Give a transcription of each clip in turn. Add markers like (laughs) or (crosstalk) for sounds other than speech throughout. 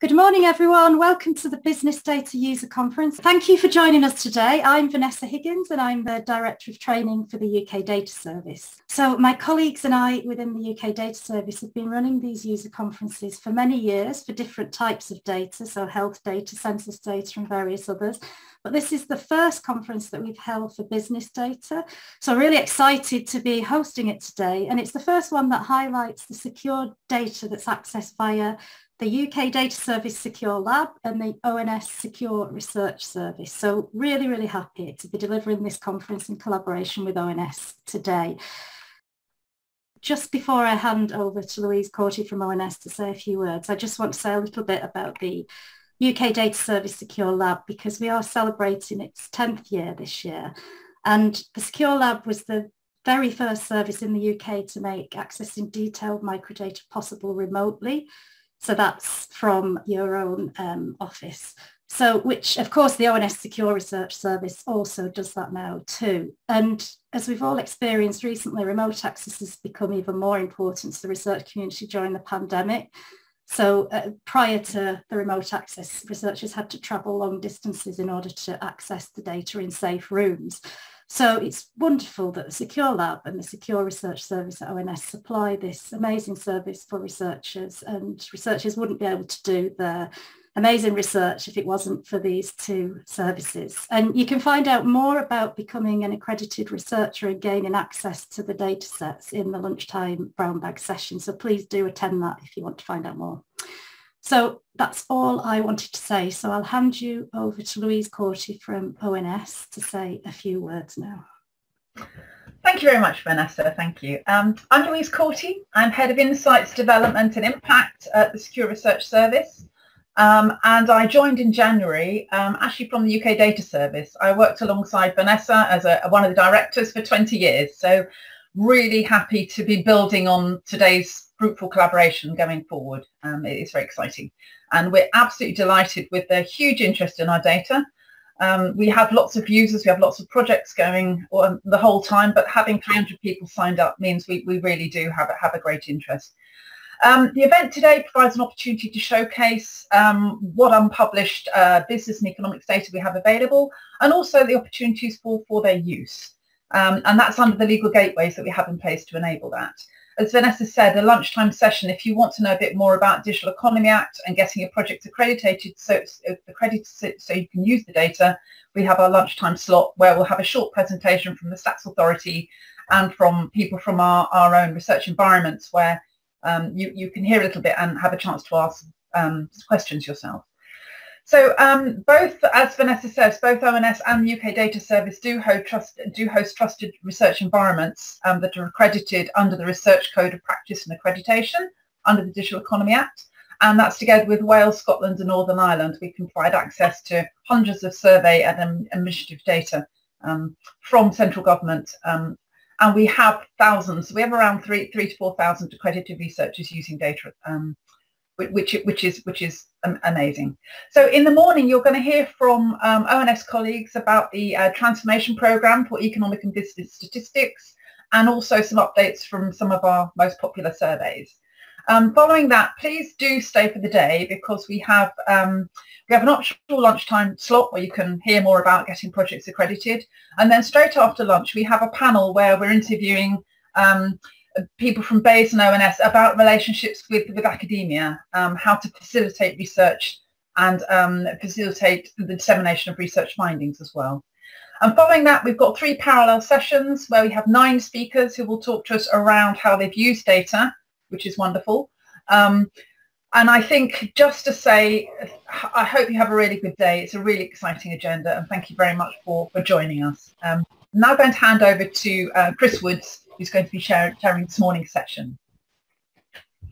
Good morning, everyone. Welcome to the Business Data User Conference. Thank you for joining us today. I'm Vanessa Higgins and I'm the Director of Training for the UK Data Service. So my colleagues and I within the UK Data Service have been running these user conferences for many years for different types of data, so health data, census data and various others. But this is the first conference that we've held for business data. So really excited to be hosting it today. And it's the first one that highlights the secure data that's accessed via the UK Data Service Secure Lab and the ONS Secure Research Service. So really, really happy to be delivering this conference in collaboration with ONS today. Just before I hand over to Louise Corti from ONS to say a few words, I just want to say a little bit about the UK Data Service Secure Lab because we are celebrating its 10th year this year. And the Secure Lab was the very first service in the UK to make accessing detailed microdata possible remotely so that's from your own um, office. So which of course the ONS Secure Research Service also does that now too. And as we've all experienced recently, remote access has become even more important to the research community during the pandemic. So uh, prior to the remote access, researchers had to travel long distances in order to access the data in safe rooms. So it's wonderful that the Secure Lab and the Secure Research Service at ONS supply this amazing service for researchers and researchers wouldn't be able to do their amazing research if it wasn't for these two services. And you can find out more about becoming an accredited researcher and gaining access to the data sets in the lunchtime brown bag session. So please do attend that if you want to find out more. So that's all I wanted to say. So I'll hand you over to Louise Corti from ONS to say a few words now. Thank you very much, Vanessa. Thank you. Um, I'm Louise Corti. I'm Head of Insights Development and Impact at the Secure Research Service. Um, and I joined in January, um, actually from the UK Data Service. I worked alongside Vanessa as a, one of the directors for 20 years. So really happy to be building on today's fruitful collaboration going forward. Um, it is very exciting. And we're absolutely delighted with the huge interest in our data. Um, we have lots of users, we have lots of projects going the whole time, but having 300 people signed up means we, we really do have, have a great interest. Um, the event today provides an opportunity to showcase um, what unpublished uh, business and economics data we have available and also the opportunities for, for their use. Um, and that's under the legal gateways that we have in place to enable that as Vanessa said, a lunchtime session, if you want to know a bit more about Digital Economy Act and getting your project accredited so, accredited so you can use the data, we have our lunchtime slot where we'll have a short presentation from the Stats Authority and from people from our, our own research environments where um, you, you can hear a little bit and have a chance to ask um, questions yourself. So um, both, as Vanessa says, both ONS and the UK Data Service do host, trust, do host trusted research environments um, that are accredited under the Research Code of Practice and Accreditation under the Digital Economy Act. And that's together with Wales, Scotland and Northern Ireland. We can provide access to hundreds of survey and um, initiative data from central government. Um, and we have thousands, we have around three, three to 4,000 accredited researchers using data um, which which is which is amazing. So in the morning, you're going to hear from um, ONS colleagues about the uh, transformation program for economic and business statistics, and also some updates from some of our most popular surveys. Um, following that, please do stay for the day because we have um, we have an optional lunchtime slot where you can hear more about getting projects accredited, and then straight after lunch we have a panel where we're interviewing um, people from BEIS and ONS about relationships with, with academia, um, how to facilitate research and um, facilitate the dissemination of research findings as well. And following that, we've got three parallel sessions where we have nine speakers who will talk to us around how they've used data, which is wonderful. Um, and I think just to say, I hope you have a really good day. It's a really exciting agenda and thank you very much for, for joining us. Um, I'm now going to hand over to uh, Chris Woods, who's going to be sharing, sharing this morning's session.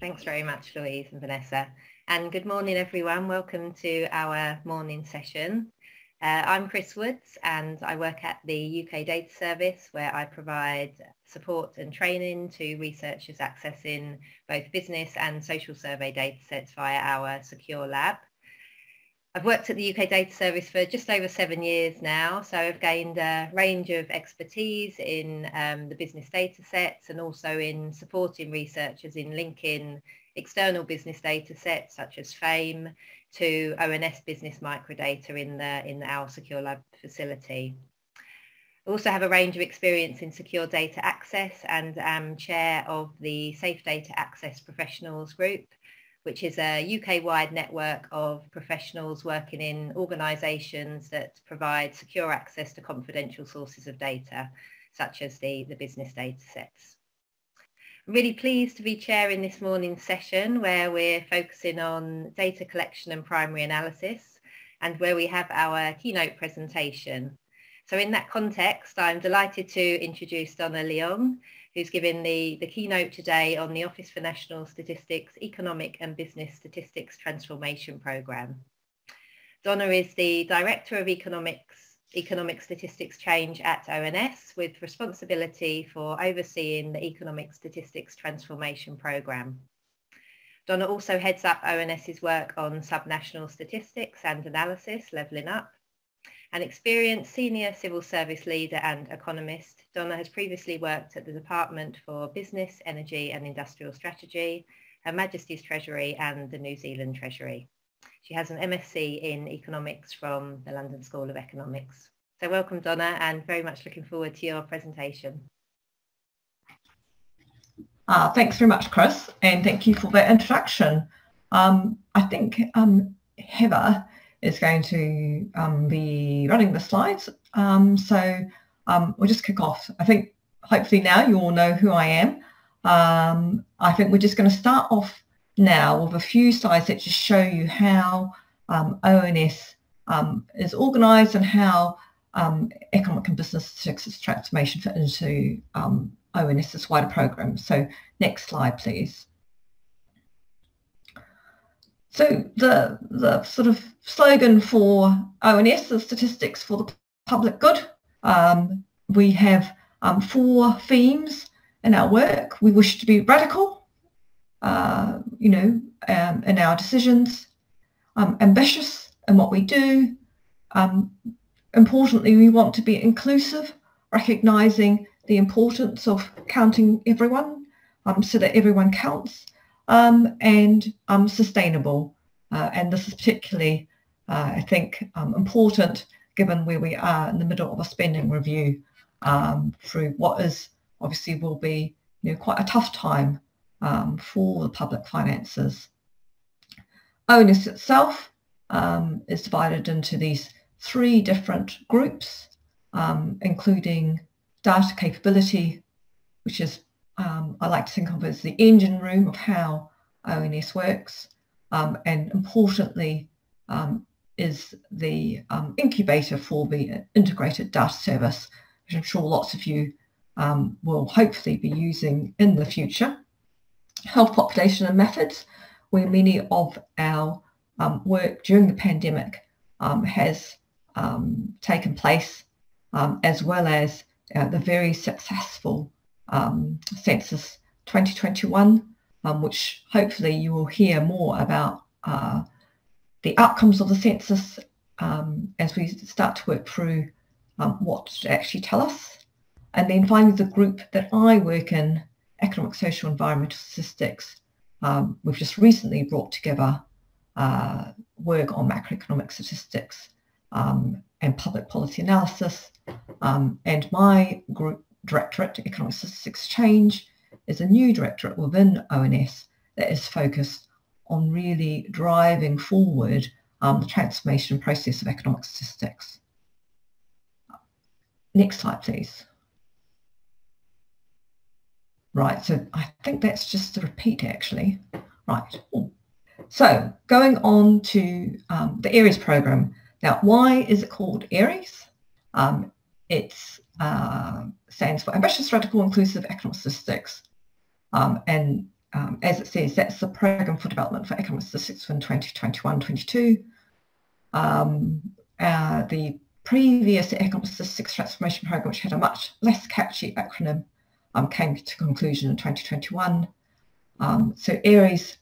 Thanks very much, Louise and Vanessa. And good morning, everyone. Welcome to our morning session. Uh, I'm Chris Woods and I work at the UK Data Service where I provide support and training to researchers accessing both business and social survey datasets via our secure lab. I've worked at the UK Data Service for just over seven years now, so I've gained a range of expertise in um, the business data sets and also in supporting researchers in linking external business data sets such as FAME to ONS business microdata in the in our Secure Lab facility. I also have a range of experience in secure data access and am chair of the Safe Data Access Professionals Group, which is a UK-wide network of professionals working in organisations that provide secure access to confidential sources of data, such as the, the business data sets. I'm really pleased to be chairing this morning's session where we're focusing on data collection and primary analysis and where we have our keynote presentation. So in that context, I'm delighted to introduce Donna Leong, who's giving the, the keynote today on the Office for National Statistics Economic and Business Statistics Transformation Programme. Donna is the Director of Economics economic statistics change at ONS with responsibility for overseeing the economic statistics transformation programme. Donna also heads up ONS's work on subnational statistics and analysis, levelling up. An experienced senior civil service leader and economist, Donna has previously worked at the Department for Business, Energy and Industrial Strategy, Her Majesty's Treasury and the New Zealand Treasury. She has an MSc in economics from the London School of Economics. So welcome, Donna, and very much looking forward to your presentation. Uh, thanks very much, Chris, and thank you for that introduction. Um, I think um, Heather is going to um, be running the slides, um, so um, we'll just kick off. I think hopefully now you all know who I am. Um, I think we're just going to start off now with a few slides that just show you how um, ONS um, is organised and how economic and business transformation fit into ONS's wider program. So next slide, please. So the, the sort of slogan for ONS is statistics for the public good. Um, we have um, four themes in our work. We wish to be radical, uh, you know, um, in our decisions, um, ambitious in what we do. Um, importantly, we want to be inclusive, recognising the importance of counting everyone um, so that everyone counts, um, and um, sustainable. Uh, and this is particularly, uh, I think, important given where we are in the middle of a spending review through what is obviously will be you know, quite a tough time um, for the public finances. Onus itself um, is divided into these three different groups, um, including data capability, which is, um, I like to think of as the engine room of how ONS works, um, and importantly, um, is the incubator for the integrated data service, which I'm sure lots of you will hopefully be using in the future. Health population and methods, where many of our um, work during the pandemic um, has um, taken place, um, as well as uh, the very successful um, Census 2021, um, which hopefully you will hear more about uh, the outcomes of the census as we start to work through what to actually tell us. And then finally, the group that I work in economic, social, environmental statistics. Um, we've just recently brought together uh, work on macroeconomic statistics um, and public policy analysis. Um, and my group directorate, Economic Statistics Change is a new directorate within ONS that is focused on really driving forward um, the transformation process of economic statistics. Next slide, please. Right, so I think that's just a repeat actually. Right, so going on to um, the ARIES program. Now, why is it called ARIES? Um, it uh, stands for Ambitious Radical Inclusive Economic Statistics. Um, and um, as it says, that's the program for development for economic statistics from 2021-22. Um, uh, the previous economic statistics transformation program, which had a much less catchy acronym, um, came to conclusion in 2021. Um, so ARIES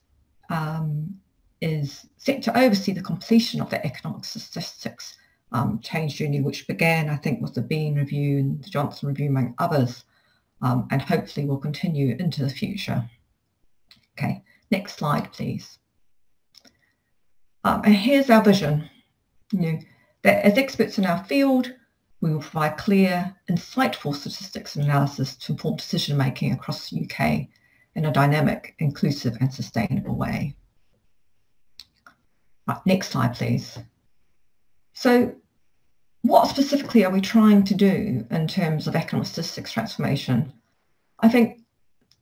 um, is set to oversee the completion of the economic statistics um, change journey, which began, I think, with the Bean Review and the Johnson Review, among others, um, and hopefully will continue into the future. Okay, Next slide, please. Um, and here's our vision. You know, that as experts in our field, we will provide clear, insightful statistics and analysis to inform decision making across the UK in a dynamic, inclusive and sustainable way. Right, next slide, please. So what specifically are we trying to do in terms of economic statistics transformation? I think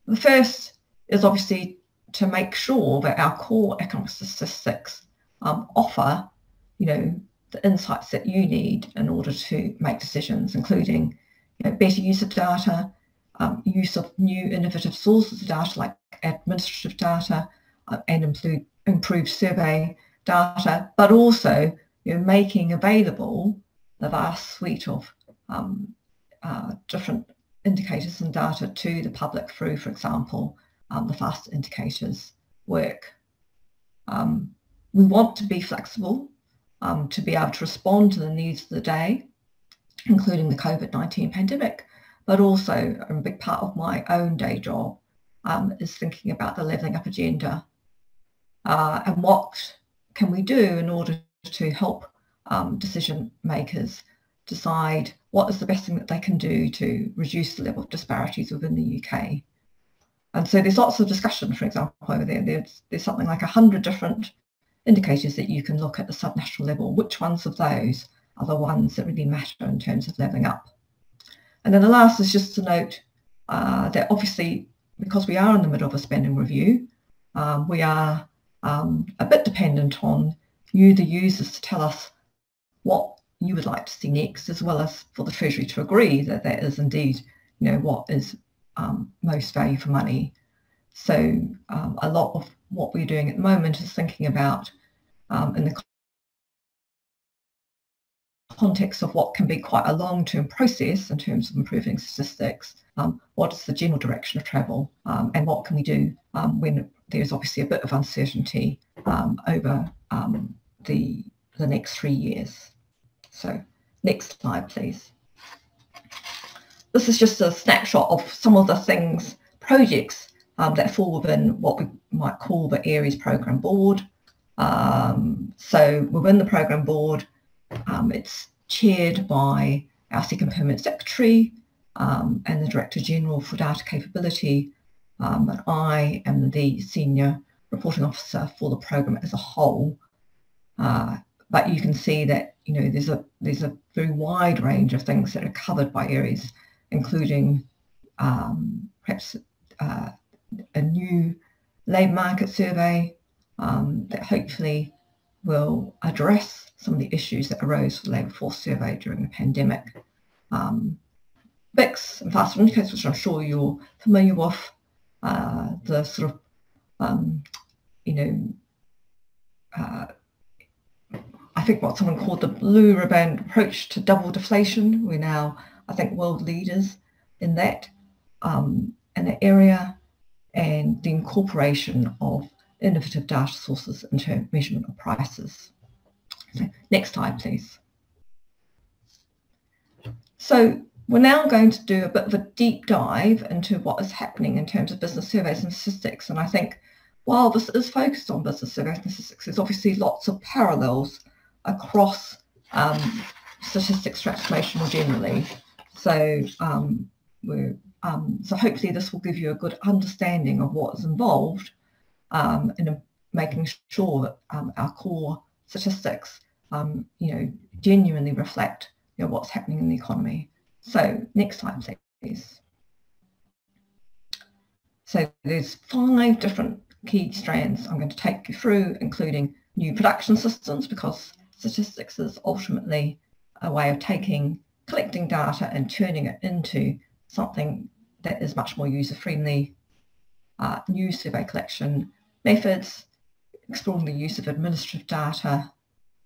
the first is obviously to make sure that our core economic statistics um, offer, you know, the insights that you need in order to make decisions, including you know, better use of data, um, use of new innovative sources of data like administrative data uh, and improve, improved survey data, but also you know, making available the vast suite of um, uh, different indicators and data to the public through, for example, um, the FAST indicators work. Um, we want to be flexible um, to be able to respond to the needs of the day, including the COVID-19 pandemic, but also a big part of my own day job um, is thinking about the levelling up agenda uh, and what can we do in order to help um, decision makers decide what is the best thing that they can do to reduce the level of disparities within the UK. And so there's lots of discussion, for example, over there. There's, there's something like 100 different indicators that you can look at the subnational level. Which ones of those are the ones that really matter in terms of levelling up? And then the last is just to note uh, that obviously, because we are in the middle of a spending review, um, we are um, a bit dependent on you, the users, to tell us what you would like to see next, as well as for the Treasury to agree that that is indeed, you know, what is um, most value for money. So um, a lot of what we're doing at the moment is thinking about um, in the context of what can be quite a long-term process in terms of improving statistics, um, what is the general direction of travel um, and what can we do um, when there's obviously a bit of uncertainty over um, the, the next three years. So next slide, please. This is just a snapshot of some of the things, projects um, that fall within what we might call the ARIES Programme Board. Um, so within the Programme Board, um, it's chaired by our second permanent secretary um, and the Director General for Data Capability. Um, and I am the senior reporting officer for the programme as a whole. Uh, but you can see that you know there's a there's a very wide range of things that are covered by ARIES, including um, perhaps uh, a new labour market survey um, that hopefully will address some of the issues that arose for the labour force survey during the pandemic. Um, and fast indicators, which I'm sure you're familiar with, uh, the sort of, um, you know, uh, think what someone called the blue ribbon approach to double deflation. We're now, I think, world leaders in that, um, in that area and the incorporation of innovative data sources into measurement of prices. So next slide, please. So we're now going to do a bit of a deep dive into what is happening in terms of business surveys and statistics. And I think while this is focused on business surveys and statistics, there's obviously lots of parallels across um, statistics transformation more generally. So um, we're um, so hopefully this will give you a good understanding of what is involved um, in making sure that um, our core statistics, you know, genuinely reflect you know, what's happening in the economy. So next slide, please. So there's five different key strands I'm going to take you through, including new production systems, because statistics is ultimately a way of taking, collecting data and turning it into something that is much more user-friendly, uh, new survey collection methods, exploring the use of administrative data,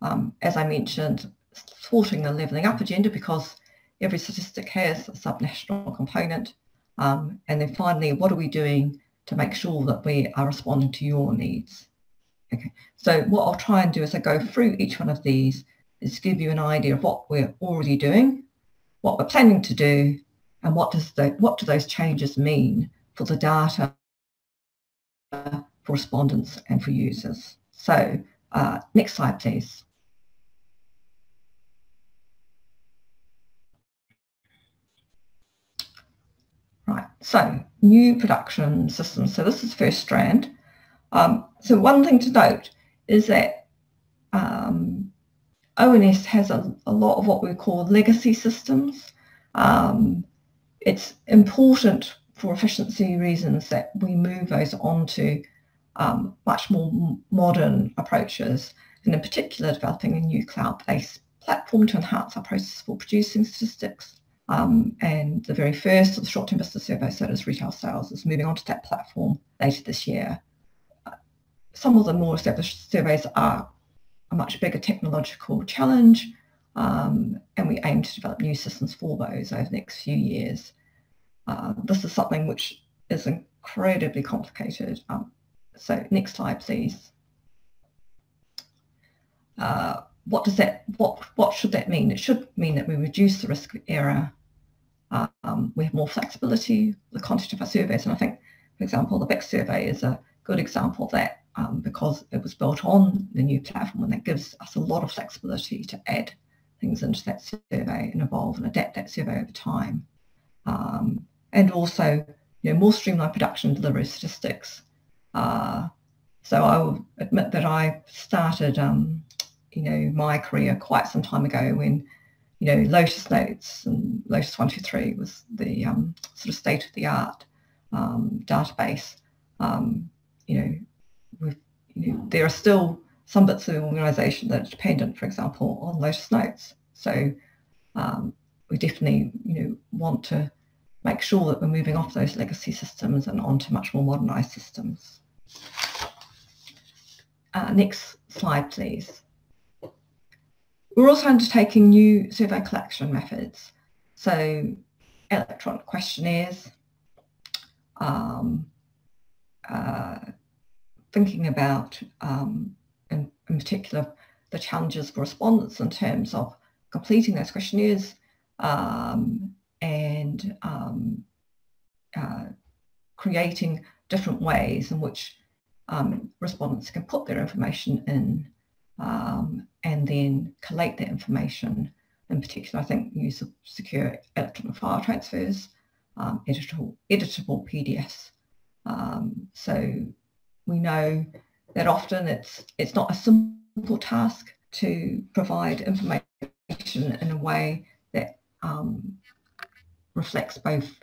um, as I mentioned, thwarting the levelling up agenda because every statistic has a subnational component. Um, and then finally, what are we doing to make sure that we are responding to your needs? Okay, so what I'll try and do as I go through each one of these is give you an idea of what we're already doing, what we're planning to do, and what does the, what do those changes mean for the data for respondents and for users. So uh, next slide, please. Right, so new production systems. So this is first strand. Um, so one thing to note is that um, ONS has a, a, lot of what we call legacy systems. Um, it's important for efficiency reasons that we move those onto um, much more modern approaches, and in particular developing a new cloud-based platform to enhance our process for producing statistics. Um, and the very first of the short-term business survey, so does retail sales, is moving onto that platform later this year. Some of the more established surveys are a much bigger technological challenge, um, and we aim to develop new systems for those over the next few years. Uh, this is something which is incredibly complicated. Um, so next slide, please. Uh, what does that, what, what should that mean? It should mean that we reduce the risk of error. Um, we have more flexibility, the content of our surveys, and I think, for example, the BICS survey is a good example of that um, because it was built on the new platform and that gives us a lot of flexibility to add things into that survey and evolve and adapt that survey over time. Um, and also, you know, more streamlined production and delivery statistics. Uh, so I will admit that I started, um, you know, my career quite some time ago when, you know, Lotus Notes and Lotus 123 was the um, sort of state of the art um, database. Um, you know, you know, there are still some bits of the organisation that are dependent, for example, on Lotus Notes. So um, we definitely, you know, want to make sure that we're moving off those legacy systems and onto much more modernised systems. Uh, next slide, please. We're also undertaking new survey collection methods. So electronic questionnaires, um, uh, thinking about, um, in, in, particular, the challenges for respondents in terms of completing those questionnaires um, and um, uh, creating different ways in which um, respondents can put their information in um, and then collate that information. In particular, I think use of secure electronic file transfers, editable, editable PDFs. So we know that often it's it's not a simple task to provide information in a way that um, reflects both,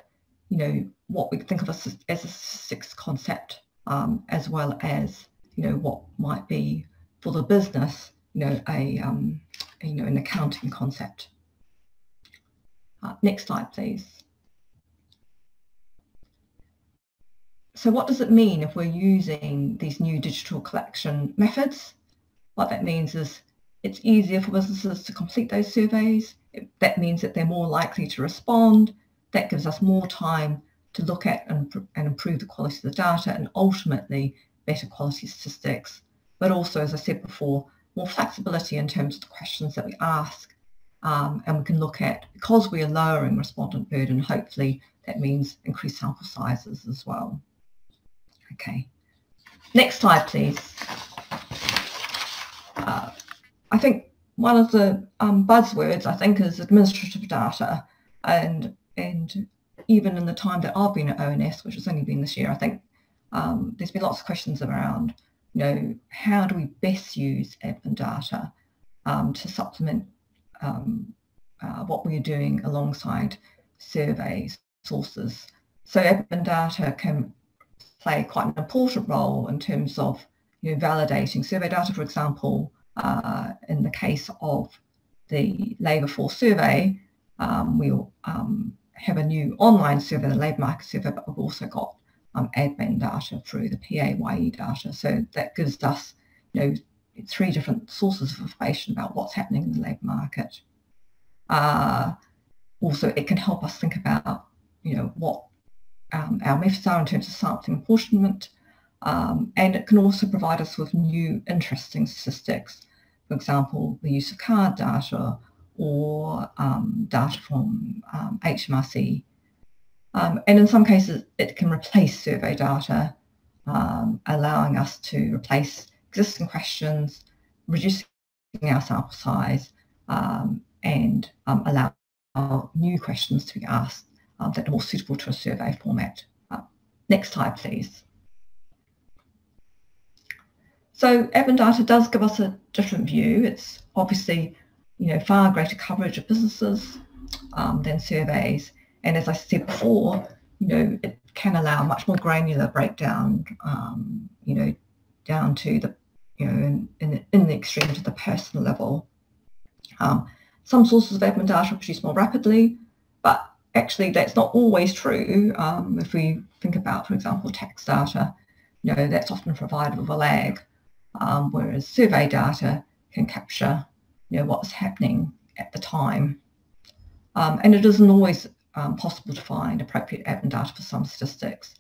you know, what we think of as, as a statistics concept, um, as well as, you know, what might be for the business, you know, a, um, you know, an accounting concept. Uh, next slide, please. So what does it mean if we're using these new digital collection methods? What that means is it's easier for businesses to complete those surveys. That means that they're more likely to respond that gives us more time to look at and, and improve the quality of the data and ultimately better quality statistics. But also, as I said before, more flexibility in terms of the questions that we ask. Um, and we can look at, because we are lowering respondent burden, hopefully that means increased sample sizes as well. Okay. Next slide, please. Uh, I think one of the um, buzzwords, I think, is administrative data. And and even in the time that I've been at ONS, which has only been this year, I think um, there's been lots of questions around, you know, how do we best use admin data um, to supplement um, uh, what we're doing alongside surveys, sources. So admin data can play quite an important role in terms of you know, validating survey data, for example, uh, in the case of the labour force survey, um, we'll um, have a new online survey, the labour market survey, but we've also got um, admin data through the PAYE data. So that gives us, you know, three different sources of information about what's happening in the labour market. Uh, also, it can help us think about, you know, what um, our methods are in terms of sampling apportionment, um, and it can also provide us with new interesting statistics. For example, the use of card data or um, data from um, HMRC. Um, and in some cases, it can replace survey data. um, allowing us to replace existing questions, reducing our sample size, and allow new questions to be asked um, that are more suitable to a survey format. Uh, next slide, please. So admin data does give us a different view. It's obviously, you know, far greater coverage of businesses um, than surveys. And as I said before, you know, it can allow much more granular breakdown, um, you know, down to the, you know, in, in, in the extreme to the personal level. Um, some sources of admin data are produced more rapidly, actually that's not always true. Um, if we think about, for example, tax data, you know, that's often provided with a lag, um, whereas survey data can capture, you know, what's happening at the time. Um, and it isn't always um, possible to find appropriate admin data for some statistics.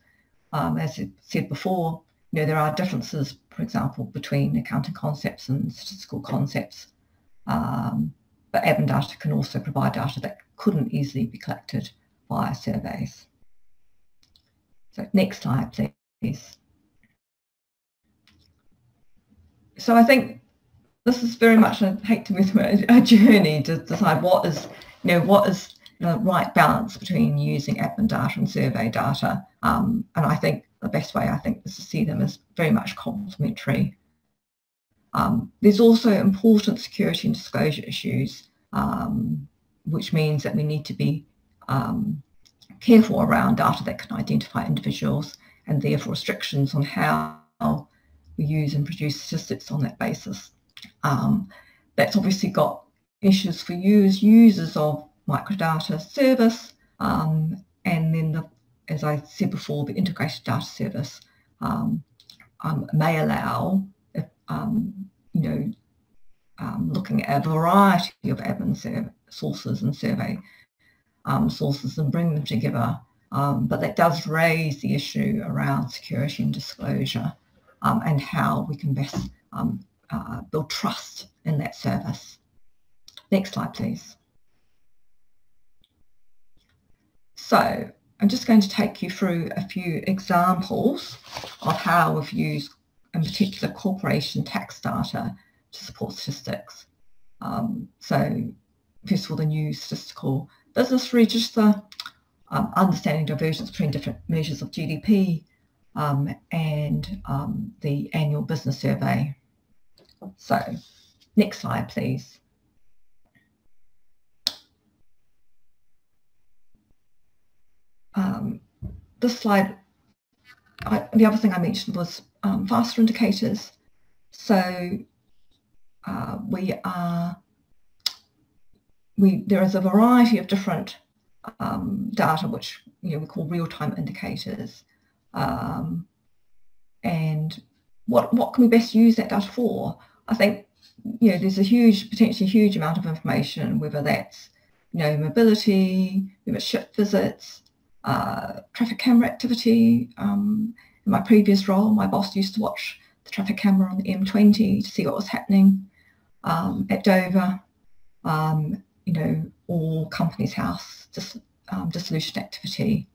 Um, as I said before, you know, there are differences, for example, between accounting concepts and statistical concepts. Um, but admin data can also provide data that couldn't easily be collected via surveys. So next slide, please. So I think this is very much, I hate to move (laughs) a journey to decide what is, you know, what is the right balance between using admin data and survey data. Um, and I think the best way, I think, is to see them as very much complementary. Um, there's also important security and disclosure issues, um, which means that we need to be um, careful around data that can identify individuals and therefore restrictions on how we use and produce statistics on that basis. Um, that's obviously got issues for you as users of microdata service um, and then the, as I said before, the integrated data service um, um may allow um, you know, um, looking at a variety of admin sources and survey um, sources and bring them together. Um, but that does raise the issue around security and disclosure um, and how we can best um, uh, build trust in that service. Next slide, please. So I'm just going to take you through a few examples of how we've used in particular corporation tax data to support statistics. Um, so of all, the new statistical business register, um, understanding divergence between different measures of GDP, um, and um, the annual business survey. So next slide, please. Um, this slide, I, the other thing I mentioned was um, faster indicators. So uh, we are, we, there is a variety of different um, data which you know, we call real-time indicators. Um, and what, what can we best use that data for? I think you know, there's a huge, potentially huge amount of information, whether that's you know, mobility, whether ship visits, uh, traffic camera activity. Um, in my previous role, my boss used to watch the traffic camera on the M20 to see what was happening um, at Dover, um, you know, or Companies House, dis, um, dissolution activity.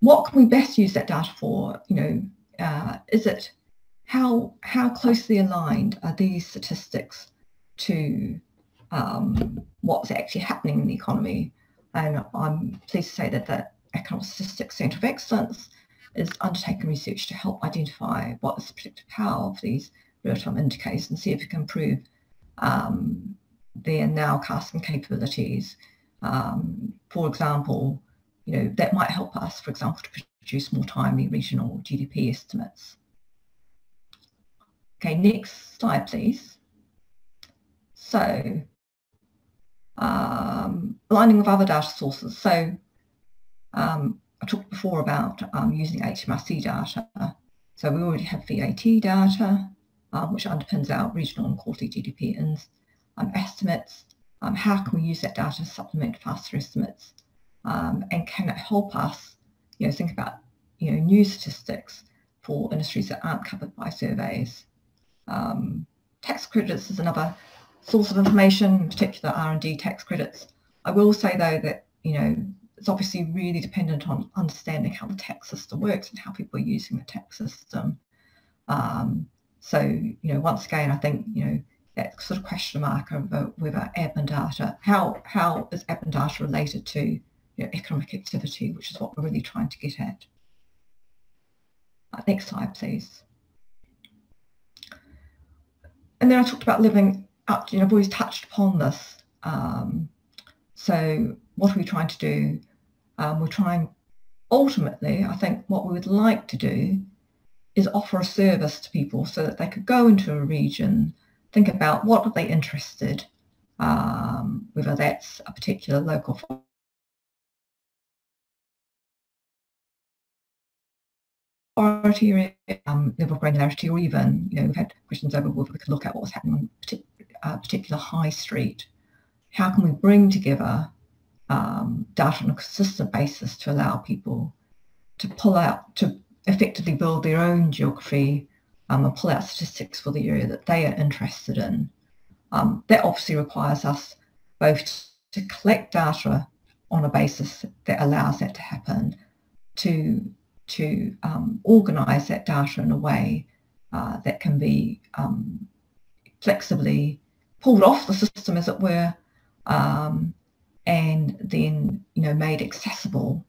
What can we best use that data for? You know, uh, is it how how closely aligned are these statistics to um, what's actually happening in the economy? And I'm pleased to say that the Economic Statistics Centre of Excellence is undertaking research to help identify what is the predictive power of these real-time indicators and see if we can improve um, their nowcasting capabilities. Um, for example, you know, that might help us, for example, to produce more timely regional GDP estimates. Okay, next slide, please. So, um, aligning with other data sources. So, um, I talked before about um, using HMRC data. So we already have VAT data, um, which underpins our regional and quarterly GDP um, estimates. Um, how can we use that data to supplement faster estimates? Um, and can it help us, you know, think about, you know, new statistics for industries that aren't covered by surveys? Um, tax credits is another source of information, in particular R&D tax credits. I will say though that, you know, it's obviously really dependent on understanding how the tax system works and how people are using the tax system. Um, so, you know, once again, I think, you know, that sort of question mark over whether admin data, how, how is admin data related to you know, economic activity, which is what we're really trying to get at. Next slide, please. And then I talked about levelling up, you know, I've always touched upon this. Um, so what are we trying to do? Um, we're trying, ultimately, I think what we would like to do is offer a service to people so that they could go into a region, think about what are they interested, um, whether that's a particular local authority or um, level of granularity, or even, you know, we've had questions over whether we could look at what was happening on a uh, particular high street. How can we bring together um, data on a consistent basis to allow people to pull out, to effectively build their own geography um, and pull out statistics for the area that they are interested in. Um, that obviously requires us both to collect data on a basis that allows that to happen, to, to um, organise that data in a way uh, that can be um, flexibly pulled off the system, as it were, um, and then you know made accessible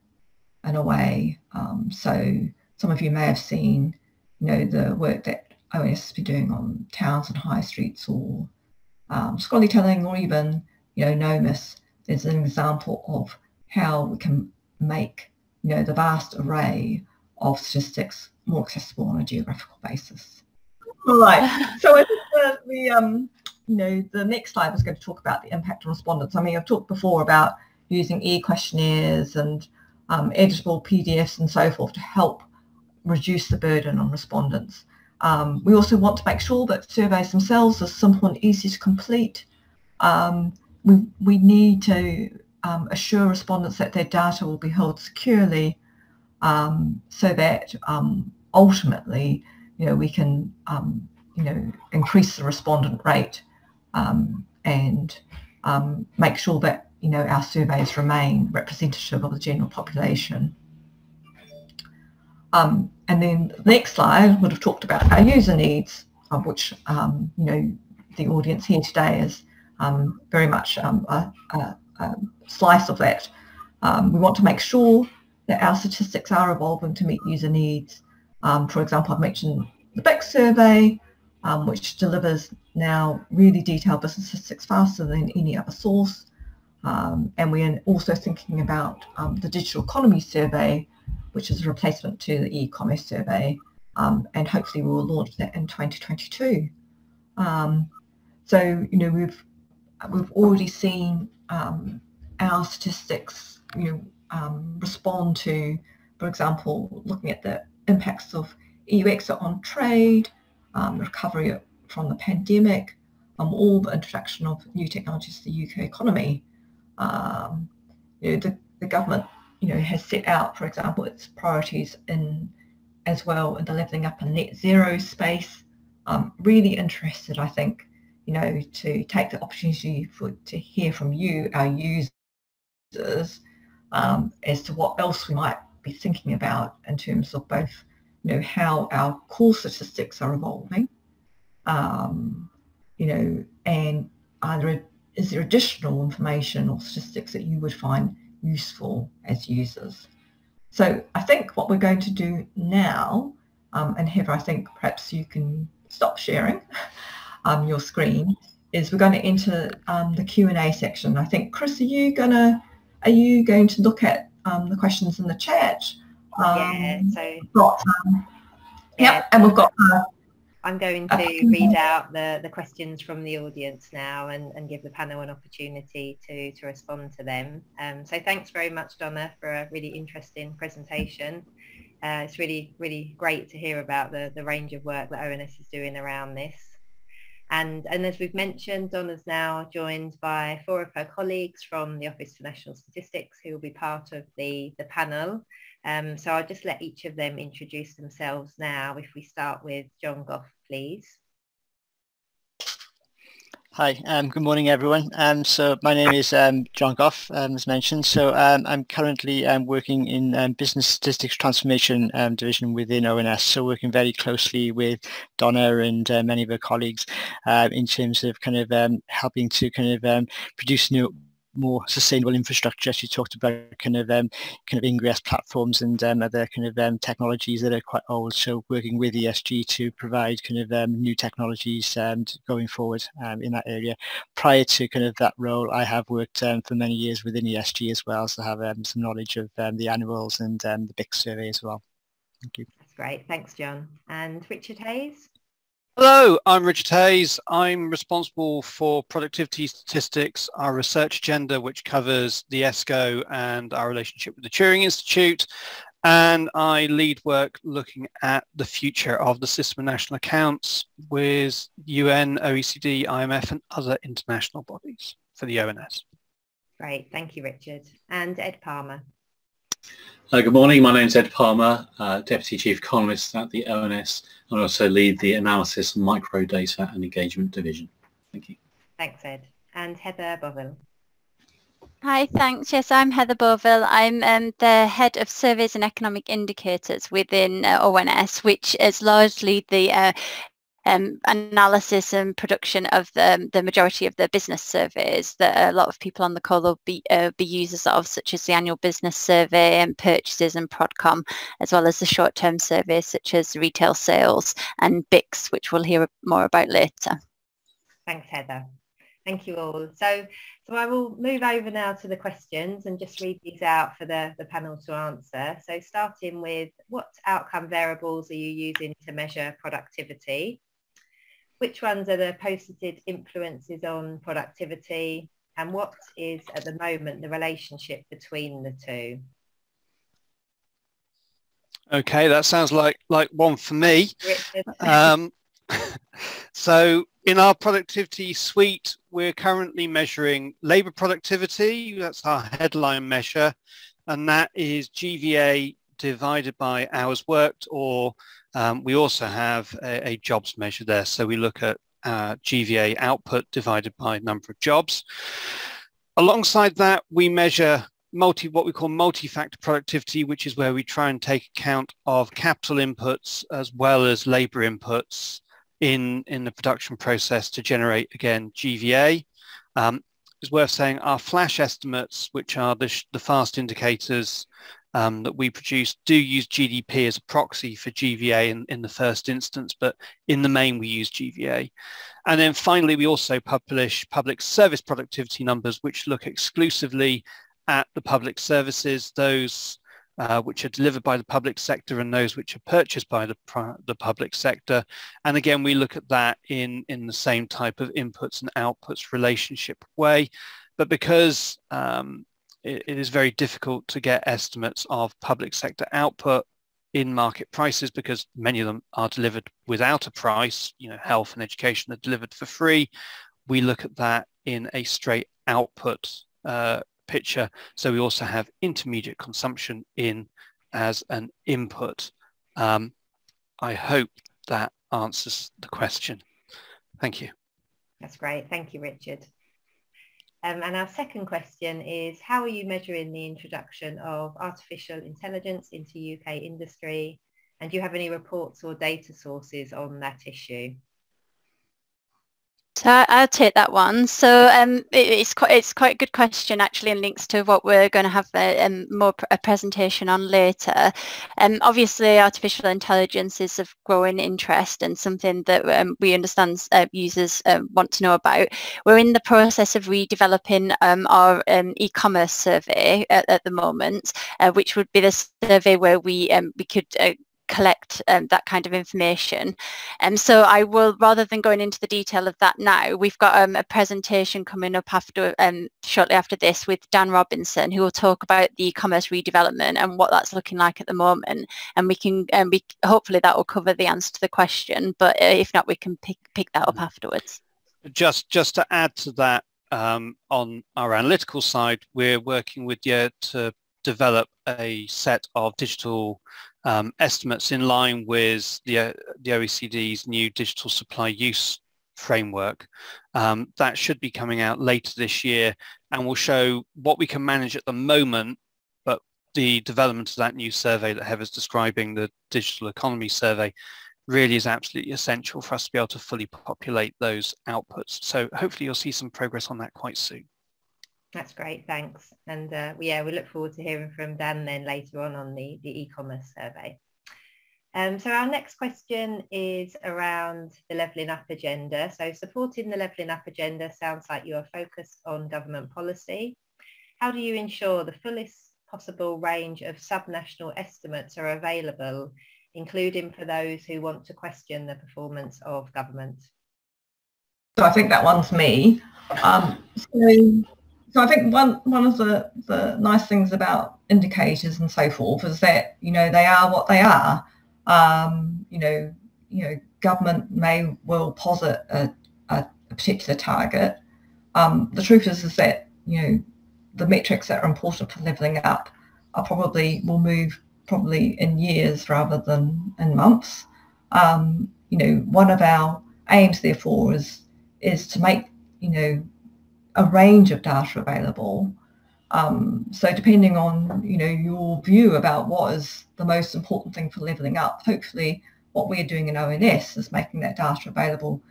in a way. Um, so some of you may have seen you know the work that ONS has been doing on towns and high streets or um, telling, or even you know NOMIS is an example of how we can make you know the vast array of statistics more accessible on a geographical basis. All right. (laughs) So I think the, the um, you know, the next slide was going to talk about the impact on respondents. I mean, I've talked before about using e-questionnaires and um, editable PDFs and so forth to help reduce the burden on respondents. Um, we also want to make sure that surveys themselves are simple and easy to complete. Um, we, we need to um, assure respondents that their data will be held securely um, so that um, ultimately, you know, we can, you know, increase the respondent rate um, and um, make sure that you know our surveys remain representative of the general population. Um, and then the next slide would have talked about our user needs, of which um, you know the audience here today is um, very much um, a, a, a, slice of that. we want to make sure that our statistics are evolving to meet user needs. for example, I've mentioned the BICS survey, um, which delivers now really detailed business statistics faster than any other source. Um, and we're also thinking about um, the digital economy survey, which is a replacement to the e-commerce survey. Um, and hopefully we will launch that in 2022. Um, so, you know, we've, we've already seen um, our statistics, you know, respond to, for example, looking at the impacts of EU exit on trade, um, recovery from the pandemic, um, all the introduction of new technologies to the UK economy. Um, you know, the, the government, you know, has set out, for example, its priorities in as well in the levelling up and net zero space. Um, really interested, I think, you know, to take the opportunity for to hear from you, our users, um, as to what else we might be thinking about in terms of both you know, how our core statistics are evolving, um, you know, and either is there additional information or statistics that you would find useful as users. So I think what we're going to do now, um, and Heather, I think perhaps you can stop sharing (laughs) um, your screen, is we're going to enter um, the Q&A section. I think, Chris, are you going to, are you going to look at um, the questions in the chat? yeah, um, so got, um, yeah, yep, and we've got. Uh, I'm going to read out the, the questions from the audience now and, and give the panel an opportunity to, to respond to them. Um, so thanks very much, Donna, for a really interesting presentation. Uh, it's really, really great to hear about the, the range of work that ONS is doing around this. And, and as we've mentioned, Donna's now joined by four of her colleagues from the Office for National Statistics who will be part of the, the panel. Um, so I'll just let each of them introduce themselves now. If we start with John Goff, please. Hi, um, good morning everyone. Um, so my name is um, John Goff, um, as mentioned. So um, I'm currently um, working in Business Statistics Transformation Division within ONS, so working very closely with Donna and uh, many of her colleagues uh, in terms of kind of helping to kind of produce new more sustainable infrastructure. She talked about kind of um, kind of ingress platforms and um, other kind of um, technologies that are quite old. So working with ESG to provide kind of um, new technologies um, going forward um, in that area. Prior to kind of that role, I have worked for many years within ESG as well, so I have some knowledge of the annuals and the BIC survey as well. Thank you. That's great. Thanks, John. And Richard Heys? Hello, I'm Richard Heys. I'm responsible for productivity statistics, our research agenda, which covers the ESCoE and our relationship with the Turing Institute. And I lead work looking at the future of the system of national accounts with UN, OECD, IMF and other international bodies for the ONS. Great, thank you, Richard. And Ed Palmer. Uh, good morning, my name is Ed Palmer, uh, Deputy Chief Economist at the ONS and I also lead the Analysis, Microdata and Engagement Division. Thank you. Thanks, Ed. And Heather Bovill. Hi, thanks. Yes, I'm Heather Bovill. I'm um, the head of surveys and economic indicators within uh, ONS, which is largely the uh, um, analysis and production of the, the majority of the business surveys that a lot of people on the call will be, uh, be users of, such as the annual business survey and purchases and Prodcom, as well as the short-term surveys such as retail sales and BICS, which we'll hear more about later. Thanks, Heather. Thank you all. So, so I will move over now to the questions and just read these out for the, the panel to answer. So starting with what outcome variables are you using to measure productivity? Which ones are the positive influences on productivity and what is at the moment the relationship between the two? Okay, that sounds like like one for me. Um, (laughs) so in our productivity suite, we're currently measuring labour productivity. That's our headline measure, and that is GVA divided by hours worked or um, we also have a, a, jobs measure there. So we look at uh, GVA output divided by number of jobs. Alongside that, we measure multi what we call multi-factor productivity, which is where we try and take account of capital inputs as well as labor inputs in, in the production process to generate, again, GVA. Um, it's worth saying our flash estimates, which are the, the fast indicators um, that we produce do use GDP as a proxy for GVA in, in the first instance, but in the main we use GVA. And then finally, we also publish public service productivity numbers, which look exclusively at the public services, those uh, which are delivered by the public sector and those which are purchased by the, the public sector. And again, we look at that in, in the same type of inputs and outputs relationship way. But because um, it, it is very difficult to get estimates of public sector output in market prices because many of them are delivered without a price. You know, health and education are delivered for free. We look at that in a straight output uh, picture. So we also have intermediate consumption in as an input. Um, I hope that answers the question. Thank you. That's great. Thank you, Richard. Um, and our second question is, how are you measuring the introduction of artificial intelligence into UK industry? And do you have any reports or data sources on that issue? So I'll take that one. So um, it, it's quite it's quite a good question actually, and links to what we're going to have a, um, more a presentation on later. Um, obviously, artificial intelligence is of growing interest and something that um, we understand uh, users uh, want to know about. We're in the process of redeveloping our e-commerce survey at, at, the moment, uh, which would be the survey where we we could uh, collect um, that kind of information. And um, so I will, rather than going into the detail of that now, we've got um, a presentation coming up after um, shortly after this with Dan Robinson, who will talk about the e-commerce redevelopment and what that's looking like at the moment. And we can, um, we hopefully that will cover the answer to the question, but uh, if not, we can pick pick that up mm-hmm. afterwards. Just just to add to that, um, on our analytical side, we're working with you to develop a set of digital um, estimates in line with the, uh, the OECD's new digital supply use framework. Um, that should be coming out later this year and will show what we can manage at the moment, but the development of that new survey that Heather's describing, the digital economy survey, really is absolutely essential for us to be able to fully populate those outputs. So hopefully you'll see some progress on that quite soon. That's great, thanks. And uh, yeah, we look forward to hearing from Dan then later on on the, the e-commerce survey. Um, so our next question is around the levelling up agenda. So supporting the levelling up agenda sounds like you are focused on government policy. How do you ensure the fullest possible range of subnational estimates are available, including for those who want to question the performance of government? So I think that one's me. Um, so so I think one one of the, the nice things about indicators and so forth is that you know they are what they are. Um, you know, you know, government may well posit a, a, a particular target. Um, the truth is is that you know the metrics that are important for levelling up are probably will move probably in years rather than in months. Um, you know, one of our aims therefore is is to make you know a range of data available. Um, so depending on you know your view about what is the most important thing for levelling up, hopefully what we're doing in ONS is making that data available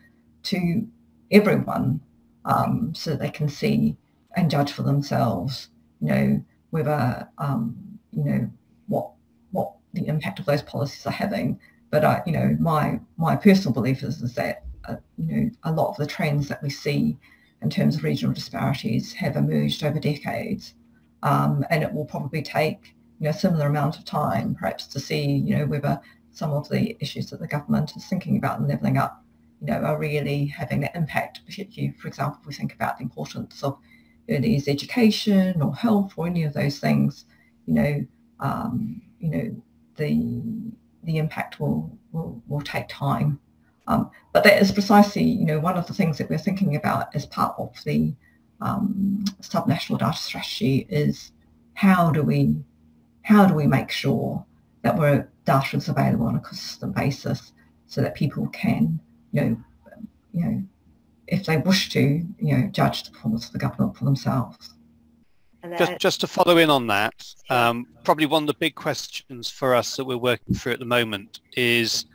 to everyone um, so they can see and judge for themselves, you know, whether um, you know what what the impact of those policies are having. But I, you know, my my personal belief is is that uh, you know a lot of the trends that we see in terms of regional disparities have emerged over decades. Um, and it will probably take you know, a similar amount of time perhaps to see you know, whether some of the issues that the government is thinking about and levelling up you know, are really having that impact, particularly, for example, if we think about the importance of early years education or health or any of those things, you know, um, you know, the the impact will, will, will take time um, but that is precisely, you know, one of the things that we're thinking about as part of the um, subnational data strategy is how do we how do we make sure that we're data is available on a consistent basis so that people can, you know, you know, if they wish to, you know, judge the performance of the government for themselves. Just, just to follow in on that, um, probably one of the big questions for us that we're working through at the moment is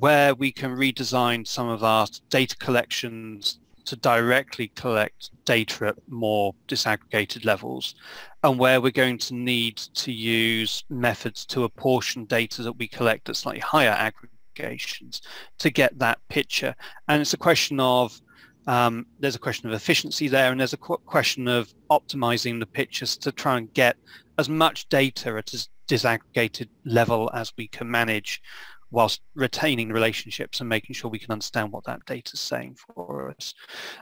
where we can redesign some of our data collections to directly collect data at more disaggregated levels and where we're going to need to use methods to apportion data that we collect at slightly higher aggregations to get that picture. And it's a question of um, there's a question of efficiency there and there's a qu- question of optimizing the pictures to try and get as much data at a disaggregated level as we can manage whilst retaining the relationships and making sure we can understand what that data is saying for us.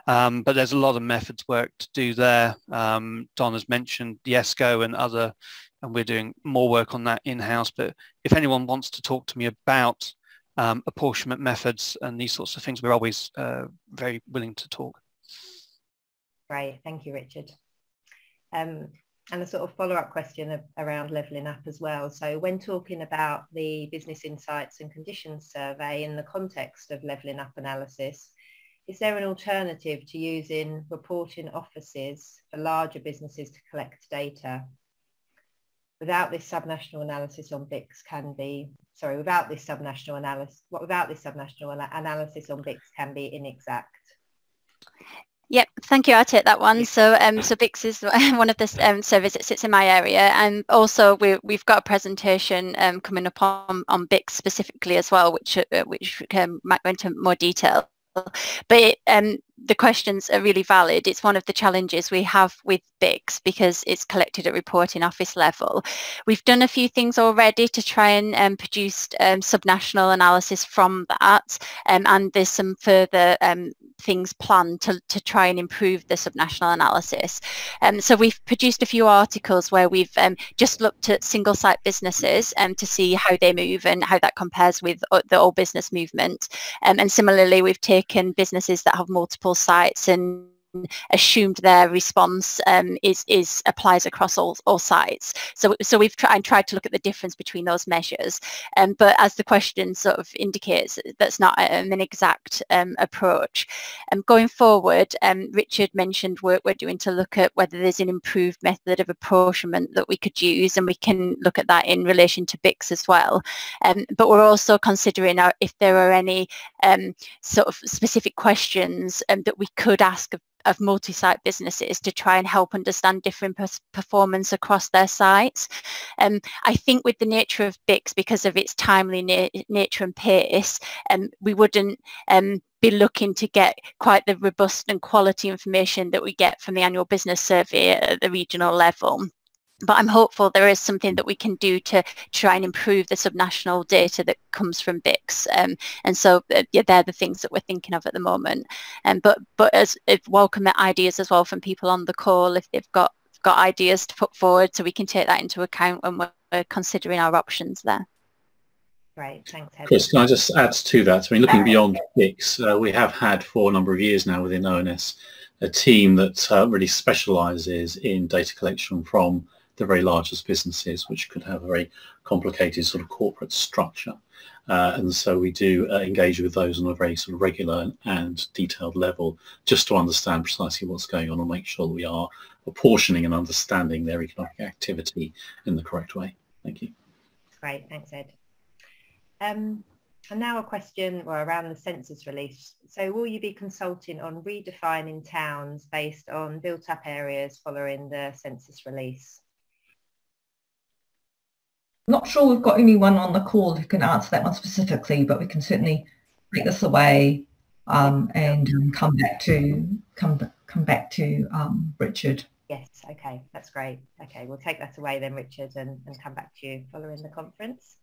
Um, but there's a lot of methods work to do there. Um, Don has mentioned the ESCoE and other, and we're doing more work on that in-house. But if anyone wants to talk to me about um, apportionment methods and these sorts of things, we're always uh, very willing to talk. Great, thank you, Richard. Um, and a sort of follow-up question around levelling up as well. So when talking about the business insights and conditions survey in the context of levelling up analysis, is there an alternative to using reporting offices for larger businesses to collect data? Without this subnational analysis on BICS can be, sorry, without this subnational analysis, what without this subnational analysis on BICS can be inexact. Yep, thank you. I'll take that one. So, um, so BICS is (laughs) one of the um, surveys that sits in my area, and also we, we've got a presentation um, coming up on, on BICS specifically as well, which uh, which um, might go into more detail. But it, um, the questions are really valid. It's one of the challenges we have with BICS because it's collected at reporting office level. We've done a few things already to try and um, produce um, subnational analysis from that um, and there's some further um, things planned to, to try and improve the subnational analysis. Um, so we've produced a few articles where we've um, just looked at single site businesses to see how they move and how that compares with the all business movement. and similarly, we've taken businesses that have multiple sites and assumed their response um, is is applies across all, all sites. So so we've tried tried to look at the difference between those measures. Um, but as the question sort of indicates, that's not um, an exact um, approach. Um, going forward, Richard mentioned work we're doing to look at whether there's an improved method of apportionment that we could use, and we can look at that in relation to BICS as well. But we're also considering our, if there are any sort of specific questions that we could ask of of multi-site businesses to try and help understand different performance across their sites. Um, I think with the nature of BICS, because of its timely na nature and pace, um, we wouldn't um, be looking to get quite the robust and quality information that we get from the annual business survey at the regional level but I'm hopeful there is something that we can do to try and improve the subnational data that comes from BICS. Um, and so uh, yeah, they're the things that we're thinking of at the moment. Um, but but as welcome ideas as well from people on the call if they've got got ideas to put forward, so we can take that into account when we're considering our options there. Great, thanks. Heather. Chris, can I just add to that? I mean, looking beyond BICS, uh, we have had for a number of years now within ONS a team that uh, really specialises in data collection from the very largest businesses, which could have a very complicated sort of corporate structure. Uh, and so we do uh, engage with those on a very sort of regular and detailed level just to understand precisely what's going on and make sure that we are apportioning and understanding their economic activity in the correct way. Thank you. Great, thanks Ed. Um, and now a question well, around the census release. So will you be consulting on redefining towns based on built up areas following the census release? Not sure we've got anyone on the call who can answer that one specifically, but we can certainly take this away um, and um, come back to come come back to um, Richard. Yes, okay, that's great. Okay, we'll take that away then, Richard, and, and come back to you following the conference.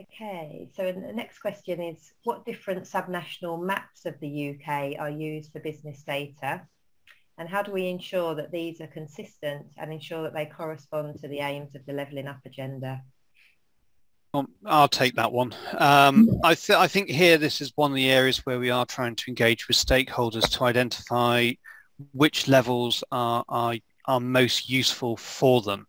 Okay, so the next question is, what different subnational maps of the UK are used for business data? And how do we ensure that these are consistent and ensure that they correspond to the aims of the levelling up agenda? Um, I'll take that one. Um, I, th I think here this is one of the areas where we are trying to engage with stakeholders to identify which levels are, are, are most useful for them.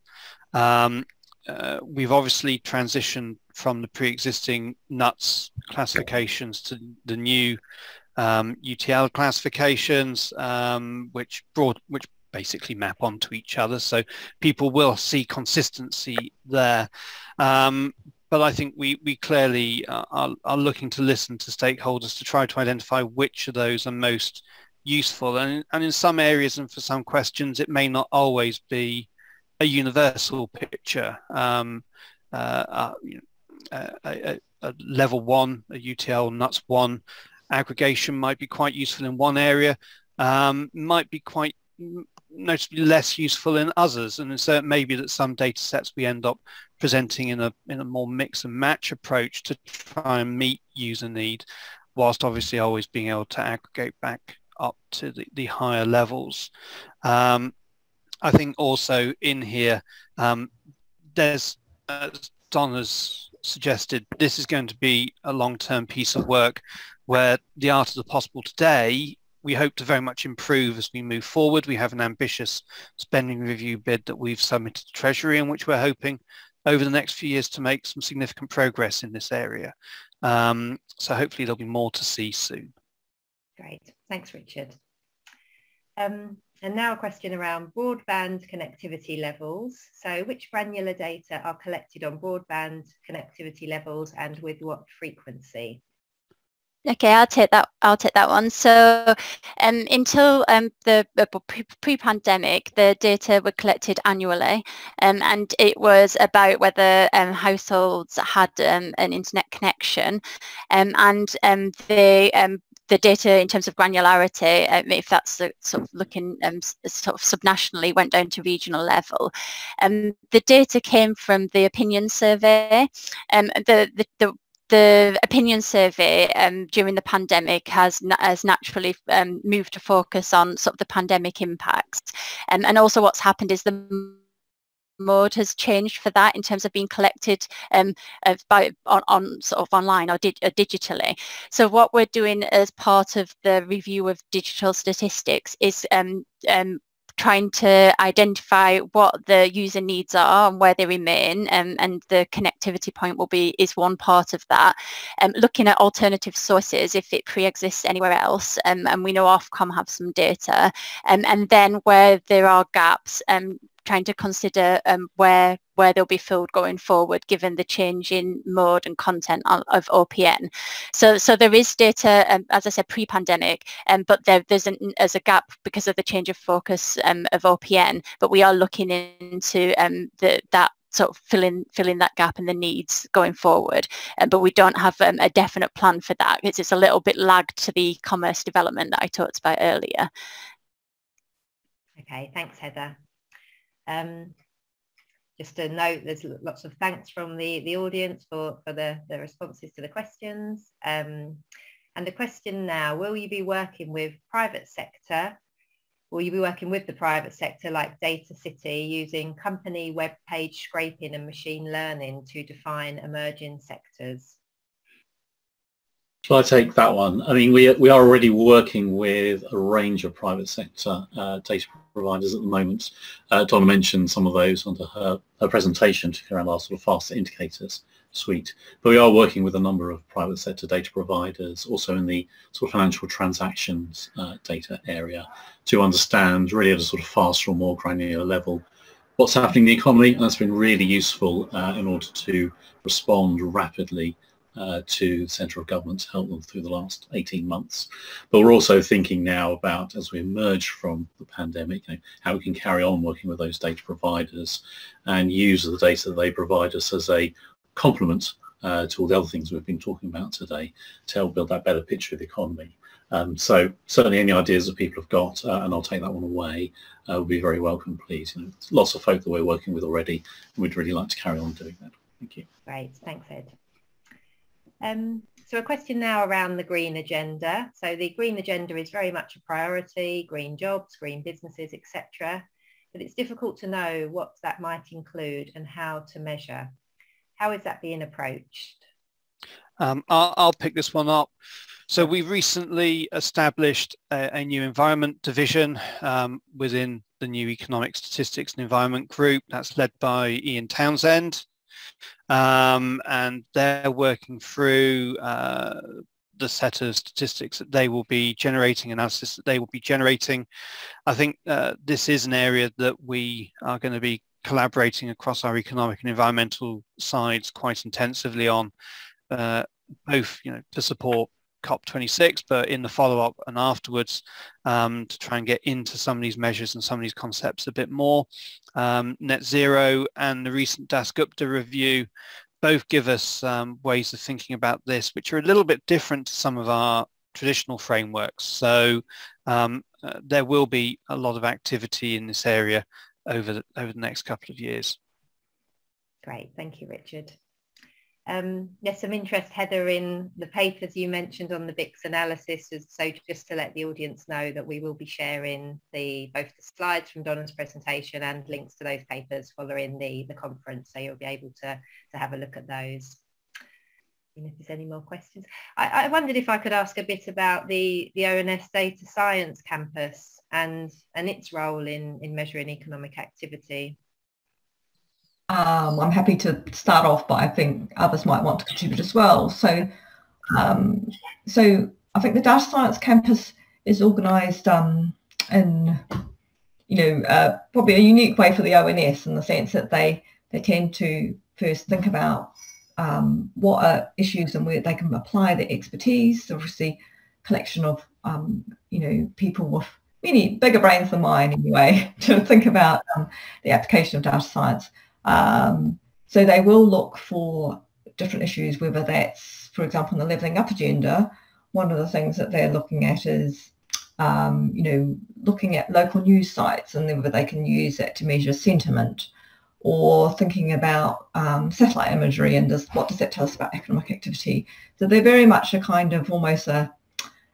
Um, uh, we've obviously transitioned from the pre-existing NUTS classifications to the new um, ITL classifications, um, which brought which basically map onto each other. So people will see consistency there. Um, but I think we, we clearly are, are looking to listen to stakeholders to try to identify which of those are most useful. And, and in some areas and for some questions, it may not always be a universal picture. Um, uh, uh, you know, a, level one, a ITL NUTS one aggregation might be quite useful in one area, um, might be quite noticeably less useful in others. And so it may be that some data sets we end up presenting in a, in a more mix and match approach to try and meet user need, whilst obviously always being able to aggregate back up to the, the higher levels. Um, I think also in here, um, there's, as Don has suggested, this is going to be a long-term piece of work where the art of the possible today we hope to very much improve as we move forward. We have an ambitious spending review bid that we've submitted to Treasury in which we're hoping over the next few years to make some significant progress in this area. Um, so hopefully there'll be more to see soon. Great. Thanks, Richard. Um, and now a question around broadband connectivity levels. So which granular data are collected on broadband connectivity levels and with what frequency? Okay, I'll take that. I'll take that one. So, um, until um, the pre-pandemic, the data were collected annually, um, and it was about whether um, households had um, an internet connection, um, and the um, the data in terms of granularity, um, if that's the, sort of looking um, sort of subnationally, went down to regional level. Um, the data came from the opinion survey. Um, the, the, the the opinion survey um, during the pandemic has has naturally um, moved to focus on sort of the pandemic impacts, um, and also what's happened is the mode has changed for that in terms of being collected um, by, on, on, sort of online or, di or, digitally. So what we're doing as part of the review of digital statistics is um, um, trying to identify what the user needs are and where they remain um, and the connectivity point will be is one part of that. Um, looking at alternative sources if it pre-exists anywhere else um, and we know Ofcom have some data um, and then where there are gaps um, trying to consider um, where where they'll be filled going forward given the change in mode and content of, OPN. So so there is data, um, as I said, pre-pandemic, um, but there, there's, an, there's a gap because of the change of focus um, of OPN, but we are looking into um, the, that sort of filling filling that gap and the needs going forward. Um, but we don't have um, a definite plan for that because it's a little bit lagged to the commerce development that I talked about earlier. Okay, thanks Heather. Um, just a note, there's lots of thanks from the, the audience for, for the, the responses to the questions. Um, and the question now, will you be working with private sector? Will you be working with the private sector like Data City using company web page scraping and machine learning to define emerging sectors? Shall I take that one? I mean, we, we are already working with a range of private sector uh, data providers at the moment. Uh, Donna mentioned some of those under her, her presentation, to around our sort of faster indicators suite. But we are working with a number of private sector data providers, also in the sort of financial transactions uh, data area, to understand really at a sort of faster or more granular level what's happening in the economy. And that's been really useful uh, in order to respond rapidly uh, to of government to help them through the last 18 months. But we're also thinking now about, as we emerge from the pandemic, you know, how we can carry on working with those data providers and use the data that they provide us as a complement uh, to all the other things we've been talking about today to help build that better picture of the economy. Um, so certainly any ideas that people have got, uh, and I'll take that one away, uh, would be very welcome, please. You know, lots of folk that we're working with already, and we'd really like to carry on doing that. Thank you. Great, thanks Ed. Um, so a question now around the green agenda. So the green agenda is very much a priority, green jobs, green businesses, etc. But it's difficult to know what that might include and how to measure. How is that being approached? Um, I'll, I'll, pick this one up. So we recently established a, a new environment division um, within the new economic statistics and environment group that's led by Ian Townsend um, and they're working through uh, the set of statistics that they will be generating, analysis that they will be generating. I think uh, this is an area that we are going to be collaborating across our economic and environmental sides quite intensively on, uh, both you know to support COP26, but in the follow-up and afterwards um, to try and get into some of these measures and some of these concepts a bit more. Um, net zero and the recent Dasgupta review both give us um, ways of thinking about this, which are a little bit different to some of our traditional frameworks. So um, uh, there will be a lot of activity in this area over the, over the next couple of years. Great, thank you, Richard. Um, there's some interest, Heather, in the papers you mentioned on the BICS analysis. So just to let the audience know that we will be sharing the both the slides from Donna's presentation and links to those papers following the, the conference. So you'll be able to, to have a look at those. And if there's any more questions. I, I wondered if I could ask a bit about the, the ONS Data Science Campus and, and its role in, in measuring economic activity. Um, I'm happy to start off, but I think others might want to contribute as well. So, um, so I think the Data Science Campus is organised um, in, you know, uh, probably a unique way for the ONS in the sense that they they tend to first think about um, what are issues and where they can apply their expertise. Obviously, collection of um, you know people with many bigger brains than mine anyway (laughs) to think about um, the application of data science. Um, so they will look for different issues, whether that's, for example, in the levelling up agenda, one of the things that they're looking at is, um, you know, looking at local news sites and whether they can use that to measure sentiment or thinking about um, satellite imagery and does, what does that tell us about economic activity. So they're very much a kind of almost a,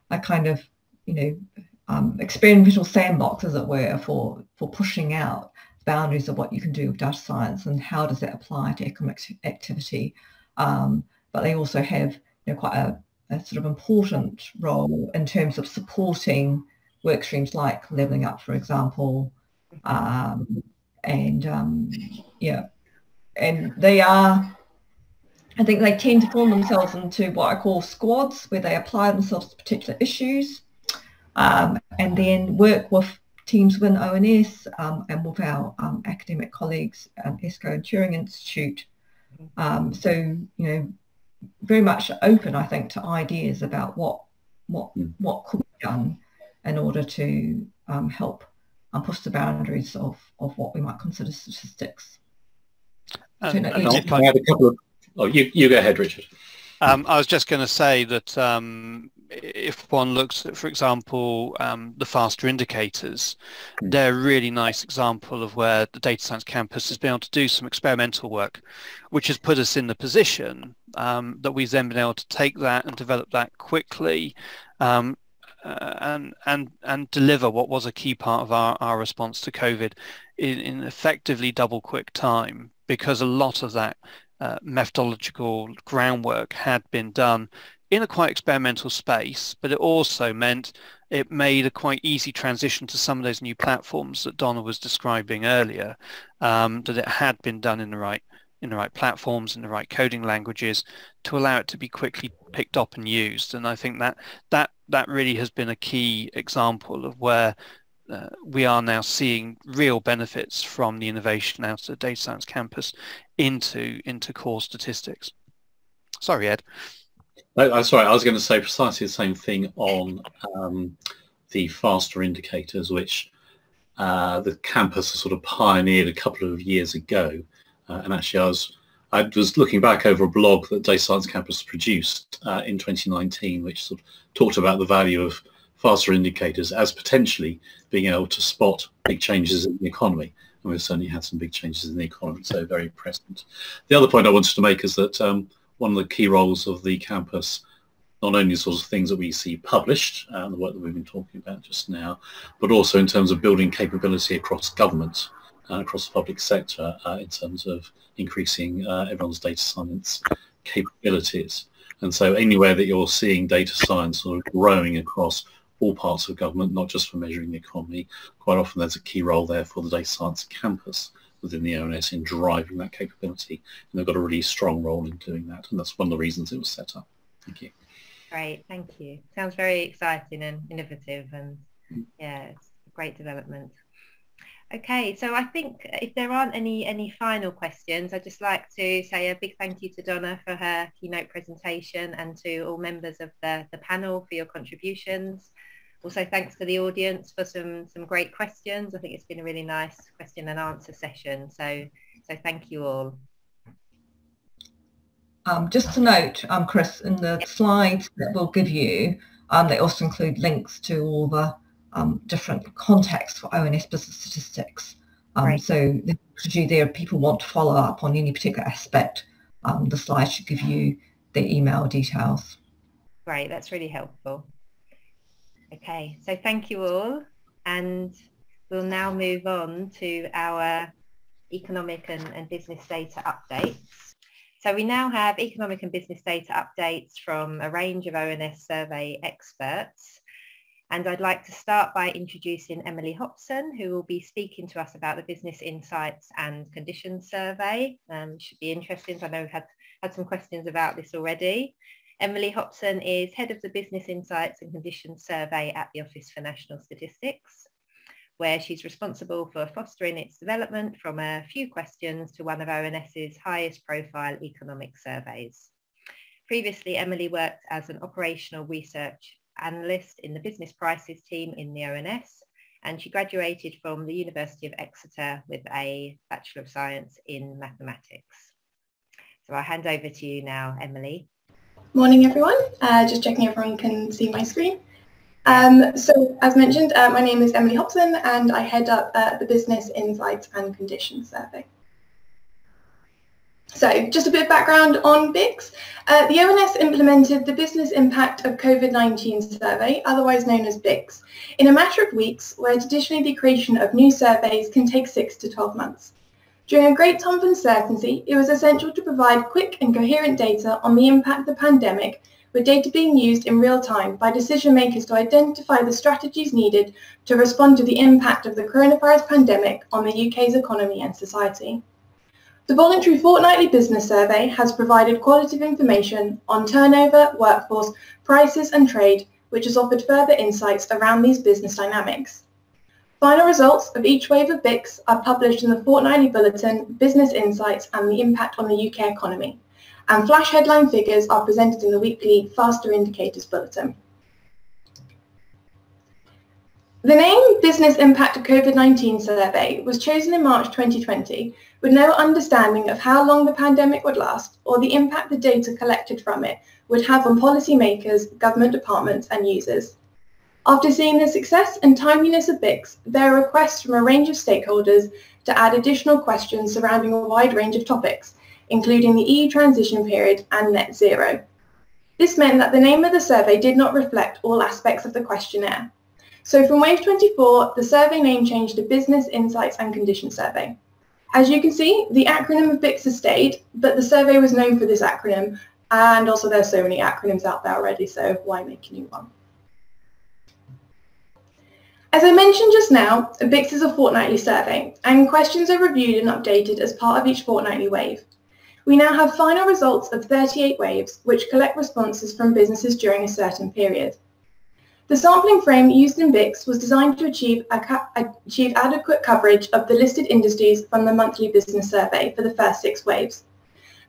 a kind of, you know, um, experimental sandbox, as it were, for, for pushing out boundaries of what you can do with data science and how does that apply to economic activity. Um, but they also have you know, quite a, a, sort of important role in terms of supporting work streams like levelling up, for example, um, and um, yeah, and they are. I think they tend to form themselves into what I call squads, where they apply themselves to particular issues, um, and then work with teams within ONS um, and with our um, academic colleagues, um, ESCoE and Turing Institute. Um, so, you know, very much open, I think, to ideas about what what hmm. what could be done in order to um, help um, push the boundaries of, of what we might consider statistics. Um, I have a couple of. Oh, you, you go ahead, Richard. Um, I was just going to say that um, if one looks at, for example, um, the faster indicators, mm. they're a really nice example of where the data science campus has been able to do some experimental work, which has put us in the position um, that we've then been able to take that and develop that quickly um, uh, and and and deliver what was a key part of our, our response to COVID in, in effectively double quick time because a lot of that uh, methodological groundwork had been done in a quite experimental space, but it also meant it made a quite easy transition to some of those new platforms that Donna was describing earlier, um, that it had been done in the right in the right platforms, in the right coding languages, to allow it to be quickly picked up and used. And I think that that that really has been a key example of where uh, we are now seeing real benefits from the innovation out of the data science campus into into core statistics. Sorry, Ed. That's right. I was going to say precisely the same thing on um, the faster indicators, which uh, the campus sort of pioneered a couple of years ago. Uh, and actually, I was I was looking back over a blog that Data Science Campus produced uh, in 2019, which sort of talked about the value of faster indicators as potentially being able to spot big changes in the economy. And we've certainly had some big changes in the economy, so very present. The other point I wanted to make is that um, one of the key roles of the campus, not only sorts of things that we see published, uh, the work that we've been talking about just now, but also in terms of building capability across government, uh, across the public sector, uh, in terms of increasing uh, everyone's data science capabilities. And so anywhere that you're seeing data science sort of growing across all parts of government, not just for measuring the economy, quite often there's a key role there for the data science campus within the ONS in driving that capability. And they've got a really strong role in doing that. And that's one of the reasons it was set up. Thank you. Great, thank you. Sounds very exciting and innovative and mm. yeah, it's a great development. Okay, so I think if there aren't any any final questions, I'd just like to say a big thank you to Donna for her keynote presentation and to all members of the, the panel for your contributions. Also, thanks to the audience for some, some great questions. I think it's been a really nice question and answer session. So, so thank you all. Um, just to note, um, Chris, in the slides that we'll give you, um, they also include links to all the um, different contacts for ONS business statistics. Um, right. So you there, people want to follow up on any particular aspect, um, the slide should give you the email details. Great, that's really helpful. Okay, so thank you all. And we'll now move on to our economic and, and business data updates. So we now have economic and business data updates from a range of ONS survey experts. And I'd like to start by introducing Emily Hobson, who will be speaking to us about the Business Insights and Conditions Survey. Um, should be interesting. I know we've had, had some questions about this already. Emily Hobson is Head of the Business Insights and Conditions Survey at the Office for National Statistics, where she's responsible for fostering its development from a few questions to one of ONS's highest profile economic surveys. Previously, Emily worked as an operational research analyst in the business prices team in the ONS, and she graduated from the University of Exeter with a Bachelor of Science in Mathematics. So I'll hand over to you now, Emily. Morning everyone, uh, just checking everyone can see my screen. Um, so as mentioned, uh, my name is Emily Hobson and I head up uh, the Business Insights and Conditions Survey. So just a bit of background on BICS. Uh, the ONS implemented the Business Impact of COVID-19 survey, otherwise known as BICS, in a matter of weeks, where traditionally the creation of new surveys can take 6 to 12 months. During a great time of uncertainty, it was essential to provide quick and coherent data on the impact of the pandemic, with data being used in real time by decision makers to identify the strategies needed to respond to the impact of the coronavirus pandemic on the UK's economy and society. The voluntary fortnightly business survey has provided qualitative information on turnover, workforce, prices and trade, which has offered further insights around these business dynamics. Final results of each wave of BICS are published in the fortnightly bulletin, Business Insights and the Impact on the UK Economy, and flash headline figures are presented in the weekly Faster Indicators bulletin. The name Business Impact of COVID-19 Survey was chosen in March 2020 with no understanding of how long the pandemic would last or the impact the data collected from it would have on policymakers, government departments and users. After seeing the success and timeliness of BICS, there are requests from a range of stakeholders to add additional questions surrounding a wide range of topics, including the EU transition period and net zero. This meant that the name of the survey did not reflect all aspects of the questionnaire. So from Wave 24, the survey name changed to Business Insights and Conditions Survey. As you can see, the acronym of BICS has stayed, but the survey was known for this acronym, and also there's so many acronyms out there already, so why make a new one? As I mentioned just now, BICS is a fortnightly survey, and questions are reviewed and updated as part of each fortnightly wave. We now have final results of 38 waves, which collect responses from businesses during a certain period. The sampling frame used in BICS was designed to achieve, achieve adequate coverage of the listed industries from the monthly business survey for the first six waves.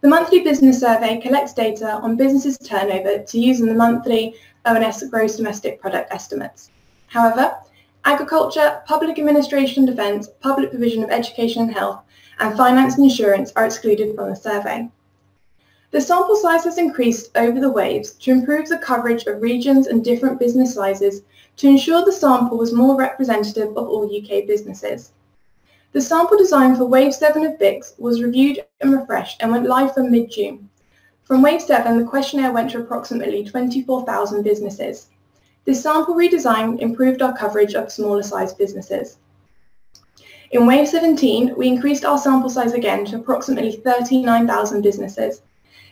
The monthly business survey collects data on businesses' turnover to use in the monthly ONS gross domestic product estimates. However, agriculture, public administration and defence, public provision of education and health, and finance and insurance are excluded from the survey. The sample size has increased over the waves to improve the coverage of regions and different business sizes to ensure the sample was more representative of all UK businesses. The sample design for Wave 7 of BICS was reviewed and refreshed and went live from mid-June. From Wave 7, the questionnaire went to approximately 24,000 businesses. This sample redesign improved our coverage of smaller sized businesses. In Wave 17, we increased our sample size again to approximately 39,000 businesses.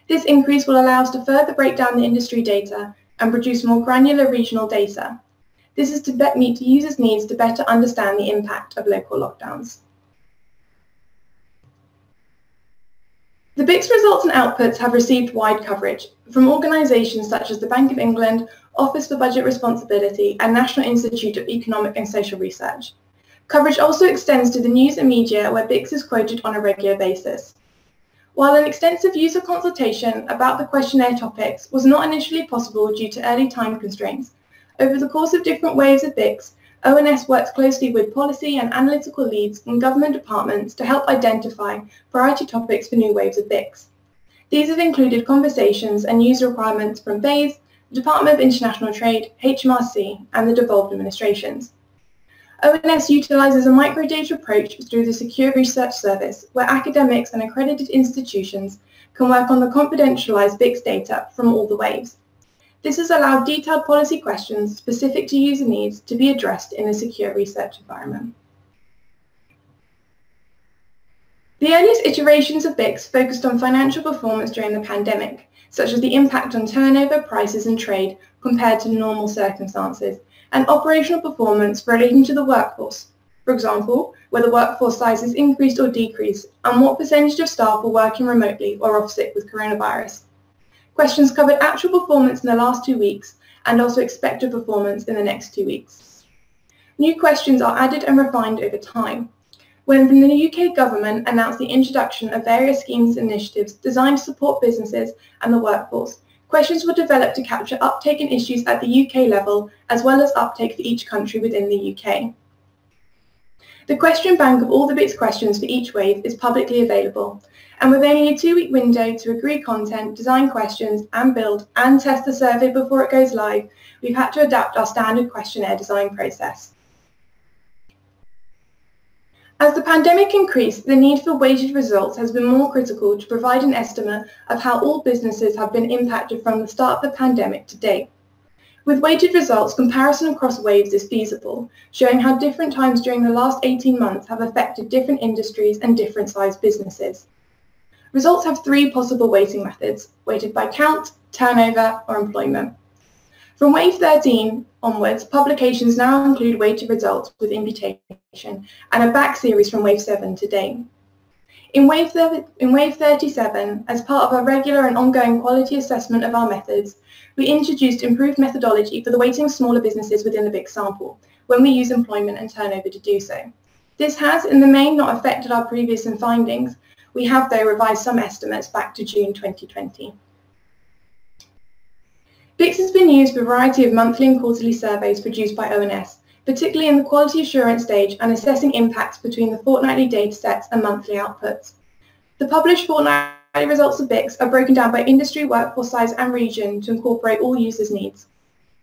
This increase will allow us to further break down the industry data and produce more granular regional data. This is to meet users' needs to better understand the impact of local lockdowns. The BICS results and outputs have received wide coverage from organisations such as the Bank of England, Office for Budget Responsibility and National Institute of Economic and Social Research. Coverage also extends to the news and media where BICS is quoted on a regular basis. While an extensive user consultation about the questionnaire topics was not initially possible due to early time constraints, over the course of different waves of BICS, ONS works closely with policy and analytical leads in government departments to help identify priority topics for new waves of BICS. These have included conversations and user requirements from BEIS, the Department of International Trade, HMRC, and the devolved administrations. ONS utilises a microdata approach through the Secure Research Service, where academics and accredited institutions can work on the confidentialised BICS data from all the waves. This has allowed detailed policy questions specific to user needs to be addressed in a secure research environment. The earliest iterations of BICS focused on financial performance during the pandemic, such as the impact on turnover, prices and trade compared to normal circumstances, and operational performance relating to the workforce. For example, whether workforce size sizes increased or decreased, and what percentage of staff were working remotely or off sick with coronavirus. Questions covered actual performance in the last two weeks and also expected performance in the next two weeks. New questions are added and refined over time. When the UK government announced the introduction of various schemes and initiatives designed to support businesses and the workforce, Questions were developed to capture uptake and issues at the UK level, as well as uptake for each country within the UK. The question bank of all the BICS questions for each wave is publicly available, and with only a two-week window to agree content, design questions, and build and test the survey before it goes live, we've had to adapt our standard questionnaire design process. As the pandemic increased, the need for weighted results has been more critical to provide an estimate of how all businesses have been impacted from the start of the pandemic to date. With weighted results, comparison across waves is feasible, showing how different times during the last 18 months have affected different industries and different sized businesses. Results have three possible weighting methods, weighted by count, turnover, or employment. From wave 13 onwards, publications now include weighted results with imputation and a back series from wave 7 to date. In wave, in wave 37, as part of our regular and ongoing quality assessment of our methods, we introduced improved methodology for the weighting of smaller businesses within the big sample when we use employment and turnover to do so. This has, in the main, not affected our previous findings. We have, though, revised some estimates back to June 2020. BICS has been used for a variety of monthly and quarterly surveys produced by ONS, particularly in the quality assurance stage and assessing impacts between the fortnightly datasets and monthly outputs. The published fortnightly results of BICS are broken down by industry, workforce size and region to incorporate all users' needs.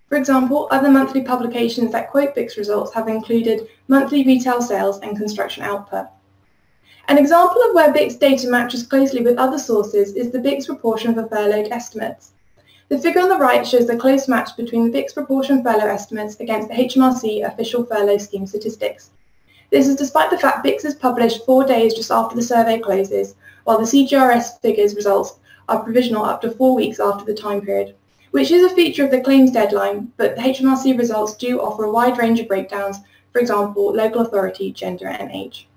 For example, other monthly publications that quote BICS results have included monthly retail sales and construction output. An example of where BICS data matches closely with other sources is the BICS proportion for furloughed estimates. The figure on the right shows the close match between the BICS proportion furlough estimates against the HMRC official furlough scheme statistics. This is despite the fact BICS is published four days just after the survey closes, while the CJRS figures results are provisional up to four weeks after the time period, which is a feature of the claims deadline, but the HMRC results do offer a wide range of breakdowns, for example, local authority, gender and age.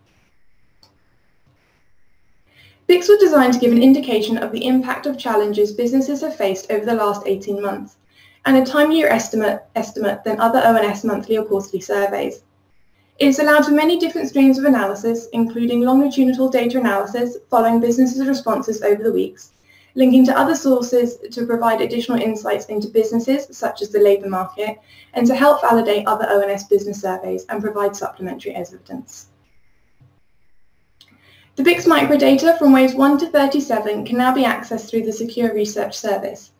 BICS were designed to give an indication of the impact of challenges businesses have faced over the last 18 months, and a timelier estimate, estimate than other ONS monthly or quarterly surveys. It is allowed for many different streams of analysis, including longitudinal data analysis following businesses' responses over the weeks, linking to other sources to provide additional insights into businesses, such as the labour market, and to help validate other ONS business surveys and provide supplementary evidence. The BICS microdata from waves 1 to 37 can now be accessed through the Secure Research Service.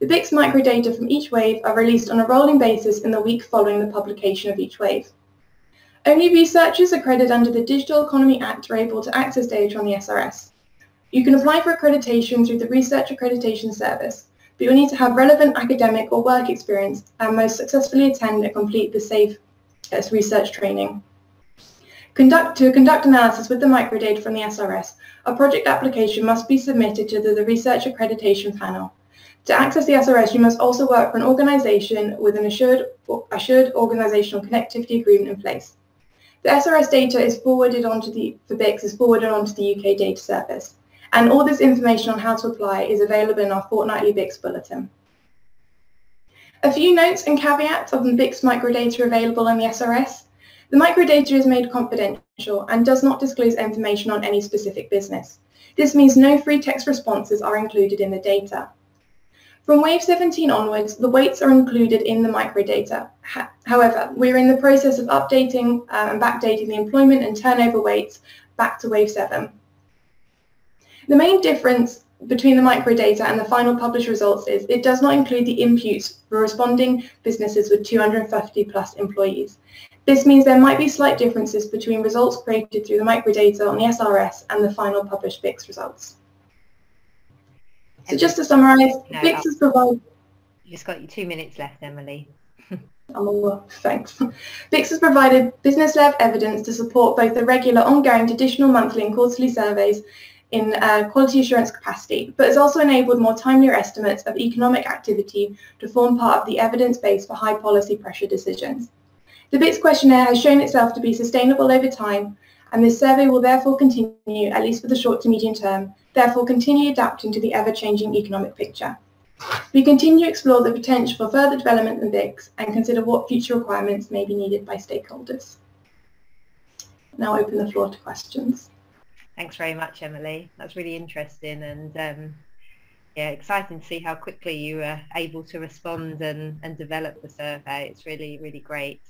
The BICS microdata from each wave are released on a rolling basis in the week following the publication of each wave. Only researchers accredited under the Digital Economy Act are able to access data on the SRS. You can apply for accreditation through the Research Accreditation Service, but you'll need to have relevant academic or work experience and most successfully attend and complete the SAFE research training. Conduct, to conduct analysis with the microdata from the SRS, a project application must be submitted to the, the Research Accreditation Panel. To access the SRS, you must also work for an organisation with an assured, assured organisational connectivity agreement in place. The SRS data is forwarded onto the, for BICS is forwarded onto the UK data service. And all this information on how to apply is available in our fortnightly BICS bulletin. A few notes and caveats of the BICS microdata available in the SRS. The microdata is made confidential and does not disclose information on any specific business. This means no free text responses are included in the data. From wave 17 onwards, the weights are included in the microdata. However, we're in the process of updating uh, and backdating the employment and turnover weights back to wave 7. The main difference between the microdata and the final published results is it does not include the imputes for responding businesses with 250 plus employees. This means there might be slight differences between results created through the microdata on the SRS and the final published BICS results. So just to summarise, no, BICS has provided... You've just got two minutes left, Emily. (laughs) I'm thanks. BICS has provided business-led evidence to support both the regular ongoing traditional monthly and quarterly surveys in uh, quality assurance capacity, but has also enabled more timelier estimates of economic activity to form part of the evidence base for high policy pressure decisions. The BICS questionnaire has shown itself to be sustainable over time, and this survey will therefore continue, at least for the short to medium term, therefore continue adapting to the ever-changing economic picture. We continue to explore the potential for further development in BICS and consider what future requirements may be needed by stakeholders. Now open the floor to questions. Thanks very much, Emily. That's really interesting and um, yeah, exciting to see how quickly you were able to respond and, and develop the survey. It's really, really great.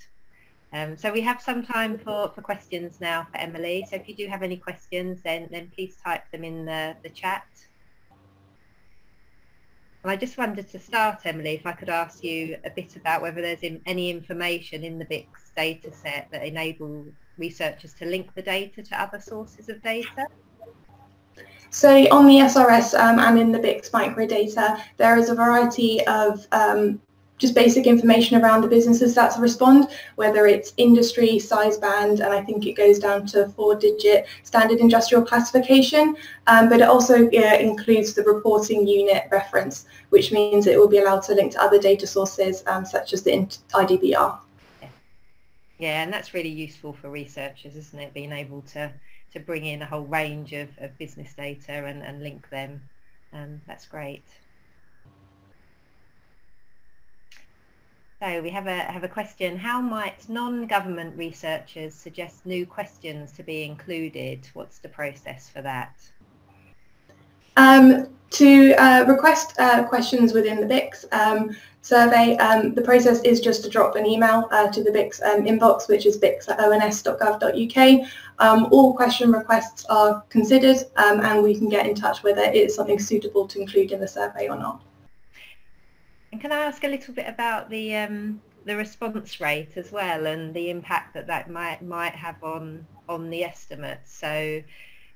Um, so we have some time for, for questions now for Emily. So if you do have any questions, then, then please type them in the, the chat. And I just wondered to start, Emily, if I could ask you a bit about whether there's in, any information in the BICS data set that enable researchers to link the data to other sources of data. So on the SRS um, and in the BICS microdata, there is a variety of um, just basic information around the businesses that respond, whether it's industry, size band, and I think it goes down to four-digit standard industrial classification, um, but it also uh, includes the reporting unit reference, which means it will be allowed to link to other data sources um, such as the IDBR. Yeah, and that's really useful for researchers, isn't it? Being able to, to bring in a whole range of, of business data and, and link them. Um, that's great. So we have a have a question. How might non-government researchers suggest new questions to be included? What's the process for that? Um, to uh, request uh, questions within the BICS um, survey, um, the process is just to drop an email uh, to the BICS um, inbox, which is bics. Um, all question requests are considered um, and we can get in touch whether it is something suitable to include in the survey or not. And can I ask a little bit about the um, the response rate as well and the impact that that might might have on on the estimates? So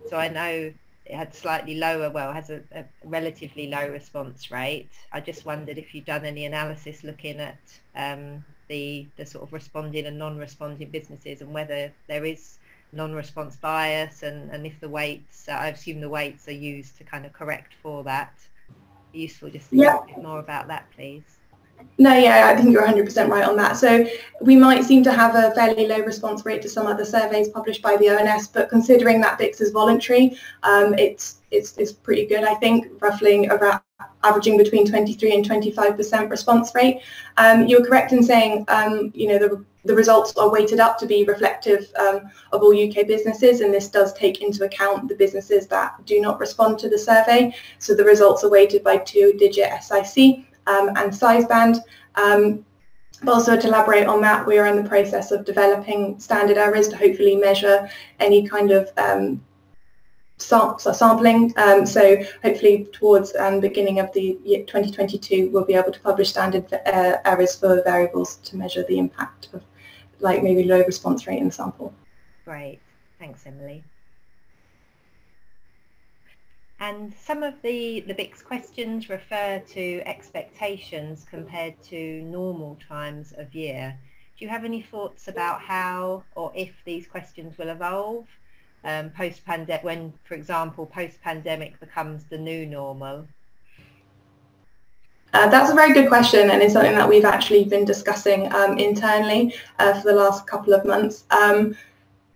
so I know it had slightly lower, well, has a, a, relatively low response rate. I just wondered if you've done any analysis looking at um, the the sort of responding and non-responding businesses and whether there is non-response bias and, and if the weights, I assume the weights are used to kind of correct for that useful just to yeah. a bit more about that, please. No, yeah, I think you're 100% right on that. So we might seem to have a fairly low response rate to some other surveys published by the ONS, but considering that BICS is voluntary, um, it's, it's, it's pretty good, I think, roughly around averaging between 23 and 25% response rate. Um, you're correct in saying, um, you know, the, the results are weighted up to be reflective um, of all UK businesses, and this does take into account the businesses that do not respond to the survey. So the results are weighted by two-digit SIC um, and size band. Um, also to elaborate on that, we are in the process of developing standard errors to hopefully measure any kind of um, sam sampling. Um, so hopefully towards um, beginning of the year 2022, we'll be able to publish standard uh, errors for variables to measure the impact of like maybe low response rate in the sample. Great. Thanks, Emily. And some of the, the BICS questions refer to expectations compared to normal times of year. Do you have any thoughts about how or if these questions will evolve um, post-pandemic, when, for example, post-pandemic becomes the new normal? Uh, that's a very good question and it's something that we've actually been discussing um, internally uh, for the last couple of months. Um,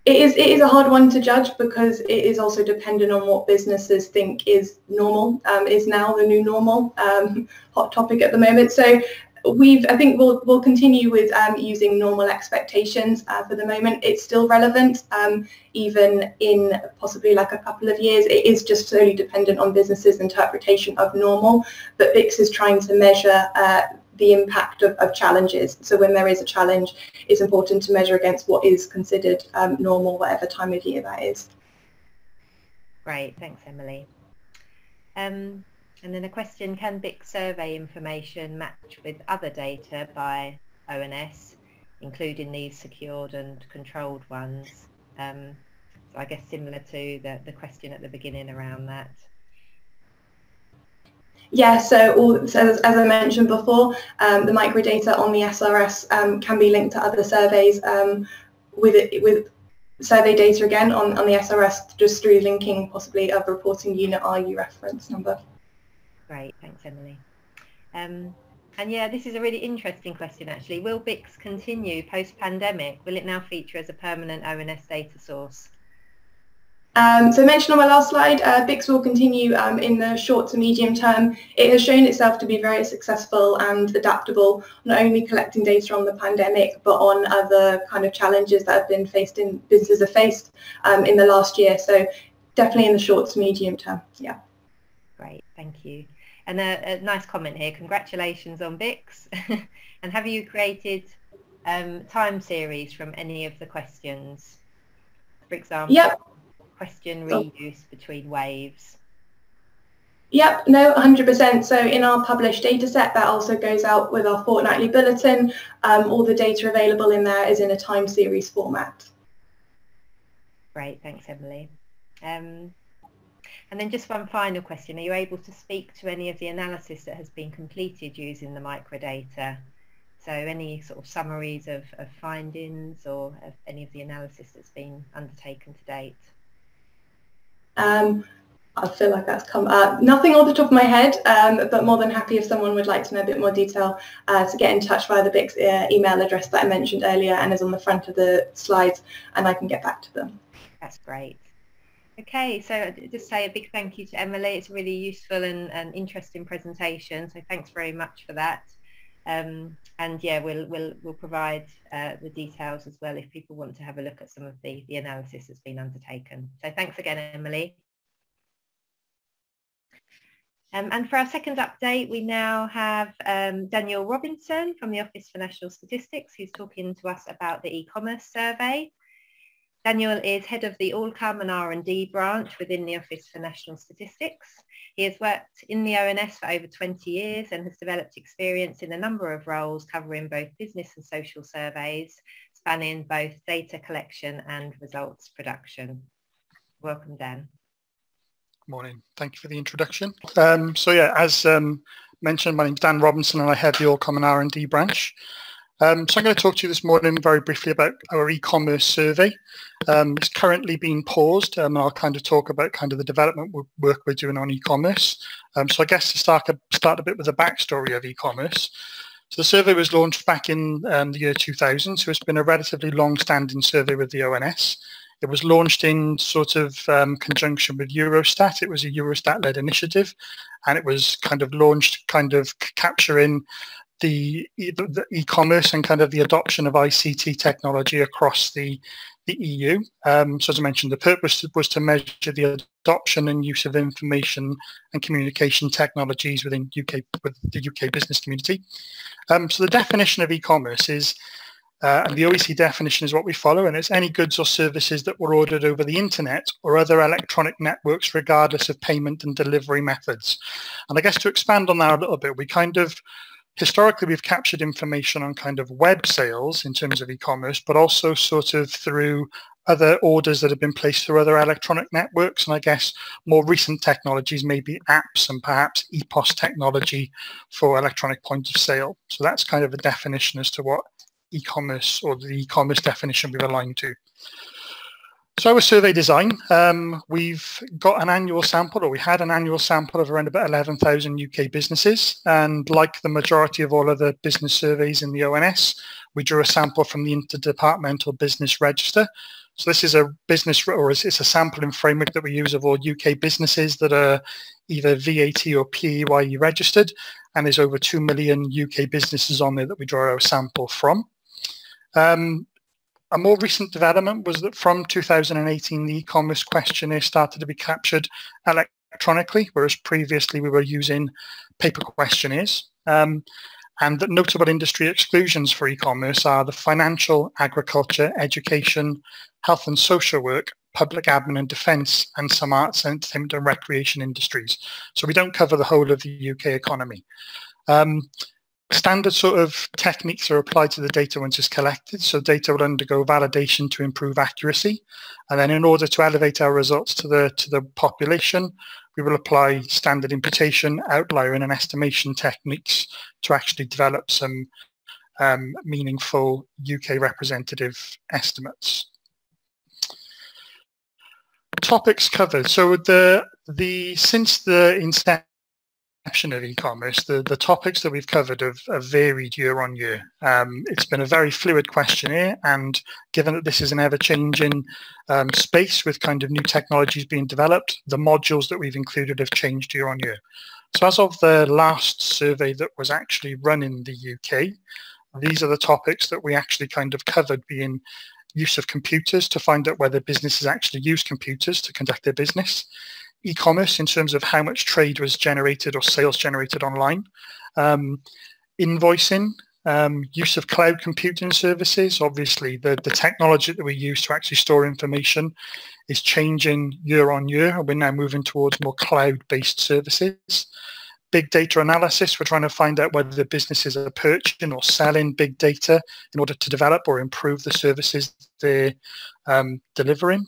it is it is a hard one to judge because it is also dependent on what businesses think is normal, um, is now the new normal, um, hot topic at the moment. So we've I think we'll we'll continue with um, using normal expectations uh, for the moment. It's still relevant um, even in possibly like a couple of years. It is just solely dependent on businesses' interpretation of normal. But BICS is trying to measure uh, the impact of, of, challenges. So when there is a challenge, it's important to measure against what is considered um, normal, whatever time of year that is. Great, thanks Emily. Um, and then a question, can BICS survey information match with other data by ONS, including these secured and controlled ones? Um, so I guess similar to the, the question at the beginning around that. Yeah, so, all, so as, as, I mentioned before, um, the microdata on the SRS um, can be linked to other surveys um, with it, with survey data again on, on the SRS just through linking possibly a reporting unit RU reference number. Great, thanks Emily. Um, and yeah, this is a really interesting question actually. Will BICS continue post-pandemic? Will it now feature as a permanent ONS data source? Um, so mentioned on my last slide, uh, BICS will continue um, in the short to medium term. It has shown itself to be very successful and adaptable, not only collecting data on the pandemic, but on other kind of challenges that have been faced in businesses have faced um, in the last year. So definitely in the short to medium term, yeah. Great, thank you. And a, a nice comment here, congratulations on BICS. (laughs) and have you created um, time series from any of the questions? For example, yep. question reuse between waves. Yep, no, 100%. So in our published data set, that also goes out with our fortnightly bulletin. Um, all the data available in there is in a time series format. Great, thanks, Emily. Um, and then just one final question. Are you able to speak to any of the analysis that has been completed using the microdata? So any sort of summaries of, of findings or of any of the analysis that's been undertaken to date? Um, I feel like that's come uh, nothing off the top of my head, um, but more than happy if someone would like to know a bit more detail uh, to get in touch via the BICS uh, email address that I mentioned earlier and is on the front of the slides and I can get back to them. That's great. Okay, so just say a big thank you to Emily. It's a really useful and, and interesting presentation. So thanks very much for that. Um, and yeah, we'll we'll we'll provide uh, the details as well if people want to have a look at some of the the analysis that's been undertaken. So thanks again, Emily. Um, and for our second update, we now have um, Daniel Robinson from the Office for National Statistics, who's talking to us about the e-commerce survey. Daniel is head of the Allcome and R&D branch within the Office for National Statistics. He has worked in the ONS for over 20 years and has developed experience in a number of roles covering both business and social surveys, spanning both data collection and results production. Welcome, Dan. Good Morning. Thank you for the introduction. Um, so yeah, as um, mentioned, my name is Dan Robinson and I head the Allcome and R&D branch. Um, so I'm going to talk to you this morning very briefly about our e-commerce survey. Um, it's currently being paused um, and I'll kind of talk about kind of the development work we're doing on e-commerce. Um, so I guess to start a, start a bit with the backstory of e-commerce. So the survey was launched back in um, the year 2000, so it's been a relatively long-standing survey with the ONS. It was launched in sort of um, conjunction with Eurostat. It was a Eurostat-led initiative, and it was kind of launched, kind of capturing the, e-commerce and kind of the adoption of ICT technology across the the EU. Um, so as I mentioned, the purpose was to measure the adoption and use of information and communication technologies within UK with the UK business community. Um, so the definition of e-commerce is uh, and the OECD definition is what we follow, and it's any goods or services that were ordered over the internet or other electronic networks, regardless of payment and delivery methods. And I guess to expand on that a little bit, we kind of historically we've captured information on kind of web sales in terms of e-commerce, but also sort of through other orders that have been placed through other electronic networks. And I guess more recent technologies maybe apps and perhaps EPOS technology for electronic point of sale. So that's kind of a definition as to what e-commerce or the e-commerce definition we've aligned to. So our survey design, um, we've got an annual sample, or we had an annual sample of around about 11,000 UK businesses. And like the majority of all other business surveys in the ONS, we drew a sample from the Interdepartmental Business Register. So this is a business, or it's a sampling framework that we use of all UK businesses that are either VAT or PAYE registered. And there's over 2 million UK businesses on there that we draw our sample from. Um, a more recent development was that from 2018, the e-commerce questionnaire started to be captured electronically, whereas previously we were using paper questionnaires. Um, and that notable industry exclusions for e-commerce are the financial, agriculture, education, health and social work, public admin and defence, and some arts, entertainment and recreation industries. So we don't cover the whole of the UK economy. Um, standard sort of techniques are applied to the data once it's collected. So data will undergo validation to improve accuracy. And then in order to elevate our results to the, to the population, we will apply standard imputation, outlier and estimation techniques to actually develop some um, meaningful UK representative estimates. Topics covered. So the the since the inception of e-commerce, the, the topics that we've covered have, have varied year on year. Um, it's been a very fluid questionnaire and given that this is an ever-changing um, space with kind of new technologies being developed, the modules that we've included have changed year on year. So as of the last survey that was actually run in the UK, these are the topics that we actually kind of covered being use of computers to find out whether businesses actually use computers to conduct their business e-commerce in terms of how much trade was generated or sales generated online, um, invoicing, Um, use of cloud computing services. Obviously, the, the technology that we use to actually store information is changing year on year. We're now moving towards more cloud-based services. Big data analysis, we're trying to find out whether the businesses are purchasing or selling big data in order to develop or improve the services they're um, delivering.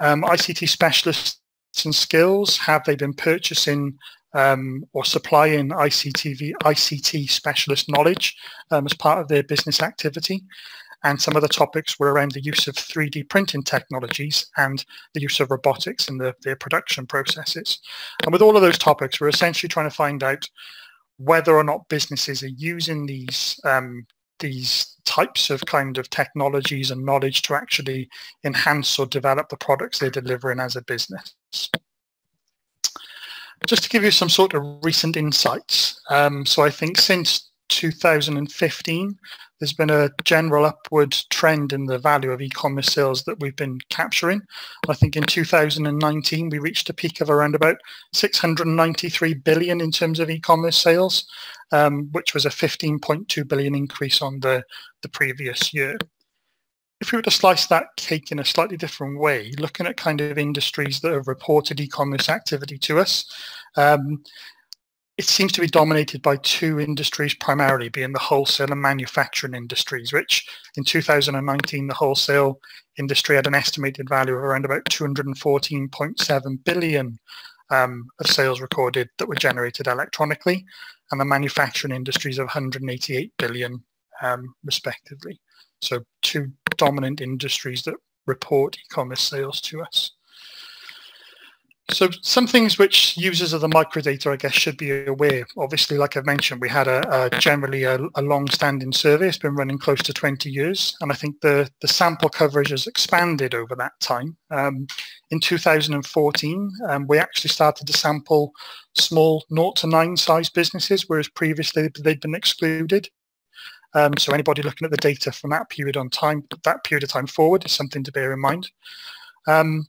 Um, ICT specialists and skills, have they been purchasing um, or supplying ICTV, ICT specialist knowledge um, as part of their business activity. And some of the topics were around the use of 3D printing technologies and the use of robotics in the, their production processes. And with all of those topics, we're essentially trying to find out whether or not businesses are using these um, these types of kind of technologies and knowledge to actually enhance or develop the products they're delivering as a business. Just to give you some sort of recent insights. Um, so I think since 2015, there's been a general upward trend in the value of e-commerce sales that we've been capturing. I think in 2019, we reached a peak of around about 693 billion in terms of e-commerce sales, um, which was a 15.2 billion increase on the, the previous year if we were to slice that cake in a slightly different way, looking at kind of industries that have reported e-commerce activity to us, um, it seems to be dominated by two industries primarily, being the wholesale and manufacturing industries, which in 2019, the wholesale industry had an estimated value of around about 214.7 billion um, of sales recorded that were generated electronically, and the manufacturing industries of 188 billion um, respectively. So two dominant industries that report e-commerce sales to us. So some things which users of the microdata, I guess, should be aware. Obviously, like I've mentioned, we had a, a generally a, a long-standing survey. It's been running close to 20 years, and I think the, the sample coverage has expanded over that time. Um, in 2014, um, we actually started to sample small 0 to 9 size businesses, whereas previously they'd been excluded. Um, so anybody looking at the data from that period on time, that period of time forward is something to bear in mind. Um,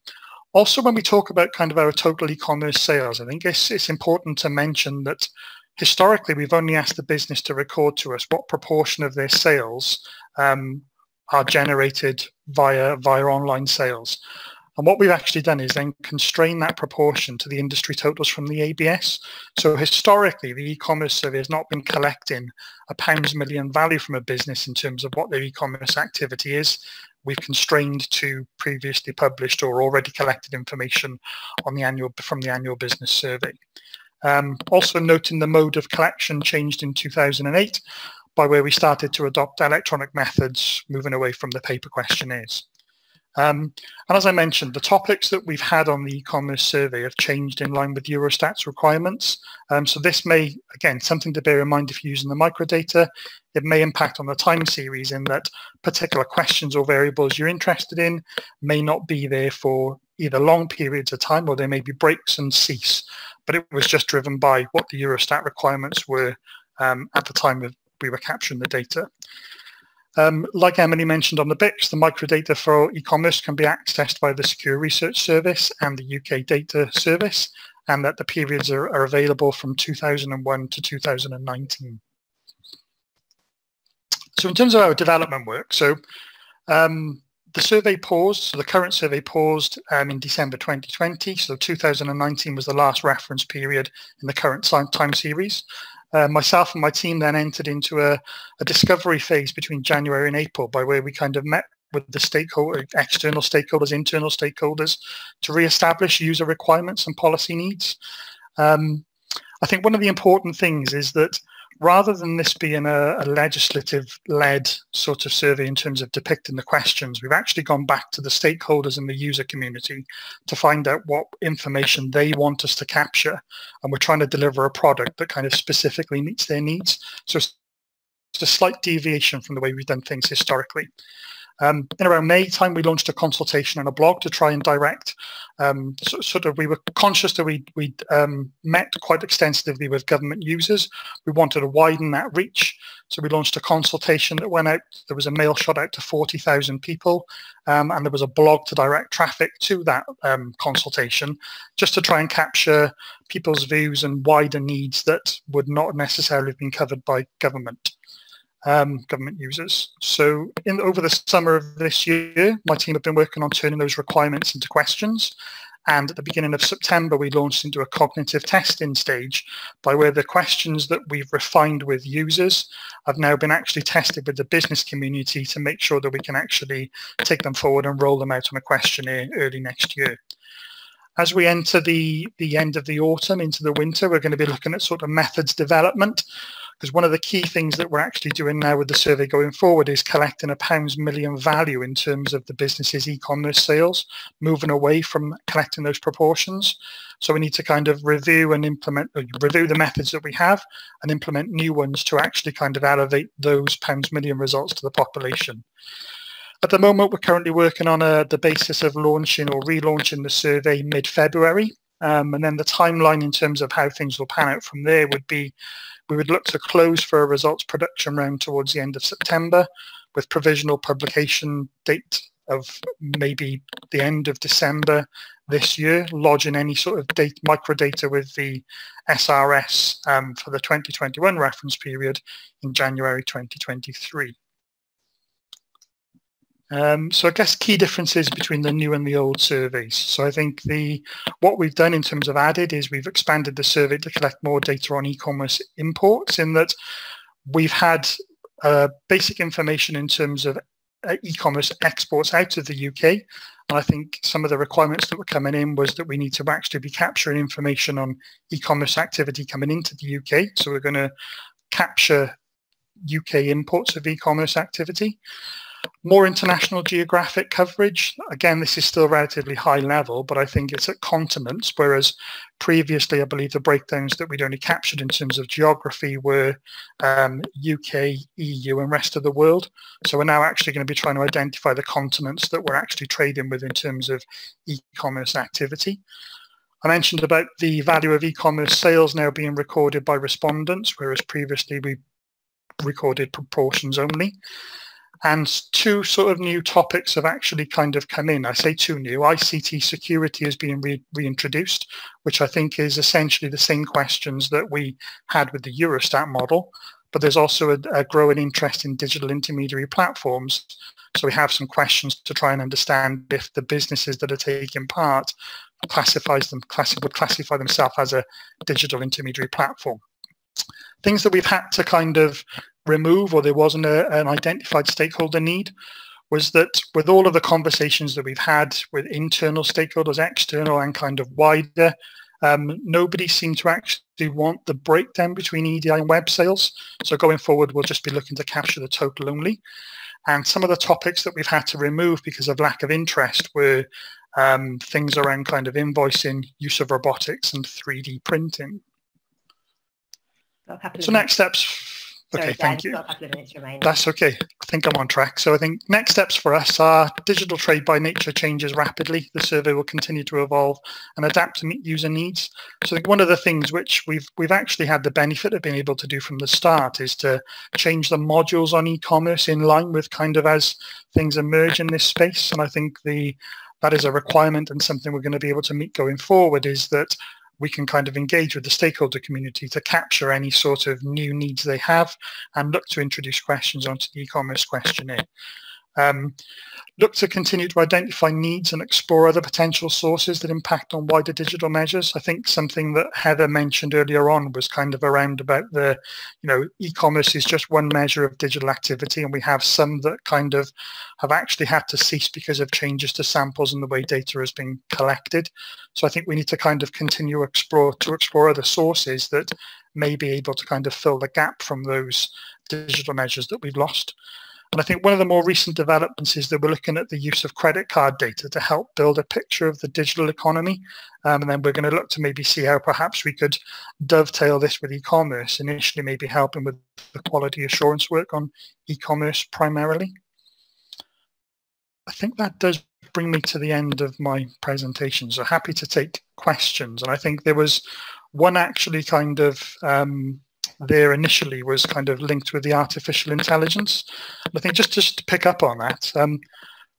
also, when we talk about kind of our total e-commerce sales, I think it's, it's important to mention that historically we've only asked the business to record to us what proportion of their sales um, are generated via via online sales. And what we've actually done is then constrain that proportion to the industry totals from the ABS. So historically, the e-commerce survey has not been collecting a pounds million value from a business in terms of what their e-commerce activity is. We've constrained to previously published or already collected information on the annual from the annual business survey. Um, also noting the mode of collection changed in 2008 by where we started to adopt electronic methods, moving away from the paper questionnaires. Um, and as I mentioned, the topics that we've had on the e-commerce survey have changed in line with Eurostat's requirements. Um, so this may, again, something to bear in mind if you're using the microdata. It may impact on the time series in that particular questions or variables you're interested in may not be there for either long periods of time or there may be breaks and cease. But it was just driven by what the Eurostat requirements were um, at the time we were capturing the data. Um, like Emily mentioned on the BICS, the microdata for e-commerce can be accessed by the Secure Research Service and the UK Data Service, and that the periods are, are available from 2001 to 2019. So in terms of our development work, so um, the survey paused, so the current survey paused um, in December 2020, so 2019 was the last reference period in the current time series. Uh, myself and my team then entered into a, a, discovery phase between January and April by where we kind of met with the stakeholder, external stakeholders, internal stakeholders to re-establish user requirements and policy needs. Um, I think one of the important things is that rather than this being a, a legislative-led sort of survey in terms of depicting the questions, we've actually gone back to the stakeholders and the user community to find out what information they want us to capture. And we're trying to deliver a product that kind of specifically meets their needs. So it's a slight deviation from the way we've done things historically. Um, in around May time, we launched a consultation and a blog to try and direct. Um, so, sort of, we were conscious that we we um, met quite extensively with government users. We wanted to widen that reach, so we launched a consultation that went out. There was a mail shot out to 40,000 people, um, and there was a blog to direct traffic to that um, consultation, just to try and capture people's views and wider needs that would not necessarily have been covered by government. Um, government users. So in over the summer of this year, my team have been working on turning those requirements into questions. And at the beginning of September, we launched into a cognitive testing stage by where the questions that we've refined with users have now been actually tested with the business community to make sure that we can actually take them forward and roll them out on a questionnaire early next year. As we enter the, the end of the autumn into the winter, we're going to be looking at sort of methods development because one of the key things that we're actually doing now with the survey going forward is collecting a pounds million value in terms of the business's e-commerce sales, moving away from collecting those proportions. So we need to kind of review and implement, uh, review the methods that we have and implement new ones to actually kind of elevate those pounds million results to the population. At the moment, we're currently working on a, uh, the basis of launching or relaunching the survey mid-February. Um, and then the timeline in terms of how things will pan out from there would be we would look to close for a results production round towards the end of September with provisional publication date of maybe the end of December this year, lodging any sort of data, microdata with the SRS um, for the 2021 reference period in January 2023. Um, so I guess key differences between the new and the old surveys. So I think the what we've done in terms of added is we've expanded the survey to collect more data on e-commerce imports in that we've had uh, basic information in terms of uh, e-commerce exports out of the UK. And I think some of the requirements that were coming in was that we need to actually be capturing information on e-commerce activity coming into the UK. So we're going to capture UK imports of e-commerce activity. More international geographic coverage. Again, this is still relatively high level, but I think it's at continents, whereas previously I believe the breakdowns that we'd only captured in terms of geography were um, UK, EU and rest of the world. So we're now actually going to be trying to identify the continents that we're actually trading with in terms of e-commerce activity. I mentioned about the value of e-commerce sales now being recorded by respondents, whereas previously we recorded proportions only and two sort of new topics have actually kind of come in. I say two new. ICT security is being re reintroduced, which I think is essentially the same questions that we had with the Eurostat model, but there's also a, a growing interest in digital intermediary platforms. So we have some questions to try and understand if the businesses that are taking part classifies them classi would classify themselves as a digital intermediary platform things that we've had to kind of remove or there wasn't a, an identified stakeholder need was that with all of the conversations that we've had with internal stakeholders, external and kind of wider, um, nobody seemed to actually want the breakdown between EDI and web sales. So going forward, we'll just be looking to capture the total only. And some of the topics that we've had to remove because of lack of interest were um, things around kind of invoicing, use of robotics and 3D printing. So next steps Sorry, okay, thank you. That's okay. I think I'm on track. So I think next steps for us are digital trade by nature changes rapidly. The survey will continue to evolve and adapt to meet user needs. So I think one of the things which we've we've actually had the benefit of being able to do from the start is to change the modules on e-commerce in line with kind of as things emerge in this space. And I think the that is a requirement and something we're going to be able to meet going forward is that we can kind of engage with the stakeholder community to capture any sort of new needs they have and look to introduce questions onto the e-commerce questionnaire. Um, look to continue to identify needs and explore other potential sources that impact on wider digital measures. I think something that Heather mentioned earlier on was kind of around about the, you know, e-commerce is just one measure of digital activity and we have some that kind of have actually had to cease because of changes to samples and the way data has been collected. So I think we need to kind of continue explore to explore other sources that may be able to kind of fill the gap from those digital measures that we've lost. And I think one of the more recent developments is that we're looking at the use of credit card data to help build a picture of the digital economy. Um, and then we're going to look to maybe see how perhaps we could dovetail this with e-commerce, initially maybe helping with the quality assurance work on e-commerce primarily. I think that does bring me to the end of my presentation. So happy to take questions. And I think there was one actually kind of um, there initially was kind of linked with the artificial intelligence. I think just, just to pick up on that, um,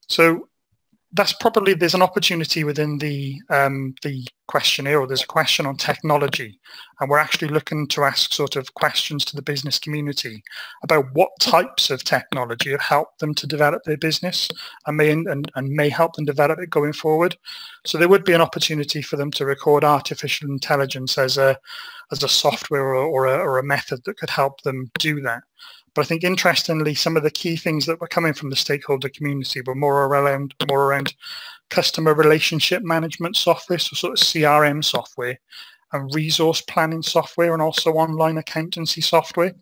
so that's probably there's an opportunity within the um, the questionnaire, or there's a question on technology, and we're actually looking to ask sort of questions to the business community about what types of technology have helped them to develop their business and may and, and may help them develop it going forward. So there would be an opportunity for them to record artificial intelligence as a as a software or, or, a, or a method that could help them do that. But I think interestingly, some of the key things that were coming from the stakeholder community were more around more around customer relationship management software, so sort of CRM software, and resource planning software, and also online accountancy software.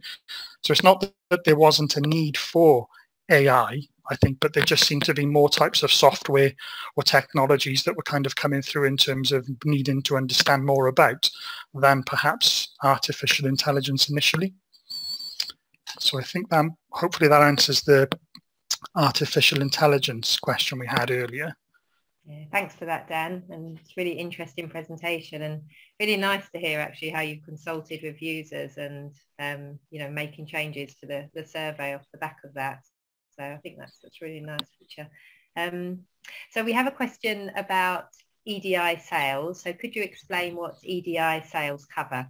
So it's not that there wasn't a need for AI, I think, but there just seemed to be more types of software or technologies that were kind of coming through in terms of needing to understand more about than perhaps artificial intelligence initially. So I think that hopefully that answers the artificial intelligence question we had earlier. Yeah, thanks for that, Dan. And it's really interesting presentation and really nice to hear actually how you've consulted with users and, um, you know, making changes to the, the survey off the back of that. So I think that's, that's really nice feature. Um, so we have a question about EDI sales. So could you explain what EDI sales cover?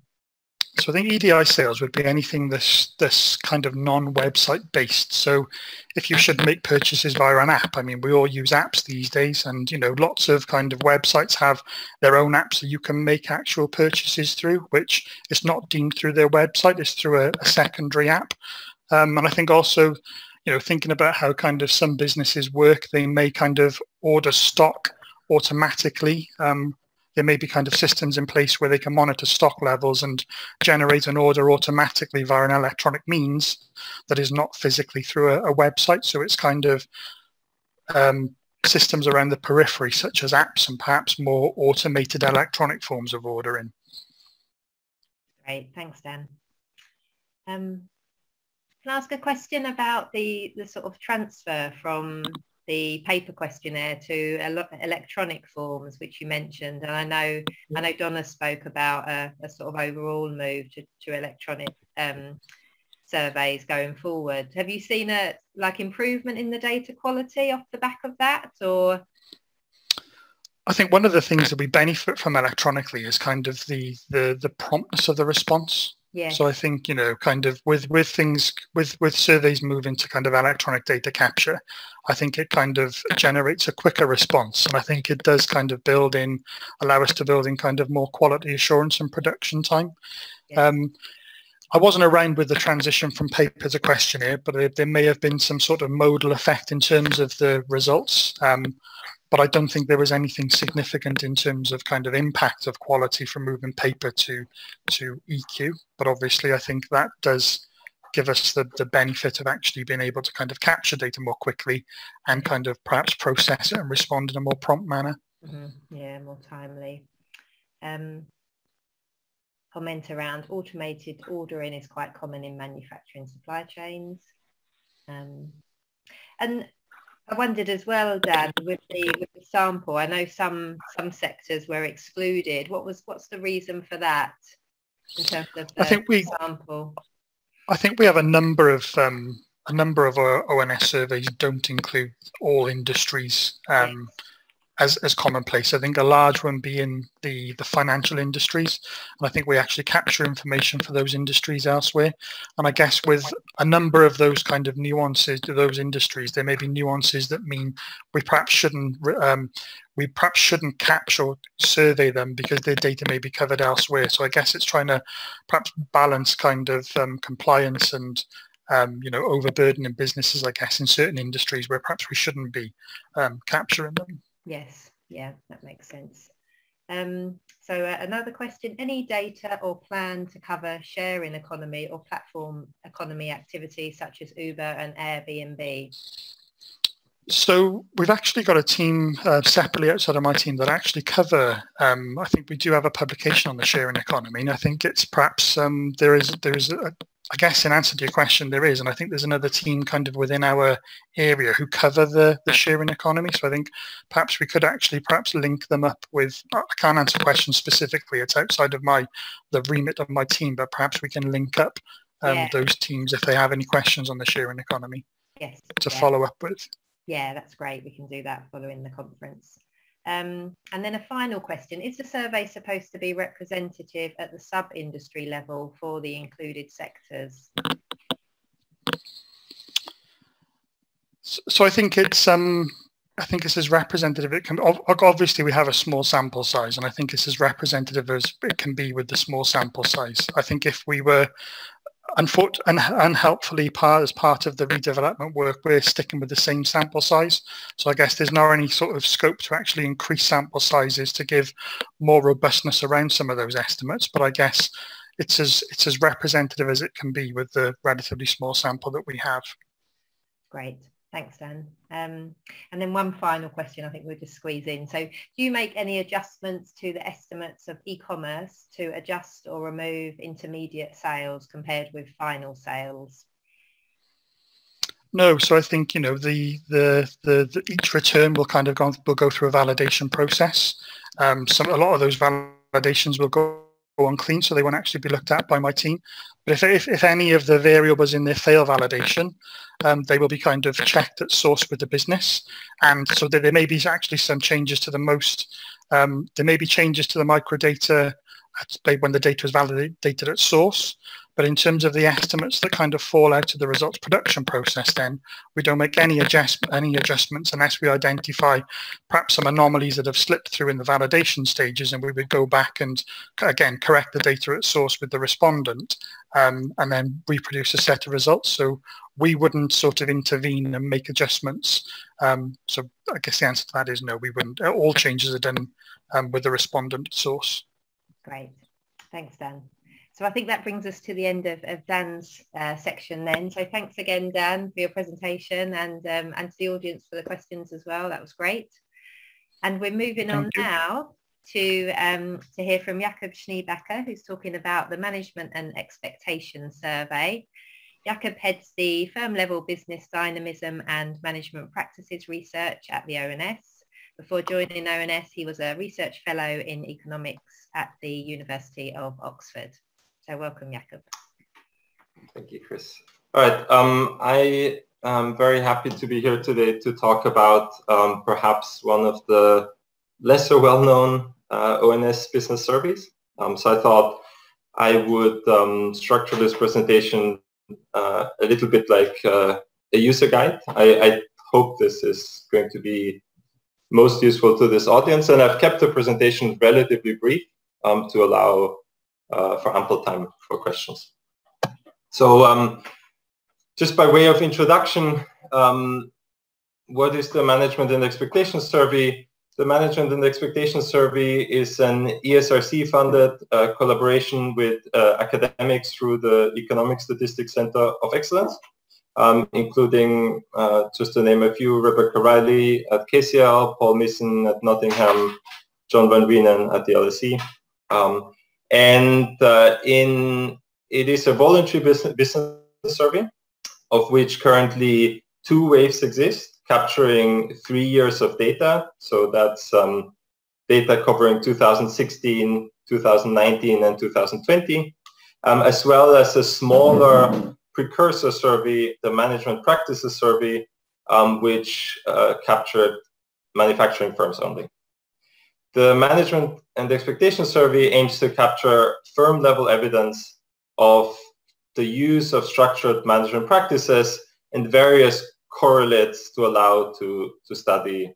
So I think EDI sales would be anything this this kind of non-website based. So if you should make purchases via an app, I mean, we all use apps these days, and you know, lots of kind of websites have their own apps that you can make actual purchases through, which is not deemed through their website; it's through a, a secondary app. Um, and I think also, you know, thinking about how kind of some businesses work, they may kind of order stock automatically um, there may be kind of systems in place where they can monitor stock levels and generate an order automatically via an electronic means that is not physically through a, a website. So it's kind of um, systems around the periphery, such as apps and perhaps more automated electronic forms of ordering. Great, thanks, Dan. Um, can I ask a question about the, the sort of transfer from the paper questionnaire to electronic forms, which you mentioned. And I know I know Donna spoke about a, a sort of overall move to, to electronic um, surveys going forward. Have you seen a like improvement in the data quality off the back of that, or? I think one of the things that we benefit from electronically is kind of the the, the promptness of the response. Yeah. So I think you know, kind of with with things with with surveys moving to kind of electronic data capture, I think it kind of generates a quicker response, and I think it does kind of build in, allow us to build in kind of more quality assurance and production time. Yeah. Um, I wasn't around with the transition from paper to questionnaire, but there may have been some sort of modal effect in terms of the results. Um, but I don't think there was anything significant in terms of kind of impact of quality from moving paper to to EQ. But obviously, I think that does give us the, the benefit of actually being able to kind of capture data more quickly and kind of perhaps process it and respond in a more prompt manner. Mm-hmm. Yeah, more timely. Um, comment around automated ordering is quite common in manufacturing supply chains. Um, and I wondered as well, Dan, with the with the sample. I know some some sectors were excluded. What was what's the reason for that in terms of the I think we, sample? I think we have a number of um, a number of our ONS surveys don't include all industries. Um, yes as, as commonplace. I think a large one being the, the financial industries. And I think we actually capture information for those industries elsewhere. And I guess with a number of those kind of nuances to those industries, there may be nuances that mean we perhaps shouldn't um, we perhaps shouldn't capture or survey them because their data may be covered elsewhere. So I guess it's trying to perhaps balance kind of um, compliance and um, you know, overburdening businesses, I guess, in certain industries where perhaps we shouldn't be um, capturing them. Yes, yeah, that makes sense. Um, so uh, another question, any data or plan to cover sharing economy or platform economy activities such as Uber and Airbnb? So we've actually got a team uh, separately outside of my team that actually cover. Um, I think we do have a publication on the sharing economy, and I think it's perhaps um, there is there is a, I guess in answer to your question, there is, and I think there's another team kind of within our area who cover the, the sharing economy. So I think perhaps we could actually perhaps link them up with, I can't answer questions specifically, it's outside of my, the remit of my team, but perhaps we can link up um, yeah. those teams if they have any questions on the sharing economy yes. to yeah. follow up with. Yeah, that's great. We can do that following the conference. Um, and then a final question, is the survey supposed to be representative at the sub-industry level for the included sectors? So I think it's um, I think it's as representative it can. Obviously, we have a small sample size, and I think it's as representative as it can be with the small sample size. I think if we were unfort- un- unhelpfully part as part of the redevelopment work, we're sticking with the same sample size. So I guess there's not any sort of scope to actually increase sample sizes to give more robustness around some of those estimates. But I guess it's as it's as representative as it can be with the relatively small sample that we have. Great. Thanks, Dan. Um, and then one final question I think we'll just squeeze in. So do you make any adjustments to the estimates of e-commerce to adjust or remove intermediate sales compared with final sales? No, so I think you know the the the, the each return will kind of go will go through a validation process. Um, some a lot of those validations will go unclean, so they won't actually be looked at by my team. But if, if, if any of the variables in there fail validation, um, they will be kind of checked at source with the business. And so there, there may be actually some changes to the most, um, there may be changes to the microdata at, when the data is validated at source. But in terms of the estimates that kind of fall out of the results production process, then we don't make any adjust any adjustments unless we identify perhaps some anomalies that have slipped through in the validation stages, and we would go back and again correct the data at source with the respondent, um, and then reproduce a set of results. So we wouldn't sort of intervene and make adjustments. Um, so I guess the answer to that is no, we wouldn't. All changes are done um, with the respondent source. Great. Thanks, Dan. So I think that brings us to the end of, of Dan's uh, section then. So thanks again, Dan, for your presentation and, um, and to the audience for the questions as well. That was great. And we're moving Thank on you. now to, um, to hear from Jakob Schneebacker, who's talking about the Management and Expectation Survey. Jakob heads the firm level business dynamism and management practices research at the ONS. Before joining ONS, he was a research fellow in economics at the University of Oxford. So welcome, Jakob. Thank you, Chris. All right, um, I am very happy to be here today to talk about um, perhaps one of the lesser well-known uh, ONS business surveys. Um, so I thought I would um, structure this presentation uh, a little bit like uh, a user guide. I, I, hope this is going to be most useful to this audience, and I've kept the presentation relatively brief um, to allow for ample time for questions. So um, just by way of introduction, um, what is the Management and Expectations Survey? The Management and Expectations Survey is an ESRC-funded uh, collaboration with uh, academics through the Economic Statistics Center of Excellence, um, including, uh, just to name a few, Rebecca Riley at KCL, Paul Mizen at Nottingham, John Van Reenen at the LSE. Um, and uh, in it is a voluntary business, business survey, of which currently two waves exist, capturing three years of data. So that's um, data covering 2016, 2019, and 2020, um, as well as a smaller precursor survey, the management practices survey, um, which uh, captured manufacturing firms only. The management and expectation survey aims to capture firm level evidence of the use of structured management practices and various correlates to allow to, to study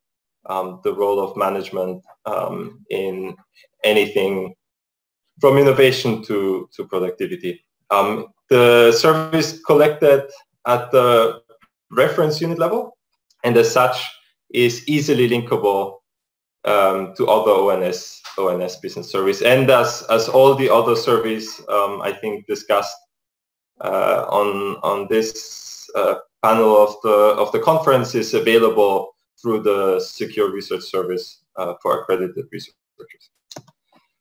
um, the role of management um, in anything from innovation to, to productivity. Um, the survey is collected at the reference unit level and as such is easily linkable um, to other ONS ONS business service, and as as all the other surveys um, I think discussed uh, on on this uh, panel of the of the conference is available through the Secure Research Service uh, for accredited researchers.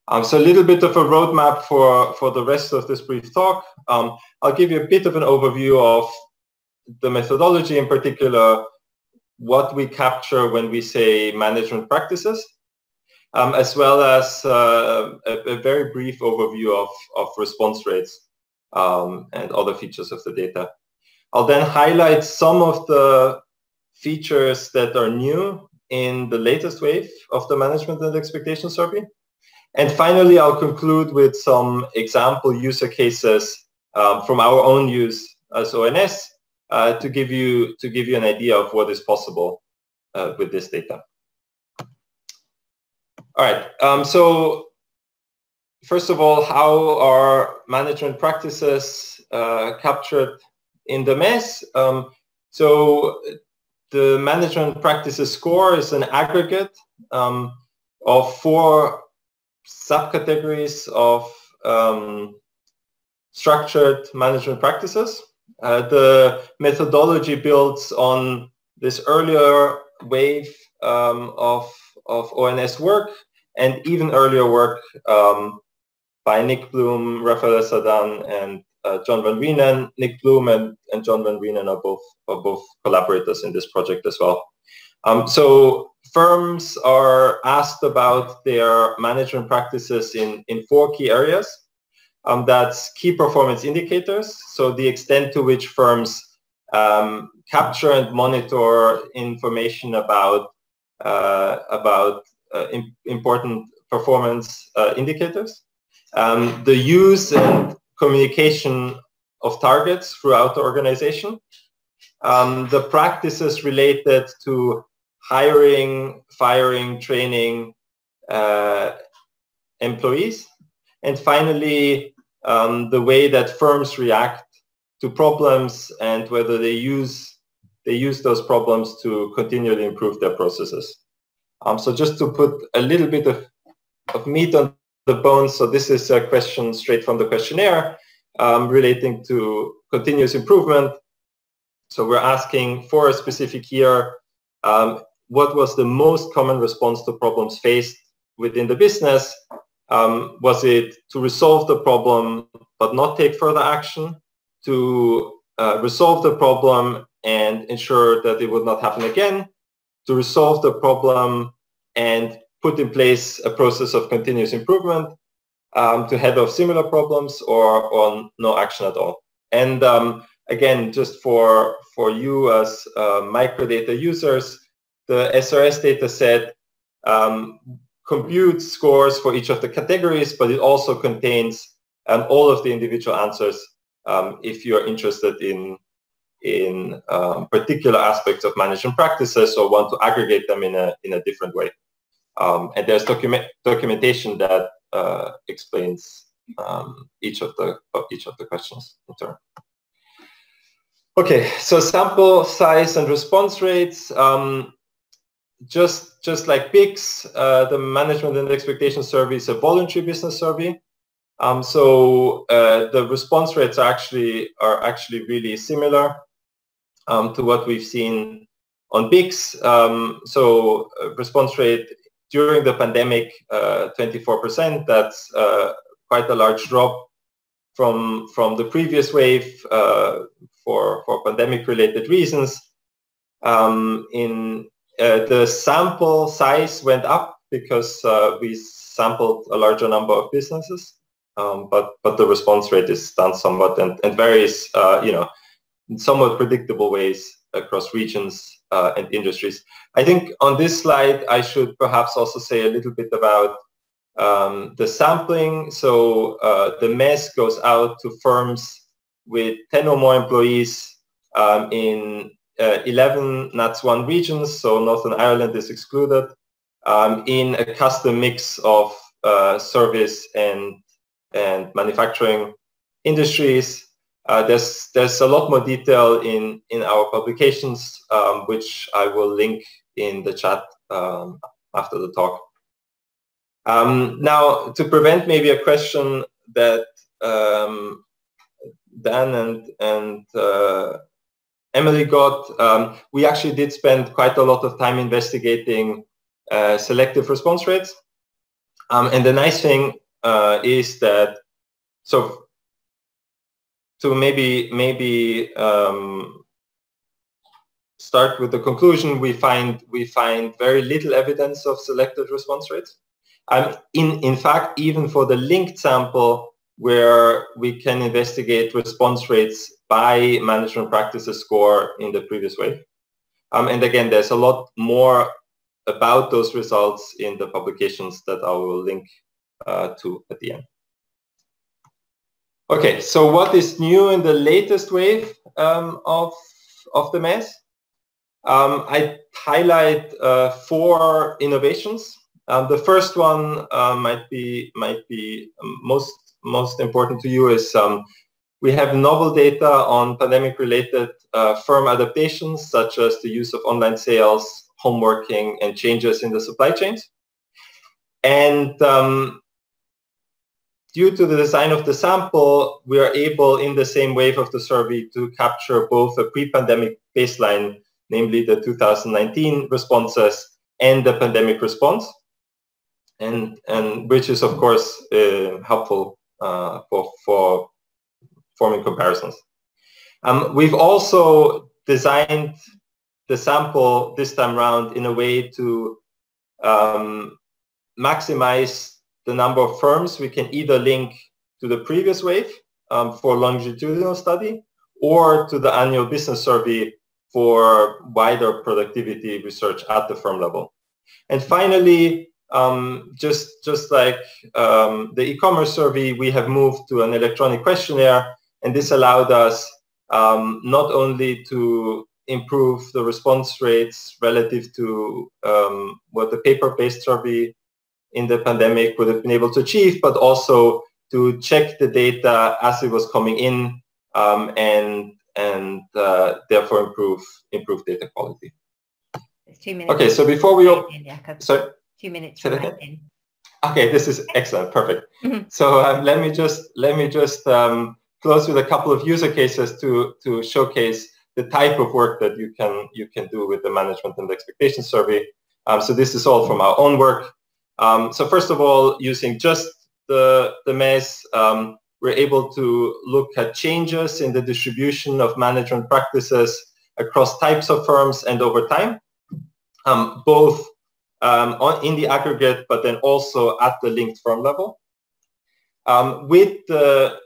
Um, so a little bit of a roadmap for for the rest of this brief talk. Um, I'll give you a bit of an overview of the methodology in particular, what we capture when we say management practices, um, as well as uh, a, a, very brief overview of, of response rates um, and other features of the data. I'll then highlight some of the features that are new in the latest wave of the management and expectation survey. And finally, I'll conclude with some example user cases um, from our own use as ONS uh, to give you to give you an idea of what is possible uh, with this data. All right. Um, so first of all, how are management practices uh, captured in the MES? Um, so the management practices score is an aggregate um, of four subcategories of um, structured management practices. Uh, the methodology builds on this earlier wave um, of, of ONS work and even earlier work um, by Nick Bloom, Raffaella Sadun, and uh, John Van Reenen. Nick Bloom and, and John Van Reenen are both, are both collaborators in this project as well. Um, so firms are asked about their management practices in, in four key areas. Um, that's key performance indicators, so the extent to which firms um, capture and monitor information about uh, about uh, important performance uh, indicators. Um, the use and communication of targets throughout the organization. Um, the practices related to hiring, firing, training uh, employees. And finally, um, the way that firms react to problems and whether they use they use those problems to continually improve their processes. Um, so just to put a little bit of, of meat on the bones, so this is a question straight from the questionnaire um, relating to continuous improvement. So we're asking for a specific year, um, what was the most common response to problems faced within the business? Um, was it to resolve the problem but not take further action? To uh, resolve the problem and ensure that it would not happen again? To resolve the problem and put in place a process of continuous improvement um, to head off similar problems or on no action at all. And um, again, just for, for you as uh, microdata users, the SRS data set um, computes scores for each of the categories, but it also contains um, all of the individual answers um, if you're interested in in um, particular aspects of management practices or want to aggregate them in a in a different way. Um, and there's document documentation that uh, explains um, each of the of each of the questions in turn. Okay, so sample size and response rates. Um, just just like BICS, uh, the management and expectation survey is a voluntary business survey. Um, so uh, the response rates are actually are actually really similar um, to what we've seen on BICS. Um, so uh, response rate during the pandemic, 24%. Uh, that's uh, quite a large drop from from the previous wave uh, for for pandemic related reasons. Um, in uh, the sample size went up because uh, we sampled a larger number of businesses, um, but but the response rate is down somewhat and, and varies, uh, you know, in somewhat predictable ways across regions uh, and industries. I think on this slide, I should perhaps also say a little bit about um, the sampling. So uh, the MES goes out to firms with 10 or more employees um, in 11 NUTS 1 regions, so Northern Ireland is excluded, um, in a custom mix of uh, service and, and manufacturing industries. Uh, there's, there's a lot more detail in, in our publications, um, which I will link in the chat um, after the talk. Um, now, to prevent maybe a question that um, Dan and, and uh, Emily got, um, we actually did spend quite a lot of time investigating uh, selective response rates. Um, and the nice thing uh, is that, so to maybe maybe um, start with the conclusion, we find we find very little evidence of selective response rates. Um, in in fact, even for the linked sample, where we can investigate response rates by management practices score in the previous way. Um, and again, there's a lot more about those results in the publications that I will link uh, to at the end. Okay, so what is new in the latest wave um, of, of the MES? Um, I highlight uh, four innovations. Um, the first one uh, might be might be most most important to you is um, we have novel data on pandemic-related uh, firm adaptations, such as the use of online sales, home working, and changes in the supply chains. And um, due to the design of the sample, we are able, in the same wave of the survey, to capture both a pre-pandemic baseline, namely the 2019 responses, and the pandemic response, and, and which is, of course, uh, helpful uh, for, for forming comparisons. Um, we've also designed the sample this time around in a way to um, maximize the number of firms we can either link to the previous wave um, for longitudinal study or to the annual business survey for wider productivity research at the firm level. And finally, um, just, just like um, the e-commerce survey, we have moved to an electronic questionnaire, and this allowed us um, not only to improve the response rates relative to um, what the paper-based survey in the pandemic would have been able to achieve, but also to check the data as it was coming in um, and and uh, therefore improve improve data quality. two minutes. Okay, so before we open, so two minutes. Okay, this is excellent, perfect. Mm-hmm. So um, let me just let me just um, close with a couple of user cases to to showcase the type of work that you can you can do with the management and the expectation survey. Um, so this is all from our own work. Um, so first of all, using just the, the MES, um, we're able to look at changes in the distribution of management practices across types of firms and over time, um, both um, on, in the aggregate, but then also at the linked firm level. Um, with the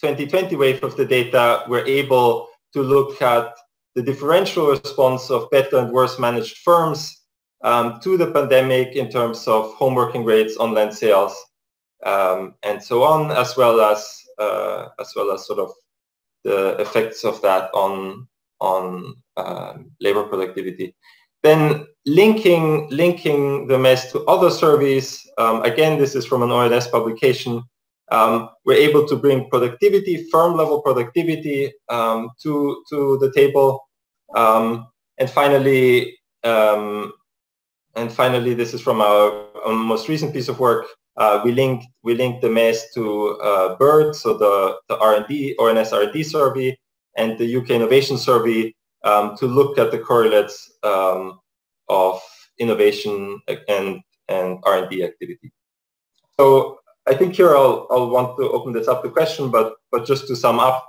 2020 wave of the data, we're able to look at the differential response of better and worse managed firms um, to the pandemic in terms of home working rates, online sales, um, and so on, as well as uh, as well as sort of the effects of that on on uh, labor productivity. Then linking linking the MES to other surveys. Um, again, this is from an ONS publication. Um, we're able to bring productivity, firm level productivity um, to to the table. Um, and finally, um, and finally, this is from our, our most recent piece of work. Uh, we linked we linked the MES to uh, BERD, so the the R&D ONS R&D survey and the UK Innovation Survey um, to look at the correlates um, of innovation and and R&D activity. So I think here I'll I'll want to open this up to question, but but just to sum up,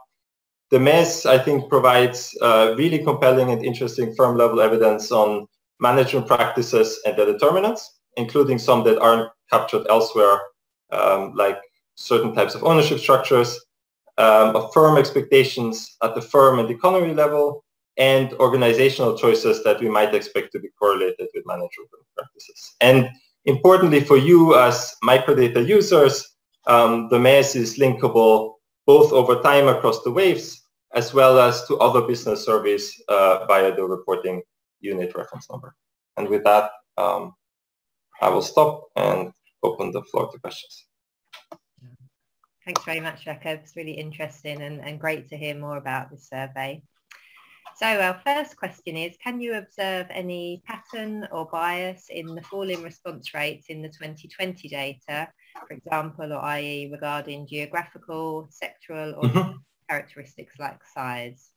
the MES I think provides uh, really compelling and interesting firm level evidence on management practices and their determinants, including some that aren't captured elsewhere, um, like certain types of ownership structures, um, of firm expectations at the firm and economy level, and organizational choices that we might expect to be correlated with management practices. And importantly for you as microdata users, um, the MES is linkable both over time across the waves, as well as to other business surveys uh, via the reporting unit reference number. And with that, um, I will stop and open the floor to questions. Thanks very much, Jakob. It's really interesting and, and great to hear more about this survey. So our first question is, can you observe any pattern or bias in the falling response rates in the 2020 data, for example, or i.e. regarding geographical, sectoral, or mm -hmm. characteristics like size?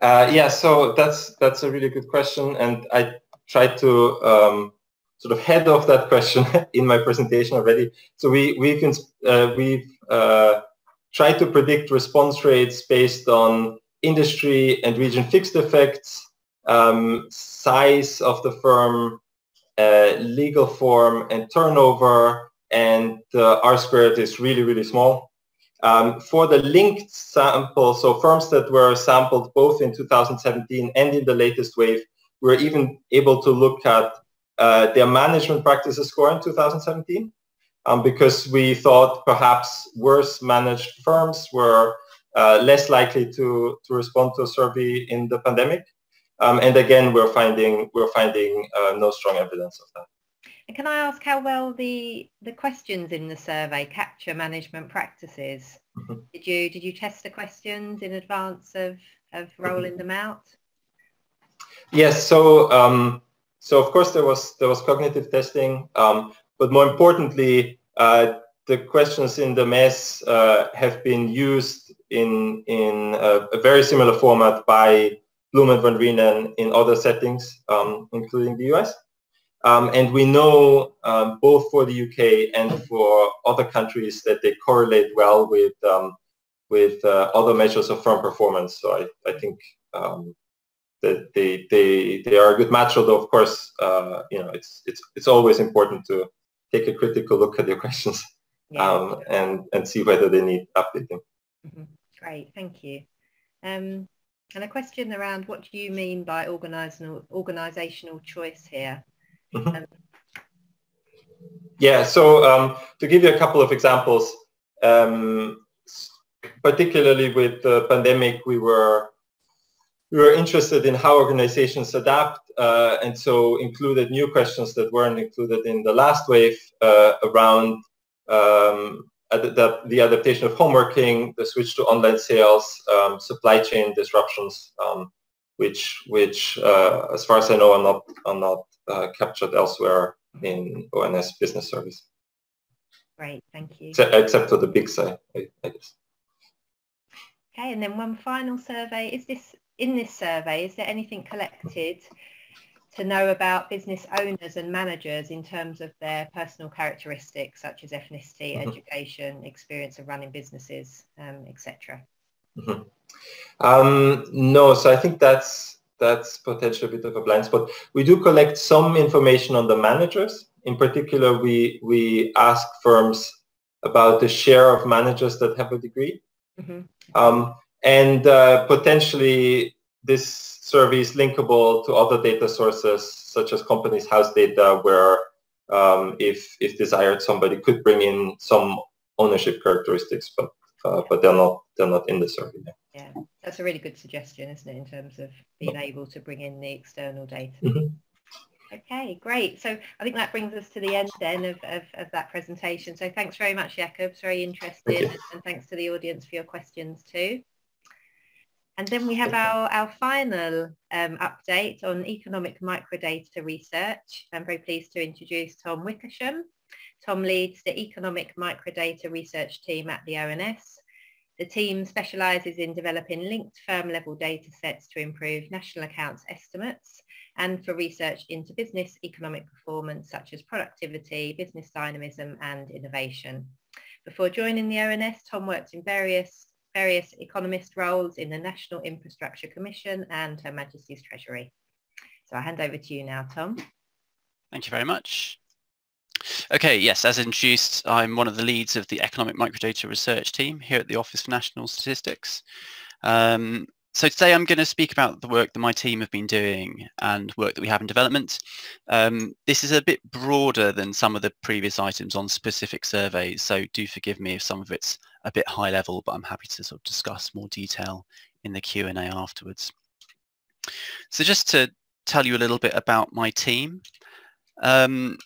Uh, yeah, so that's that's a really good question, and I tried to um, sort of head off that question (laughs) in my presentation already. So we we can uh, we've uh, tried to predict response rates based on industry and region fixed effects, um, size of the firm, uh, legal form, and turnover, and uh, R squared is really really small. Um, for the linked sample, so firms that were sampled both in 2017 and in the latest wave, we were even able to look at uh, their management practices score in 2017 um, because we thought perhaps worse managed firms were uh, less likely to, to respond to a survey in the pandemic. Um, and again, we're finding, we're finding uh, no strong evidence of that. And can I ask how well the the questions in the survey capture management practices? Mm-hmm. Did you did you test the questions in advance of of rolling mm-hmm. them out? Yes. So um, so of course there was there was cognitive testing, um, but more importantly, uh, the questions in the MES uh, have been used in in a, a, very similar format by Bloom and Van Reenen in other settings, um, including the US. Um, and we know um, both for the UK and for other countries that they correlate well with um, with uh, other measures of firm performance. So I, I think um, that they, they they are a good match. Although of course, uh, you know, it's it's it's always important to take a critical look at your (laughs) questions yeah. Um, and and see whether they need updating. Mm-hmm. Great, thank you. Um, and a question around what do you mean by organizational organizational choice here? Mm-hmm. Um, yeah, so um, to give you a couple of examples, um, particularly with the pandemic, we were we were interested in how organizations adapt, uh, and so included new questions that weren't included in the last wave uh, around um, the, the, adaptation of home working, the switch to online sales, um, supply chain disruptions, um, which which uh, as far as I know are not are not uh, captured elsewhere in ONS business service. Great, thank you. Except, for the big side, I, I guess. Okay, and then one final survey. Is this in this survey? Is there anything collected to know about business owners and managers in terms of their personal characteristics, such as ethnicity, mm-hmm. education, experience of running businesses, um, etc. Mm-hmm. Um, no, so I think that's that's potentially a bit of a blind spot. We do collect some information on the managers. In particular, we, we ask firms about the share of managers that have a degree. Mm-hmm. Um, and uh, potentially this survey is linkable to other data sources such as companies house data where um, if, if desired somebody could bring in some ownership characteristics, but uh, but they're not they're not in the survey. Yeah, that's a really good suggestion, isn't it, in terms of being able to bring in the external data. Mm-hmm. Okay, great. So I think that brings us to the end then of, of, of that presentation. So thanks very much, Jakob. It's very interesting. Thank and thanks to the audience for your questions too. And then we have our, our final um, update on economic microdata research. I'm very pleased to introduce Tom Wickersham. Tom leads the economic microdata research team at the ONS. The team specialises in developing linked firm level data sets to improve national accounts estimates and for research into business economic performance such as productivity, business dynamism and innovation. Before joining the ONS, Tom worked in various various economist roles in the National Infrastructure Commission and Her Majesty's Treasury. So I hand over to you now, Tom. Thank you very much. Okay, yes, as introduced, I'm one of the leads of the Economic Microdata Research Team here at the Office for National Statistics. Um, so today I'm going to speak about the work that my team have been doing and work that we have in development. Um, this is a bit broader than some of the previous items on specific surveys, so do forgive me if some of it's a bit high level, but I'm happy to sort of discuss more detail in the Q&A afterwards. So just to tell you a little bit about my team, um,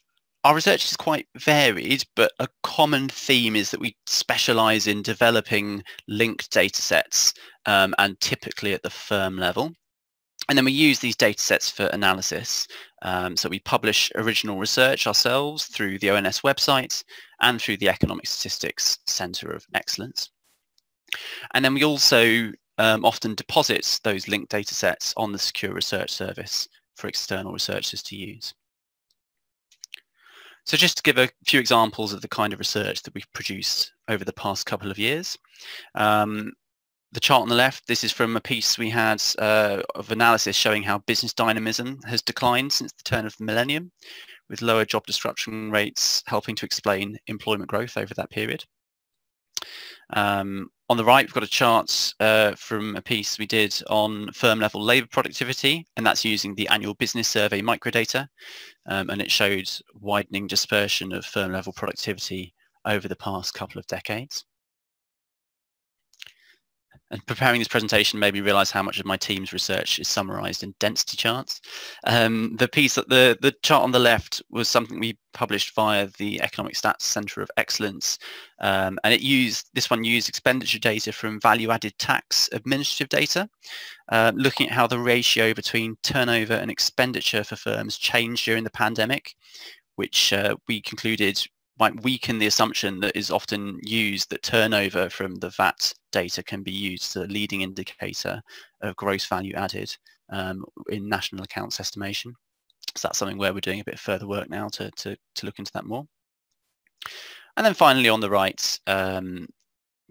our research is quite varied, but a common theme is that we specialize in developing linked data sets um, and typically at the firm level. And then we use these data sets for analysis. Um, so we publish original research ourselves through the ONS website and through the Economic Statistics Centre of Excellence. And then we also um, often deposit those linked data sets on the Secure Research Service for external researchers to use. So just to give a few examples of the kind of research that we've produced over the past couple of years. Um, the chart on the left, this is from a piece we had uh, of analysis showing how business dynamism has declined since the turn of the millennium, with lower job disruption rates helping to explain employment growth over that period. Um, on the right, we've got a chart uh, from a piece we did on firm level labour productivity, and that's using the annual business survey microdata. Um, and it showed widening dispersion of firm level productivity over the past couple of decades and preparing this presentation made me realize how much of my team's research is summarized in density charts. Um, the piece that the, the chart on the left was something we published via the Economic Stats Center of Excellence. Um, and it used, this one used expenditure data from value-added tax administrative data, uh, looking at how the ratio between turnover and expenditure for firms changed during the pandemic, which uh, we concluded might weaken the assumption that is often used that turnover from the VAT data can be used as a leading indicator of gross value added um, in national accounts estimation. So that's something where we're doing a bit further work now to, to, to look into that more. And then finally on the right, um,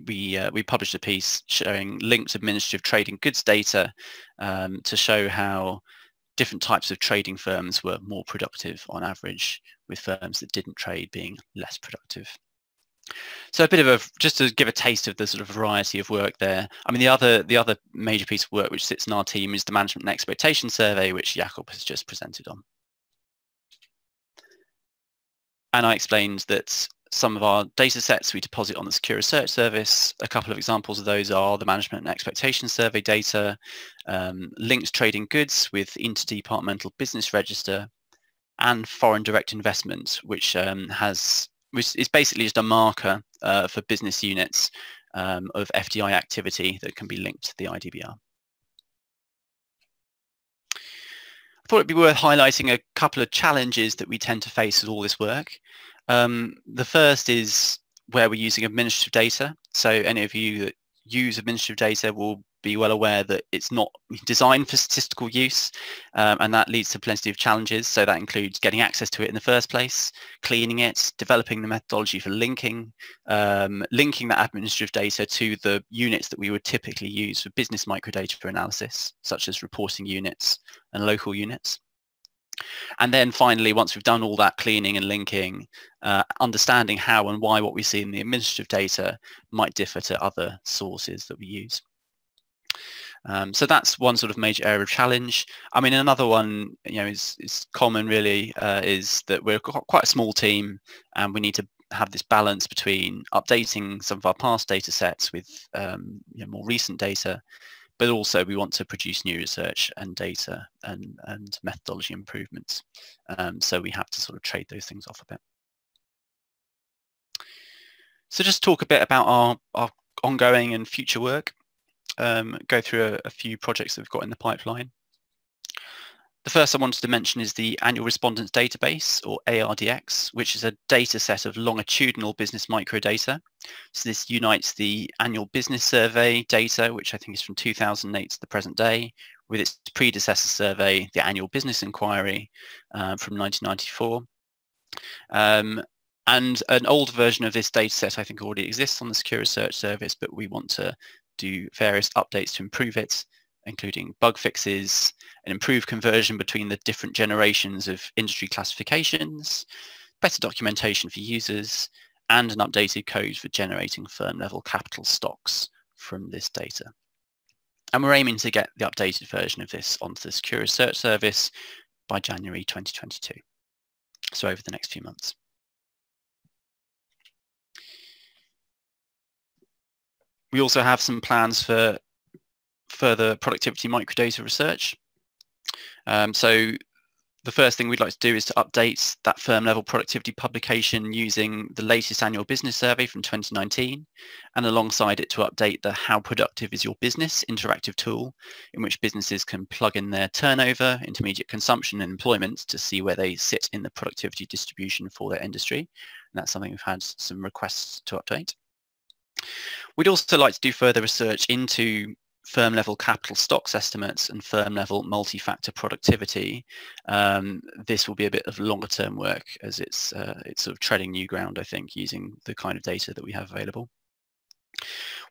we uh, we published a piece showing linked administrative trading goods data um, to show how different types of trading firms were more productive on average, with firms that didn't trade being less productive. So a bit of a just to give a taste of the sort of variety of work there. I mean, the other the other major piece of work which sits in our team is the management and expectation survey, which Jakob has just presented on. And I explained that some of our data sets we deposit on the Secure Research Service. A couple of examples of those are the Management and Expectation Survey data, um, linked trading goods with interdepartmental business register, and foreign direct investment, which um, has which is basically just a marker uh, for business units um, of FDI activity that can be linked to the IDBR. I thought it'd be worth highlighting a couple of challenges that we tend to face with all this work. Um, the first is where we're using administrative data. So any of you that use administrative data will be well aware that it's not designed for statistical use um, and that leads to plenty of challenges. So that includes getting access to it in the first place, cleaning it, developing the methodology for linking, um, linking that administrative data to the units that we would typically use for business microdata for analysis, such as reporting units and local units. And then finally, once we've done all that cleaning and linking, uh, understanding how and why what we see in the administrative data might differ to other sources that we use. Um, so that's one sort of major area of challenge. I mean, another one, you know, is, is common really, uh, is that we're quite a small team and we need to have this balance between updating some of our past data sets with um, you know, more recent data but also we want to produce new research and data and, and methodology improvements. Um, so we have to sort of trade those things off a bit. So just talk a bit about our, our ongoing and future work, um, go through a, a few projects that we've got in the pipeline. The first I wanted to mention is the Annual Respondents Database, or ARDx, which is a data set of longitudinal business microdata. So this unites the annual business survey data, which I think is from 2008 to the present day, with its predecessor survey, the Annual Business Inquiry uh, from 1994. Um, and an old version of this data set I think already exists on the Secure Research Service, but we want to do various updates to improve it including bug fixes, and improved conversion between the different generations of industry classifications, better documentation for users, and an updated code for generating firm level capital stocks from this data. And we're aiming to get the updated version of this onto the Secure Research Service by January 2022, so over the next few months. We also have some plans for further productivity microdata research. Um, so the first thing we'd like to do is to update that firm level productivity publication using the latest annual business survey from 2019 and alongside it to update the how productive is your business interactive tool in which businesses can plug in their turnover, intermediate consumption and employment to see where they sit in the productivity distribution for their industry. And that's something we've had some requests to update. We'd also like to do further research into firm level capital stocks estimates and firm level multi-factor productivity, um, this will be a bit of longer term work as it's, uh, it's sort of treading new ground, I think, using the kind of data that we have available.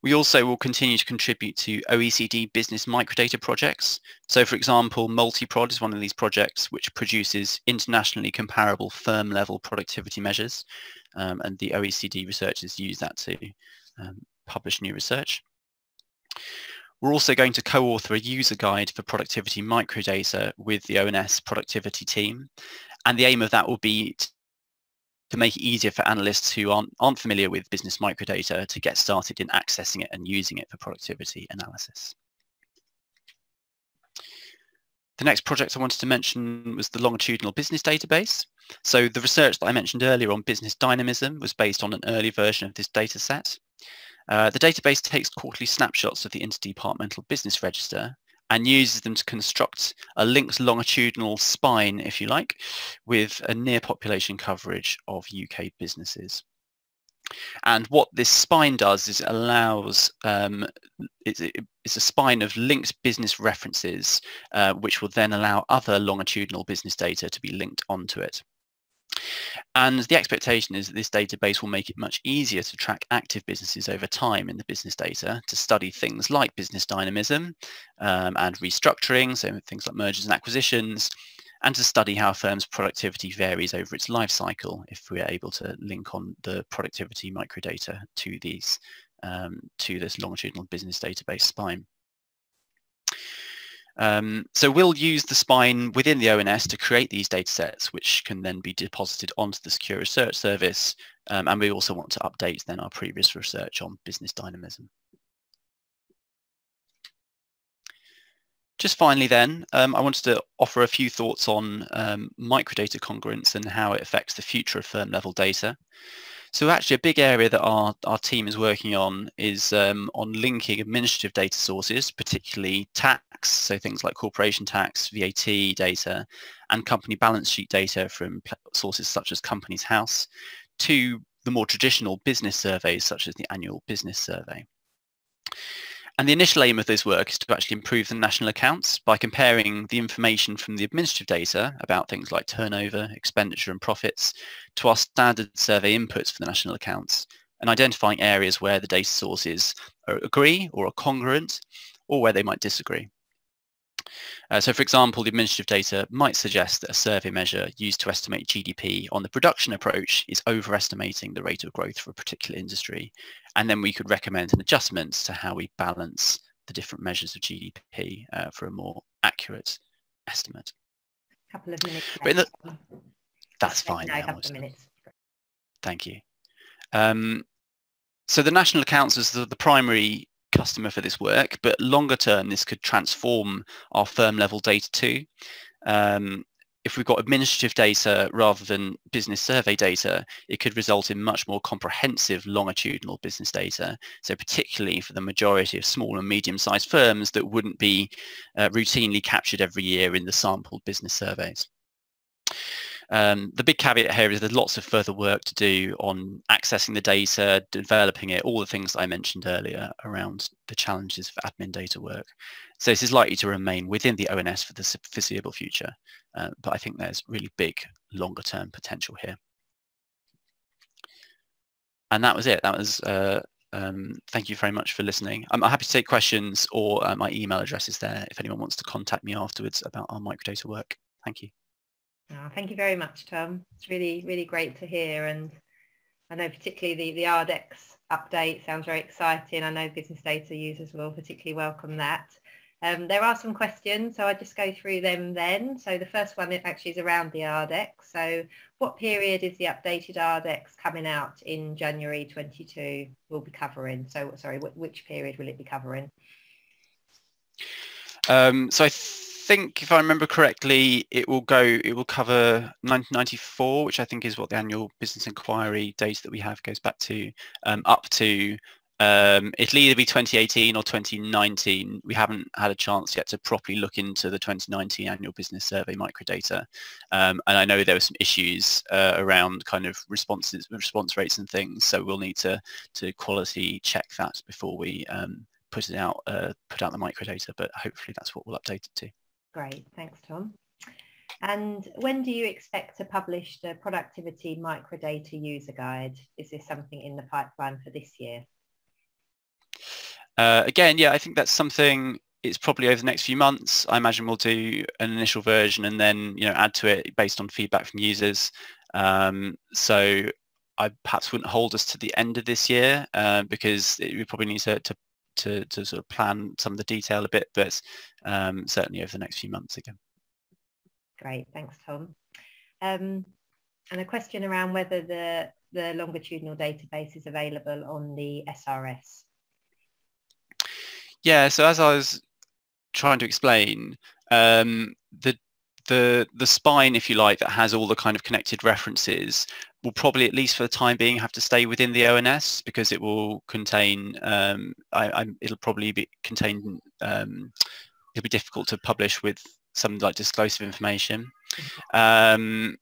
We also will continue to contribute to OECD business microdata projects. So for example, Multiprod is one of these projects which produces internationally comparable firm level productivity measures. Um, and the OECD researchers use that to um, publish new research. We're also going to co-author a user guide for productivity microdata with the ONS productivity team. And the aim of that will be to make it easier for analysts who aren't, aren't familiar with business microdata to get started in accessing it and using it for productivity analysis. The next project I wanted to mention was the longitudinal business database. So the research that I mentioned earlier on business dynamism was based on an early version of this data set. Uh, the database takes quarterly snapshots of the interdepartmental business register and uses them to construct a linked longitudinal spine, if you like, with a near population coverage of UK businesses. And what this spine does is it allows, um, it's, it's, a spine of linked business references, uh, which will then allow other longitudinal business data to be linked onto it. And the expectation is that this database will make it much easier to track active businesses over time in the business data to study things like business dynamism um, and restructuring, so things like mergers and acquisitions, and to study how a firm's productivity varies over its life cycle if we are able to link on the productivity microdata to these um, to this longitudinal business database spine. Um, so we'll use the spine within the ONS to create these data sets, which can then be deposited onto the Secure Research Service. Um, and we also want to update then our previous research on business dynamism. Just finally then, um, I wanted to offer a few thoughts on um, microdata congruence and how it affects the future of firm level data. So actually a big area that our, our team is working on is um, on linking administrative data sources, particularly tax, so things like corporation tax, VAT data, and company balance sheet data from sources such as Companies House, to the more traditional business surveys such as the annual business survey. And the initial aim of this work is to actually improve the national accounts by comparing the information from the administrative data about things like turnover, expenditure and profits to our standard survey inputs for the national accounts and identifying areas where the data sources agree or are congruent or where they might disagree. Uh, so for example, the administrative data might suggest that a survey measure used to estimate GDP on the production approach is overestimating the rate of growth for a particular industry. And then we could recommend an adjustment to how we balance the different measures of GDP uh, for a more accurate estimate. A couple of minutes. The, that's fine. No, a couple of minutes. Thank you. Um, so the national accounts is the, the primary customer for this work, but longer term, this could transform our firm level data too. Um, if we've got administrative data rather than business survey data, it could result in much more comprehensive longitudinal business data. So particularly for the majority of small and medium-sized firms that wouldn't be uh, routinely captured every year in the sampled business surveys. Um, the big caveat here is there's lots of further work to do on accessing the data, developing it, all the things I mentioned earlier around the challenges for admin data work. So this is likely to remain within the ONS for the foreseeable future, uh, but I think there's really big longer term potential here. And that was it. That was uh, um, thank you very much for listening. I'm happy to take questions or uh, my email address is there if anyone wants to contact me afterwards about our microdata work. Thank you. Oh, thank you very much, Tom. It's really, really great to hear. And I know particularly the, the ARDx update sounds very exciting. I know business data users will particularly welcome that. Um, there are some questions, so I'll just go through them then. So the first one actually is around the ARDx. So what period is the updated ARDx coming out in January 22 will be covering? So sorry, which period will it be covering? Um, so I think if I remember correctly, it will go, it will cover 1994, which I think is what the annual business inquiry data that we have goes back to, um, up to, um, it'll either be 2018 or 2019. We haven't had a chance yet to properly look into the 2019 annual business survey microdata. Um, and I know there were some issues uh, around kind of responses, response rates and things. So we'll need to, to quality check that before we um, put it out, uh, put out the microdata, but hopefully that's what we'll update it to. Great, thanks Tom. And when do you expect to publish the productivity microdata user guide? Is this something in the pipeline for this year? Uh, again, yeah, I think that's something it's probably over the next few months. I imagine we'll do an initial version and then you know add to it based on feedback from users. Um, so I perhaps wouldn't hold us to the end of this year uh, because it, we probably need to, to, to, to, sort of plan some of the detail a bit, but um, certainly over the next few months again. Great, thanks, Tom. Um, and a question around whether the, the longitudinal database is available on the SRS. Yeah, so as I was trying to explain, um, the the the spine, if you like, that has all the kind of connected references will probably, at least for the time being, have to stay within the ONS because it will contain. Um, I, it'll probably be contain. Um, it'll be difficult to publish with some like disclosive information. Um,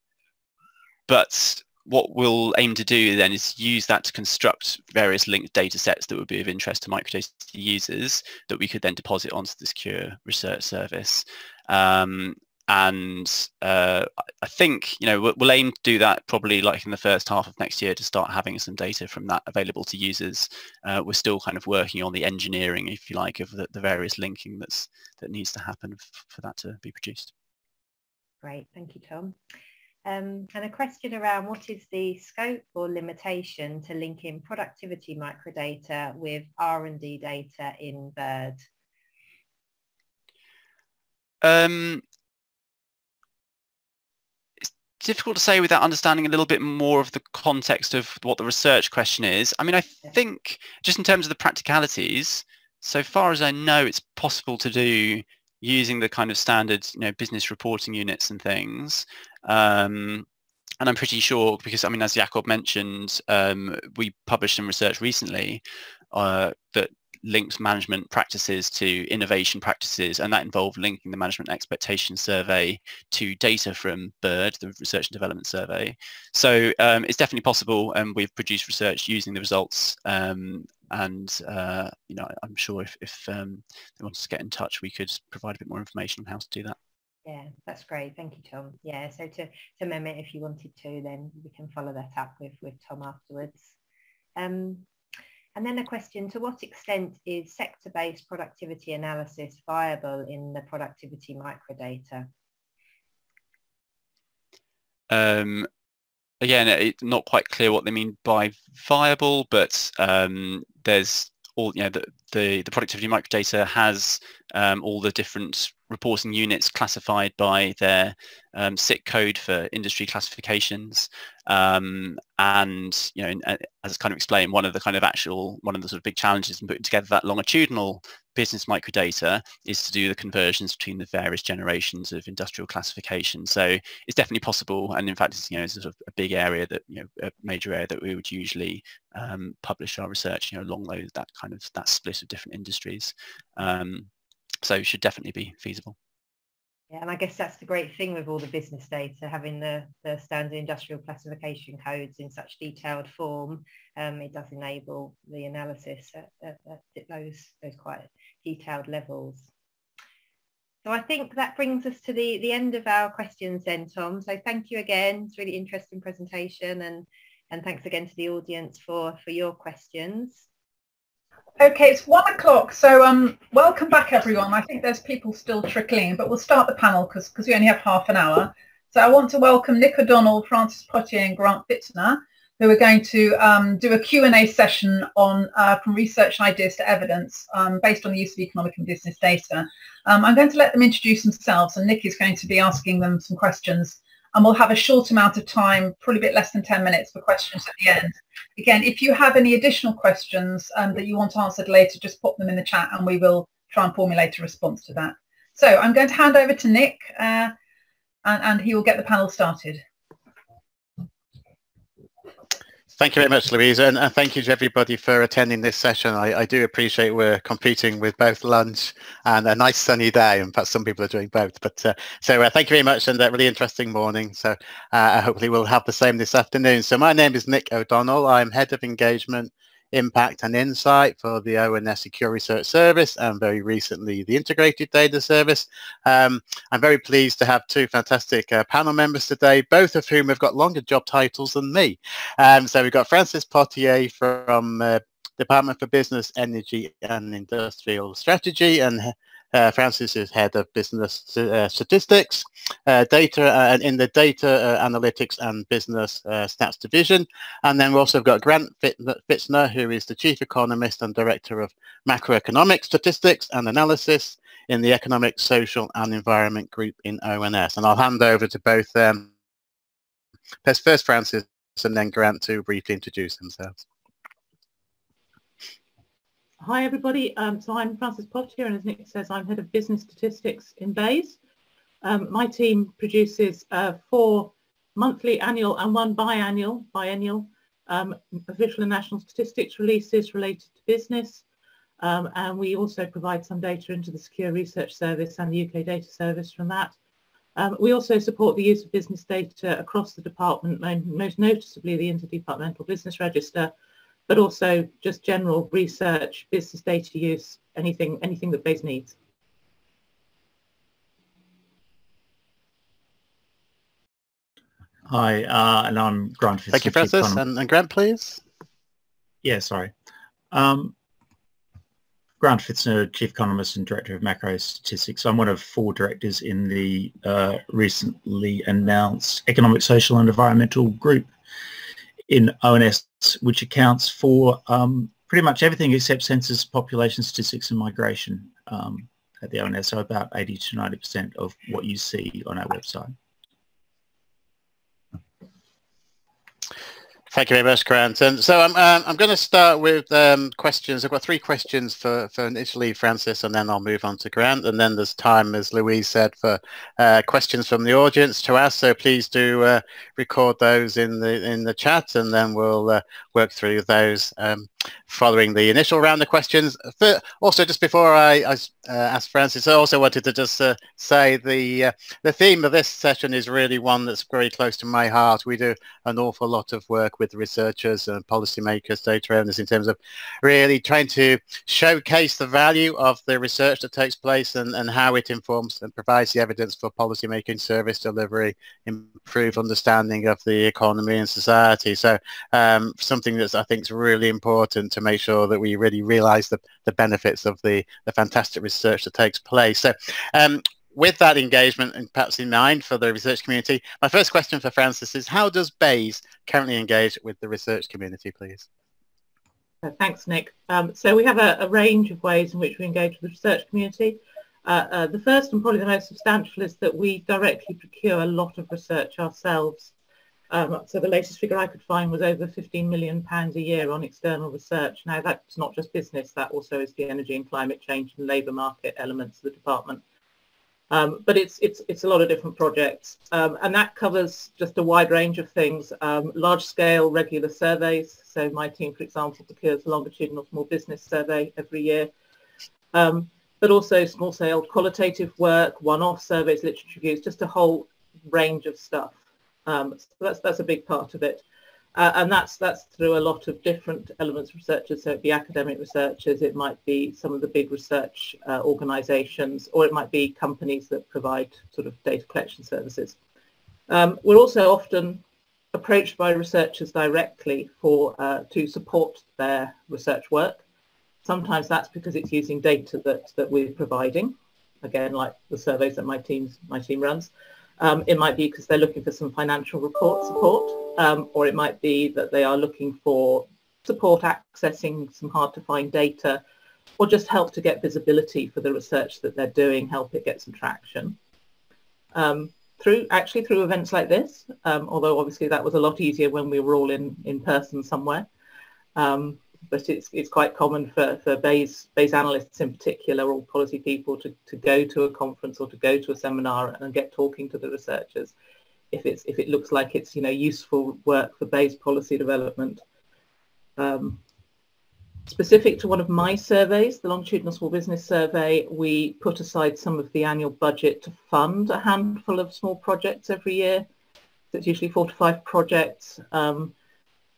but what we'll aim to do then is use that to construct various linked data sets that would be of interest to microdata users that we could then deposit onto the secure research service. Um, and uh, I think you know we'll, we'll, aim to do that probably like in the first half of next year to start having some data from that available to users. Uh, we're still kind of working on the engineering, if you like, of the, the various linking that's that needs to happen for that to be produced. Great, thank you, Tom. Um, and a question around what is the scope or limitation to linking productivity microdata with R&D data in BERD? Um, difficult to say without understanding a little bit more of the context of what the research question is. I mean, I think just in terms of the practicalities, so far as I know, it's possible to do using the kind of standard you know business reporting units and things um, and I'm pretty sure because I mean as Jakob mentioned um, we published some research recently uh, that linked management practices to innovation practices and that involved linking the management expectation survey to data from BERD, the research and development survey. So um, it's definitely possible and we've produced research using the results um, and uh, you know I'm sure if, if um, they want to get in touch we could provide a bit more information on how to do that. Yeah, that's great. Thank you, Tom. Yeah, so to, to Mehmet, if you wanted to, then we can follow that up with, with Tom afterwards. Um, and then a question, to what extent is sector-based productivity analysis viable in the productivity microdata? Um, again, it's not quite clear what they mean by viable, but um, there's all, you know, the, the, the productivity microdata has um, all the different reporting units classified by their um, SIC code for industry classifications. Um, and, you know, uh, as kind of explained, one of the kind of actual, one of the sort of big challenges in putting together that longitudinal business microdata is to do the conversions between the various generations of industrial classification. So it's definitely possible. And in fact, it's, you know, it's sort of a big area that, you know, a major area that we would usually um, publish our research, you know, along those, that kind of, that split of different industries. Um, so it should definitely be feasible. Yeah, and I guess that's the great thing with all the business data, having the, the standard industrial classification codes in such detailed form, um, it does enable the analysis at, at, at, those, those quite detailed levels. So I think that brings us to the, the end of our questions then, Tom. So thank you again. It's really interesting presentation and, and thanks again to the audience for, for your questions. Okay, it's one o'clock, so um, welcome back everyone. I think there's people still trickling, but we'll start the panel because we only have half an hour. So I want to welcome Nick O'Donnell, Francis Potier and Grant Fitzner, who are going to um, do a Q&A session on uh, from research ideas to evidence um, based on the use of economic and business data. Um, I'm going to let them introduce themselves and Nick is going to be asking them some questions and we'll have a short amount of time, probably a bit less than 10 minutes for questions at the end. Again, if you have any additional questions um, that you want answered later, just pop them in the chat and we will try and formulate a response to that. So I'm going to hand over to Nick uh, and, and he will get the panel started. Thank you very much, Louise, and, and, thank you to everybody for attending this session. I, I, do appreciate we're competing with both lunch and a nice sunny day. In fact, some people are doing both. But uh, so uh, thank you very much, and a really interesting morning. So uh, hopefully we'll have the same this afternoon. So my name is Nick O'Donnell. I'm head of engagement impact and insight for the ONS Secure Research Service and very recently the Integrated Data Service. Um, I'm very pleased to have two fantastic uh, panel members today, both of whom have got longer job titles than me. Um, so we've got Francis Potier from uh, Department for Business, Energy and Industrial Strategy and Uh, Francis is head of business uh, statistics, uh, data uh, in the data uh, analytics and business stats division. And then we also have got Grant Fitzner, who is the chief economist and director of macroeconomic statistics and analysis in the economic, social and environment group in ONS. And I'll hand over to both um, first Francis and then Grant to briefly introduce themselves. Hi everybody, um, so I'm Frances Pottier and as Nick says I'm Head of Business Statistics in BEIS. Um, my team produces uh, four monthly, annual and one biannual, biennial um, official and national statistics releases related to business um, and we also provide some data into the Secure Research Service and the UK Data Service from that. Um, we also support the use of business data across the department, most noticeably the Interdepartmental Business Register, but also just general research, business data use, anything, anything that BEIS needs. Hi, uh, and I'm Grant Thank you, Francis. And, and, Grant, please. Yeah, sorry. Um, Grant Fitzner, Chief Economist and Director of Macro Statistics. I'm one of four directors in the uh, recently announced Economic, Social and Environmental Group in ONS, which accounts for um, pretty much everything except census, population statistics and migration um, at the ONS, so about 80 to 90% of what you see on our website. Thank you very much, Grant. And so I'm um, I'm going to start with um, questions. I've got three questions for, for initially Francis, and then I'll move on to Grant. And then there's time, as Louise said, for uh, questions from the audience to ask. So please do uh, record those in the in the chat, and then we'll uh, work through those um, following the initial round of questions. But also, just before I, I uh, ask Francis, I also wanted to just uh, say the uh, the theme of this session is really one that's very close to my heart. We do an awful lot of work with researchers and policymakers, data owners in terms of really trying to showcase the value of the research that takes place and, and how it informs and provides the evidence for policymaking, service delivery, improve understanding of the economy and society. So um, something that's I think is really important to make sure that we really realize the, the benefits of the, the fantastic research that takes place. So um, with that engagement and perhaps in mind for the research community, my first question for Francis is how does BEIS currently engage with the research community, please? Uh, thanks, Nick. Um, so we have a, a, range of ways in which we engage with the research community. Uh, uh, the first and probably the most substantial is that we directly procure a lot of research ourselves. Um, so the latest figure I could find was over 15 million pounds a year on external research. Now that's not just business, that also is the energy and climate change and labour market elements of the department. Um, but it's it's it's a lot of different projects, um, and that covers just a wide range of things. Um, large-scale regular surveys. So my team, for example, procures a longitudinal small business survey every year, um, but also small-scale qualitative work, one-off surveys, literature reviews, just a whole range of stuff. Um, so that's that's a big part of it. Uh, and that's that's through a lot of different elements of researchers. So it'd be academic researchers, it might be some of the big research uh, organisations, or it might be companies that provide sort of data collection services. Um, we're also often approached by researchers directly for uh, to support their research work. Sometimes that's because it's using data that that we're providing, again like the surveys that my teams my team runs. Um, it might be because they're looking for some financial report support, um, or it might be that they are looking for support accessing some hard to find data, or just help to get visibility for the research that they're doing, help it get some traction. Um, through actually through events like this, um, although obviously that was a lot easier when we were all in, in person somewhere. Um, but it's it's quite common for, for BEIS, BEIS analysts in particular or policy people to, to go to a conference or to go to a seminar and get talking to the researchers if it's if it looks like it's you know useful work for BEIS policy development. Um, specific to one of my surveys, the Longitudinal Small Business Survey, we put aside some of the annual budget to fund a handful of small projects every year. So it's usually four to five projects. Um,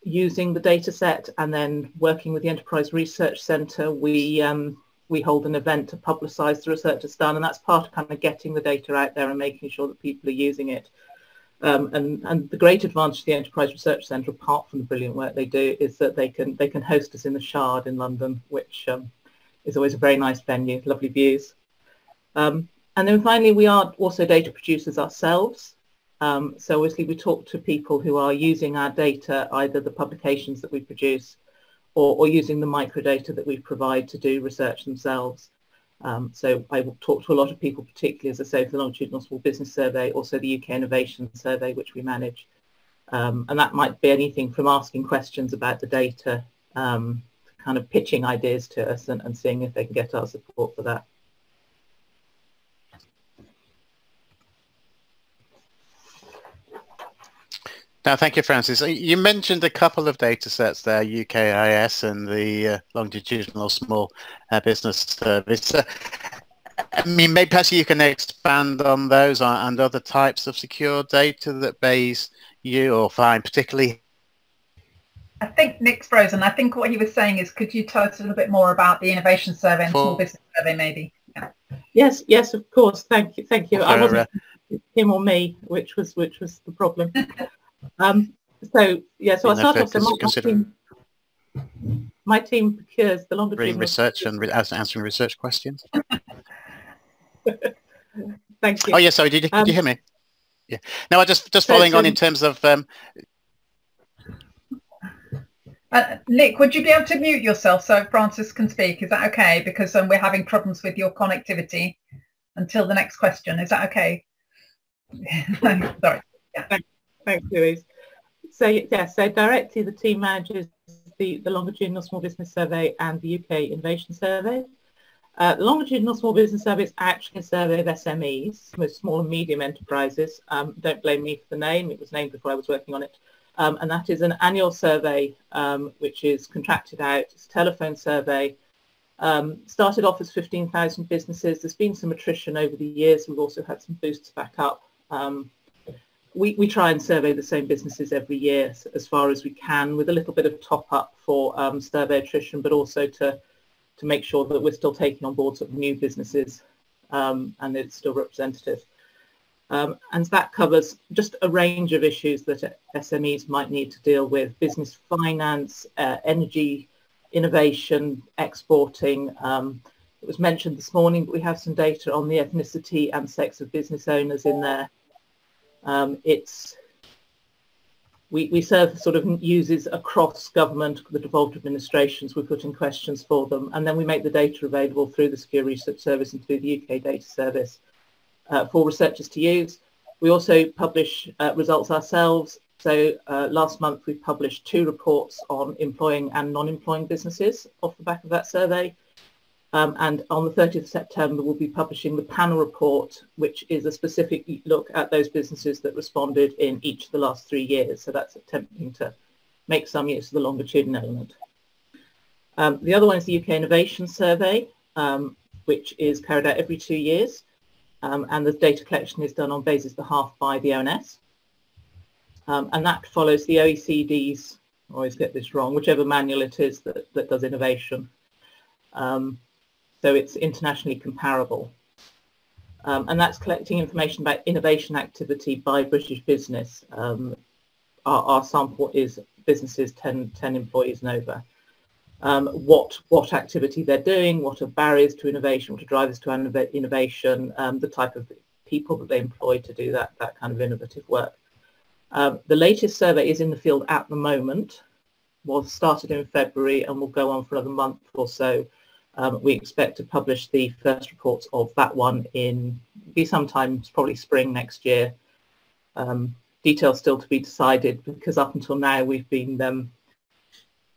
using the data set and then working with the Enterprise Research Centre, we um, we hold an event to publicise the research that's done, and that's part of kind of getting the data out there and making sure that people are using it. Um, and, and the great advantage of the Enterprise Research Centre, apart from the brilliant work they do, is that they can they can host us in the Shard in London, which um, is always a very nice venue, lovely views. Um, and then finally, we are also data producers ourselves. Um, so obviously we talk to people who are using our data, either the publications that we produce or, or using the microdata that we provide to do research themselves. Um, so I will talk to a lot of people, particularly as I say, for the Longitudinal Small Business Survey, also the UK Innovation Survey, which we manage. Um, and that might be anything from asking questions about the data, um, kind of pitching ideas to us and, and seeing if they can get our support for that. Now, thank you, Francis. You mentioned a couple of data sets there, UKIS and the uh, Longitudinal Small uh, Business Service. Uh, I mean, maybe perhaps you can expand on those and other types of secure data that BEIS you or find particularly I think Nick's frozen. I think what he was saying is, could you tell us a little bit more about the innovation survey and small business survey, maybe? Yeah. Yes, yes, of course. Thank you, thank you. I wasn't uh, him or me, which was which was the problem. (laughs) um, so yeah, so I start off. So my, team, my team procures the longitudinal research and re answering research questions. (laughs) Thank you. Oh yeah, sorry. Did you, um, did you hear me? Yeah. No, I just just following so, on in terms of. Um, uh, Nick, would you be able to mute yourself so Francis can speak? Is that okay? Because um, we're having problems with your connectivity until the next question. Is that okay? (laughs) Sorry. Yeah. Thanks, Louise. So yeah, so directly the team manages the, the Longitudinal Small Business Survey and the UK Innovation Survey. Uh, the Longitudinal Small Business Survey is actually a survey of SMEs, most small and medium enterprises. Um, don't blame me for the name, it was named before I was working on it. Um, and that is an annual survey um, which is contracted out. It's a telephone survey. Um, started off as 15,000 businesses. There's been some attrition over the years. We've also had some boosts back up. Um, we, we try and survey the same businesses every year as far as we can with a little bit of top up for um, survey attrition, but also to to make sure that we're still taking on board sort of new businesses um, and it's still representative. Um, and that covers just a range of issues that SMEs might need to deal with, business finance, uh, energy, innovation, exporting. Um, it was mentioned this morning, but we have some data on the ethnicity and sex of business owners in there. Um, it's we, we serve sort of uses across government, the devolved administrations, we put in questions for them, and then we make the data available through the Secure Research Service and through the UK Data Service uh, for researchers to use. We also publish uh, results ourselves. So uh, last month we published two reports on employing and non-employing businesses off the back of that survey. Um, and on the 30th of September, we'll be publishing the panel report, which is a specific look at those businesses that responded in each of the last three years. So that's attempting to make some use of the longitudinal element. Um, the other one is the UK Innovation Survey, um, which is carried out every two years. Um, and the data collection is done on BEIS's behalf by the ONS. Um, and that follows the OECD's, I always get this wrong, whichever manual it is that, that does innovation. So it's internationally comparable. Um, and that's collecting information about innovation activity by British business. Um, our, our, sample is businesses 10, 10 employees and over. Um, what, what activity they're doing, what are barriers to innovation, what are drivers to innovation, um, the type of people that they employ to do that, that kind of innovative work. Um, the latest survey is in the field at the moment, was started in February and will go on for another month or so. Um, we expect to publish the first reports of that one in be sometime probably spring next year. Um, details still to be decided because up until now we've been um,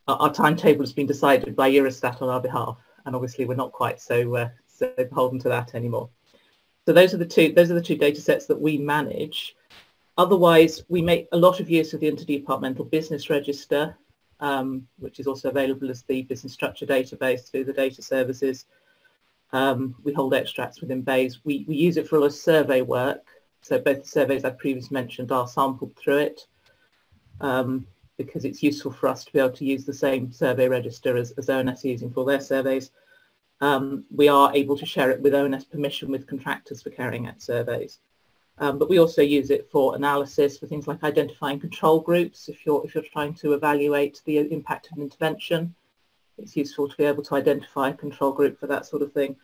our, our, timetable has been decided by Eurostat on our behalf, and obviously we're not quite so uh, so beholden to that anymore. So those are the two those are the two data sets that we manage. Otherwise, we make a lot of use of the interdepartmental business register um, which is also available as the business structure database through the data services. Um, we hold extracts within BEIS. We, we use it for a lot of survey work. So both the surveys I previously mentioned are sampled through it um, because it's useful for us to be able to use the same survey register as, as ONS using for their surveys. Um, we are able to share it with ONS permission with contractors for carrying out surveys. Um, but we also use it for analysis for things like identifying control groups. If you're, if you're trying to evaluate the impact of an intervention, it's useful to be able to identify a control group for that sort of thing.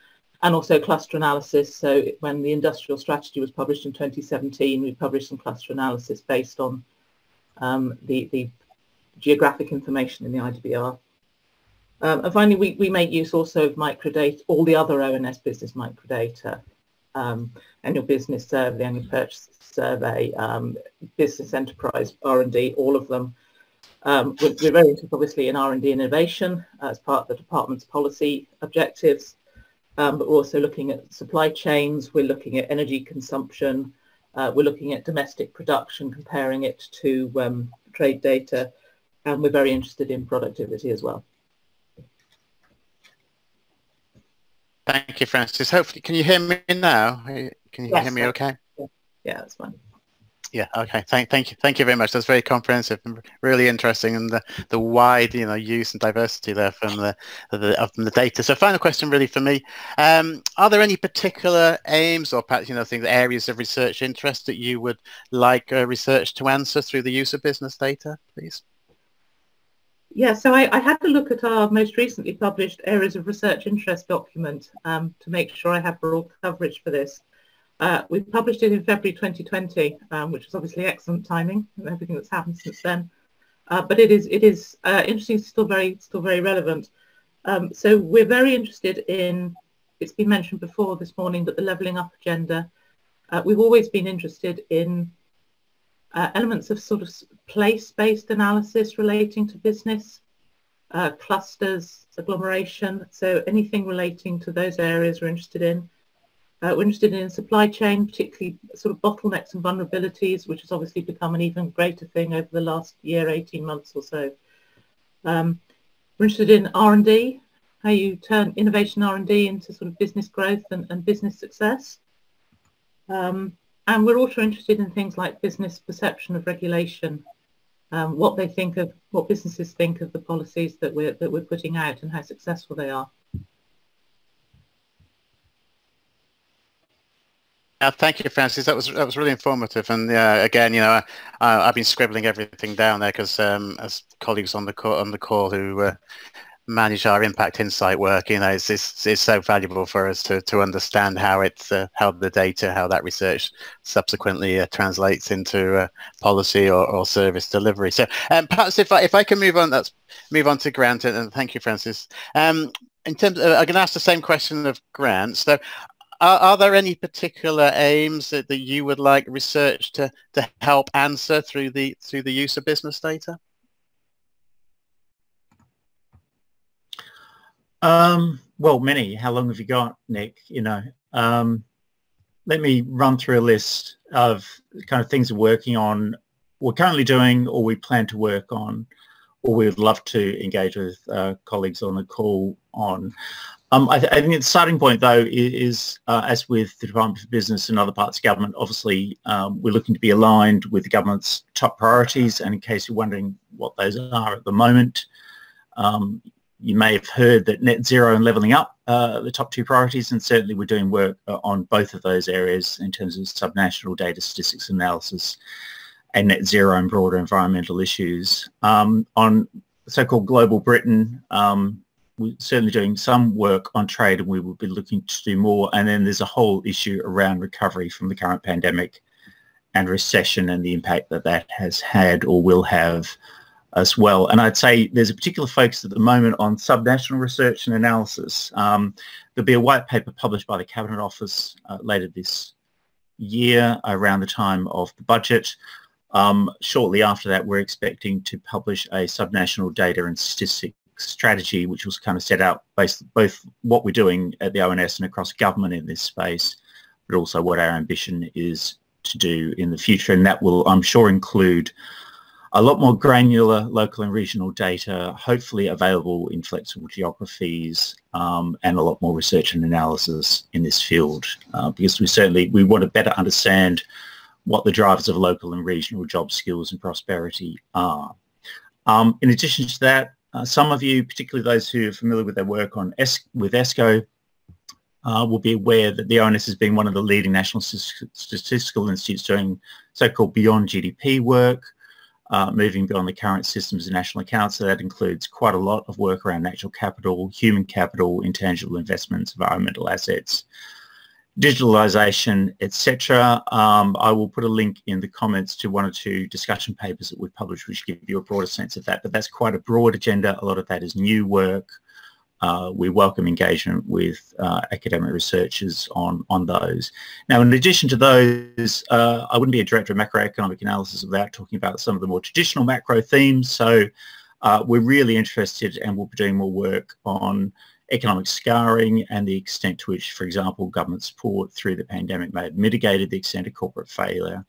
and also cluster analysis. So when the industrial strategy was published in 2017, we published some cluster analysis based on um, the, the geographic information in the IDBR. Um, and finally, we, we make use also of microdata, all the other ONS business microdata, um, annual business survey, annual purchase survey, um, business enterprise R&D, all of them. Um, we're, we're, very interested, obviously, in R&D innovation as part of the department's policy objectives, um, but we're also looking at supply chains, we're looking at energy consumption, uh, we're looking at domestic production, comparing it to um, trade data, and we're very interested in productivity as well. Thank you, Francis. Hopefully, can you hear me now? Can you yes, hear me okay? Yeah, that's fine. Yeah. Okay. Thank, thank you. Thank you very much. That's very comprehensive and really interesting, and the, the wide, you know, use and diversity there from the, the from the data. So, final question, really, for me: um, Are there any particular aims, or perhaps you know, things, areas of research interest that you would like uh, research to answer through the use of business data, please? Yeah, so I, I, had to look at our most recently published areas of research interest document um, to make sure I have broad coverage for this. Uh, we published it in February 2020, um, which was obviously excellent timing and everything that's happened since then. Uh, but it is it is uh, interesting, still very still very relevant. Um, so we're very interested in. It's been mentioned before this morning that the levelling up agenda. Uh, we've always been interested in uh, elements of sort of place-based analysis relating to business, uh, clusters, agglomeration. So anything relating to those areas we're interested in. Uh, we're interested in supply chain, particularly sort of bottlenecks and vulnerabilities, which has obviously become an even greater thing over the last year, 18 months or so. Um, we're interested in R&D, how you turn innovation R&D into sort of business growth and, and business success. Um, and we're also interested in things like business perception of regulation, um, what they think of, what businesses think of the policies that we're, that we're putting out and how successful they are. Uh, thank you, Francis. That was that was really informative. And again, you know, I, have been scribbling everything down there because um, as colleagues on the call on the call who uh, manage our impact insight work, you know, it's, it's, it's so valuable for us to, to understand how it's, uh, how the data, how that research subsequently uh, translates into uh, policy or, or service delivery. So um, perhaps if I, if I can move on, let's move on to Grant, and, and thank you, Francis. Um, in terms of, I'm going to ask the same question of Grant. So are, are, there any particular aims that, that you would like research to, to help answer through the, through the use of business data? Um, well, many. How long have you got, Nick? You know, um, let me run through a list of kind of things we're working on, we're currently doing, or we plan to work on, or we would love to engage with uh, colleagues on the call on. Um, I, th- I, think the starting point, though, is, uh, as with the Department for Business and other parts of government, obviously um, we're looking to be aligned with the government's top priorities. And in case you're wondering what those are at the moment, um, you may have heard that net zero and levelling up are the top two priorities, and certainly we're doing work uh, on both of those areas in terms of subnational data statistics analysis and net zero and broader environmental issues. Um, on so-called Global Britain, um, we're certainly doing some work on trade and we will be looking to do more. And then there's a whole issue around recovery from the current pandemic and recession and the impact that that has had or will have as well. And I'd say there's a particular focus at the moment on subnational research and analysis. Um, there'll be a white paper published by the Cabinet Office uh, later this year around the time of the budget. Um, shortly after that, we're expecting to publish a subnational data and statistics strategy, which was kind of set out based both what we're doing at the ONS and across government in this space, but also what our ambition is to do in the future. And that will, I'm sure, include a lot more granular local and regional data, hopefully available in flexible geographies, um, and a lot more research and analysis in this field, uh, because we certainly we want to better understand what the drivers of local and regional job skills and prosperity are. Um, in addition to that, uh, some of you, particularly those who are familiar with their work on es- with ESCoE, uh, will be aware that the ONS has been one of the leading national statistical institutes doing so-called beyond GDP work, uh, moving beyond the current systems of national accounts. So that includes quite a lot of work around natural capital, human capital, intangible investments, environmental assets, digitalization, etc. Um, I will put a link in the comments to one or two discussion papers that we've published which give you a broader sense of that. But that's quite a broad agenda. A lot of that is new work. Uh, we welcome engagement with uh, academic researchers on, on those. Now, in addition to those, uh, I wouldn't be a director of macroeconomic analysis without talking about some of the more traditional macro themes. So uh, we're really interested and we'll be doing more work on economic scarring and the extent to which, for example, government support through the pandemic may have mitigated the extent of corporate failure.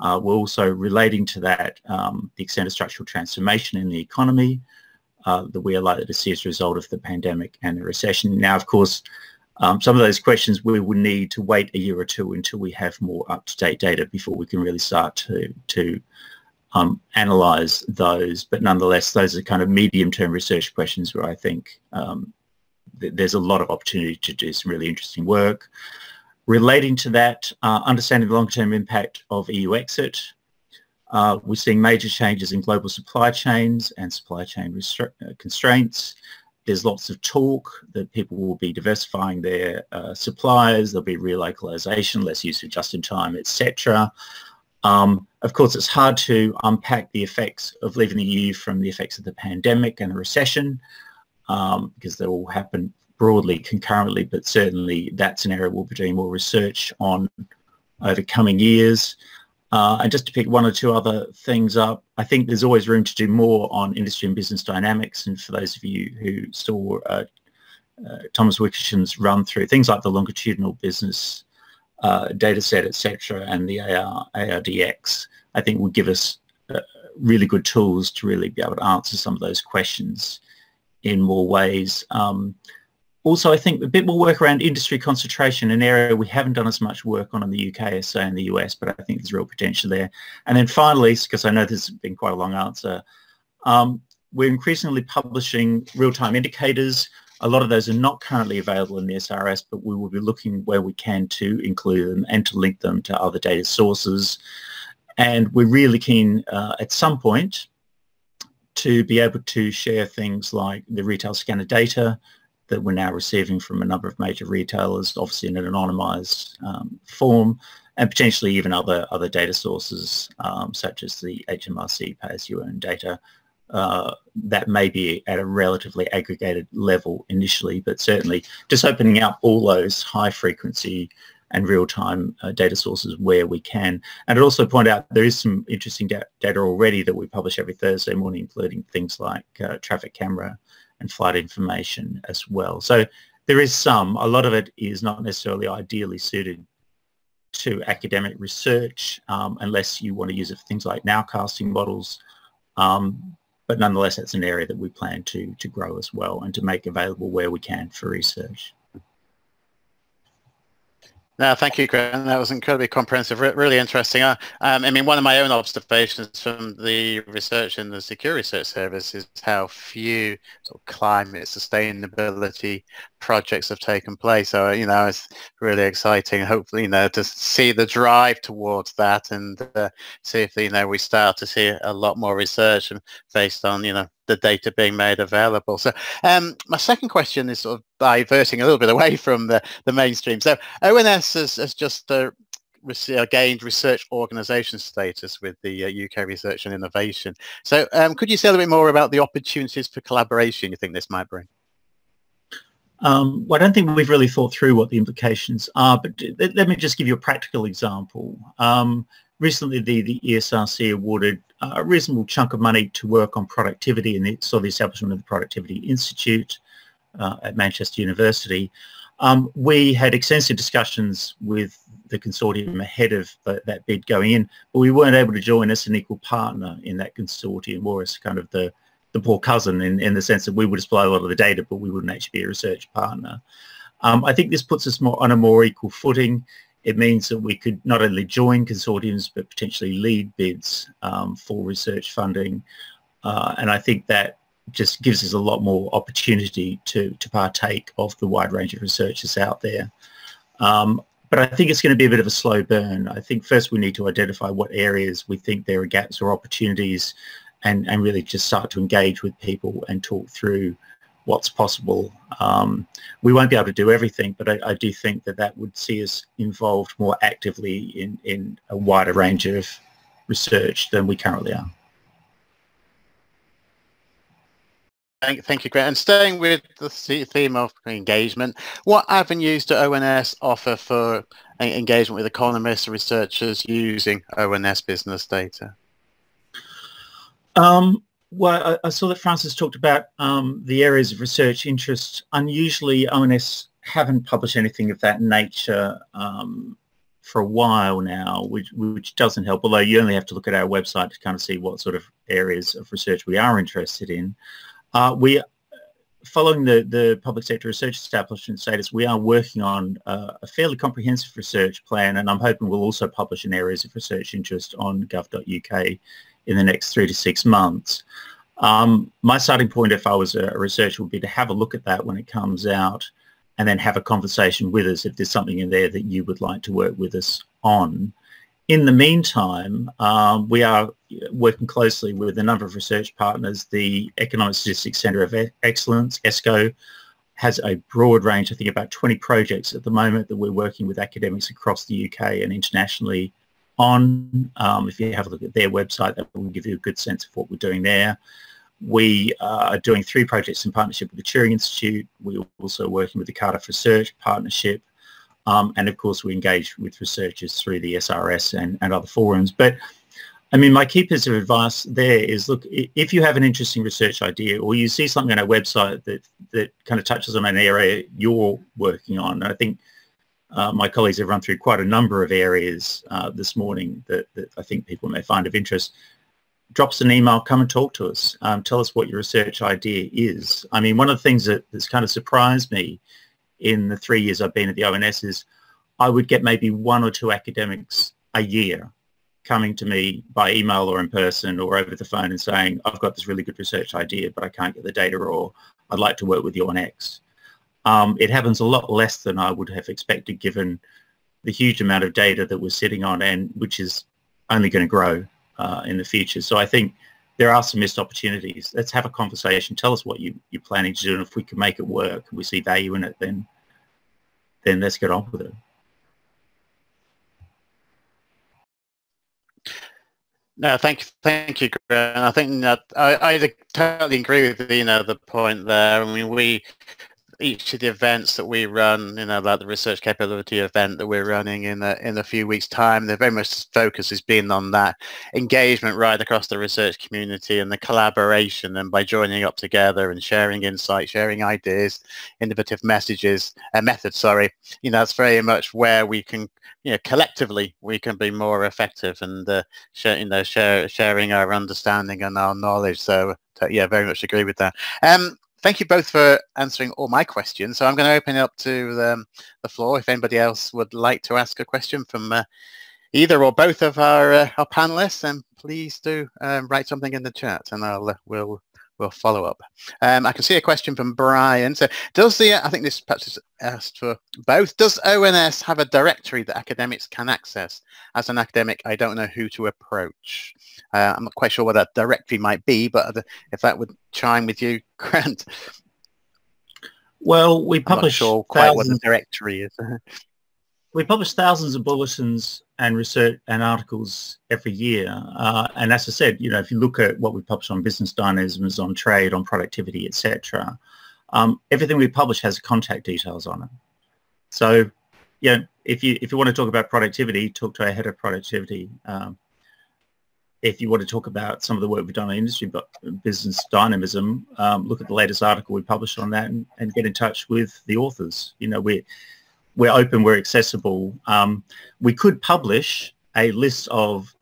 Uh, we're also relating to that um, the extent of structural transformation in the economy uh, that we are likely to see as a result of the pandemic and the recession. Now, of course, um, some of those questions we would need to wait a year or two until we have more up-to-date data before we can really start to, to um, analyze those. But nonetheless, those are kind of medium-term research questions where I think um, there's a lot of opportunity to do some really interesting work. Relating to that, uh, understanding the long-term impact of EU exit. Uh, we're seeing major changes in global supply chains and supply chain uh, constraints. There's lots of talk that people will be diversifying their uh, suppliers, there'll be relocalization, less use of just-in-time, etc. Um, of course, it's hard to unpack the effects of leaving the EU from the effects of the pandemic and the recession um, because they will happen broadly concurrently, but certainly that's an area we'll be doing more research on over coming years. Uh, and just to pick one or two other things up, I think there's always room to do more on industry and business dynamics. And for those of you who saw uh, uh, Thomas Wickersham's run through things like the longitudinal business uh, data set, etc., and the AR, ARDx, I think will give us uh, really good tools to really be able to answer some of those questions in more ways. Um, also, I think a bit more work around industry concentration, an area we haven't done as much work on in the UK as say in the US, but I think there's real potential there. And then finally, because I know this has been quite a long answer, um, we're increasingly publishing real-time indicators. A lot of those are not currently available in the SRS, but we will be looking where we can to include them and to link them to other data sources. And we're really keen uh, at some point to be able to share things like the retail scanner data that we're now receiving from a number of major retailers, obviously in an anonymized um, form, and potentially even other other data sources um, such as the HMRC pay-as-you-earn data uh, that may be at a relatively aggregated level initially, but certainly just opening up all those high frequency and real-time uh, data sources where we can. And I'd also point out there is some interesting da data already that we publish every Thursday morning, including things like uh, traffic camera and flight information as well. So there is some. A lot of it is not necessarily ideally suited to academic research um, unless you want to use it for things like nowcasting models. Um, but nonetheless, that's an area that we plan to, to grow as well and to make available where we can for research. No, thank you, Graham. That was incredibly comprehensive, re really interesting. Uh, um, I mean, one of my own observations from the research in the Secure Research Service is how few sort of climate sustainability projects have taken place. So, you know, it's really exciting. Hopefully, you know, to see the drive towards that and uh, see if, you know, we start to see a lot more research based on, you know, the data being made available. So um, my second question is sort of diverting a little bit away from the, the mainstream. So ONS has, has just uh, uh, gained research organization status with the uh, UK Research and Innovation. So um, could you say a little bit more about the opportunities for collaboration you think this might bring? Um, well, I don't think we've really thought through what the implications are, but let me just give you a practical example. Um, recently, the, the ESRC awarded a reasonable chunk of money to work on productivity and saw the establishment of the Productivity Institute uh, at Manchester University. Um, we had extensive discussions with the consortium ahead of the, that bid going in, but we weren't able to join as an equal partner in that consortium or as kind of the, the poor cousin in, in the sense that we would supply a lot of the data, but we wouldn't actually be a research partner. Um, I think this puts us more on a more equal footing. It means that we could not only join consortiums, but potentially lead bids um, for research funding. Uh, and I think that just gives us a lot more opportunity to, to partake of the wide range of researchers out there. Um, but I think it's going to be a bit of a slow burn. I think first we need to identify what areas we think there are gaps or opportunities and, and really just start to engage with people and talk through what's possible. Um, we won't be able to do everything, but I, I, do think that that would see us involved more actively in, in a wider range of research than we currently are. Thank, thank you, Grant. And staying with the theme of engagement, what avenues do ONS offer for engagement with economists and researchers using ONS business data? Um, well, I, I, saw that Francis talked about um, the areas of research interest. Unusually, ONS haven't published anything of that nature um, for a while now, which, which doesn't help, although you only have to look at our website to kind of see what sort of areas of research we are interested in. Uh, we, following the, the public sector research establishment status, we are working on uh, a fairly comprehensive research plan, and I'm hoping we'll also publish in areas of research interest on gov.uk in the next three to six months. Um, my starting point, if I was a, researcher, would be to have a look at that when it comes out and then have a conversation with us if there's something in there that you would like to work with us on. In the meantime, um, we are working closely with a number of research partners. The Economic Statistics Centre of Excellence, ESCoE, has a broad range, I think about 20 projects at the moment that we're working with academics across the UK and internationally on. Um, if you have a look at their website, that will give you a good sense of what we're doing there. We uh, are doing three projects in partnership with the Turing Institute. We're also working with the Cardiff Research Partnership. Um, and of course, we engage with researchers through the SRS and, and other forums. But I mean, my key piece of advice there is, look, if you have an interesting research idea or you see something on our website that, that kind of touches on an area you're working on, I think uh, my colleagues have run through quite a number of areas uh, this morning that, that, I think people may find of interest. Drop us an email, come and talk to us. Um, tell us what your research idea is. I mean, one of the things that, that's kind of surprised me in the three years I've been at the ONS is I would get maybe one or two academics a year coming to me by email or in person or over the phone and saying, I've got this really good research idea, but I can't get the data or I'd like to work with you on X. Um, it happens a lot less than I would have expected given the huge amount of data that we're sitting on and which is only going to grow uh, in the future. So I think there are some missed opportunities. Let's have a conversation. Tell us what you, you're planning to do and if we can make it work and we see value in it, then then let's get on with it. No, thank you, thank you, Grant. I think that I, I totally agree with you know the point there. I mean, we each of the events that we run, you know, like the research capability event that we're running in a, in a few weeks' time, the very much focus has been on that engagement right across the research community and the collaboration. And by joining up together and sharing insights, sharing ideas, innovative messages, uh, methods, sorry, you know, that's very much where we can, you know, collectively we can be more effective and, uh, share, you know, share, sharing our understanding and our knowledge. So, yeah, very much agree with that. Um, thank you both for answering all my questions. So I'm going to open it up to um, the floor if anybody else would like to ask a question from uh, either or both of our, uh, our panelists, and please do um, write something in the chat and I'll uh, we'll we'll follow up. Um, I can see a question from Brian. So does the, I think this perhaps is asked for both, does ONS have a directory that academics can access? As an academic, I don't know who to approach. Uh, I'm not quite sure what that directory might be, but if that would chime with you, (laughs) Grant. Well, we publish sure quite what the directory is. (laughs) we publish thousands of bulletins and research and articles every year. Uh, and as I said, you know, if you look at what we publish on business dynamisms, on trade, on productivity, etc., um, everything we publish has contact details on it. So, yeah, if you if you want to talk about productivity, talk to our head of productivity. Um, if you want to talk about some of the work we've done on industry but business dynamism, um, look at the latest article we published on that and, and get in touch with the authors. You know, we we're open, we're accessible. Um, we could publish a list of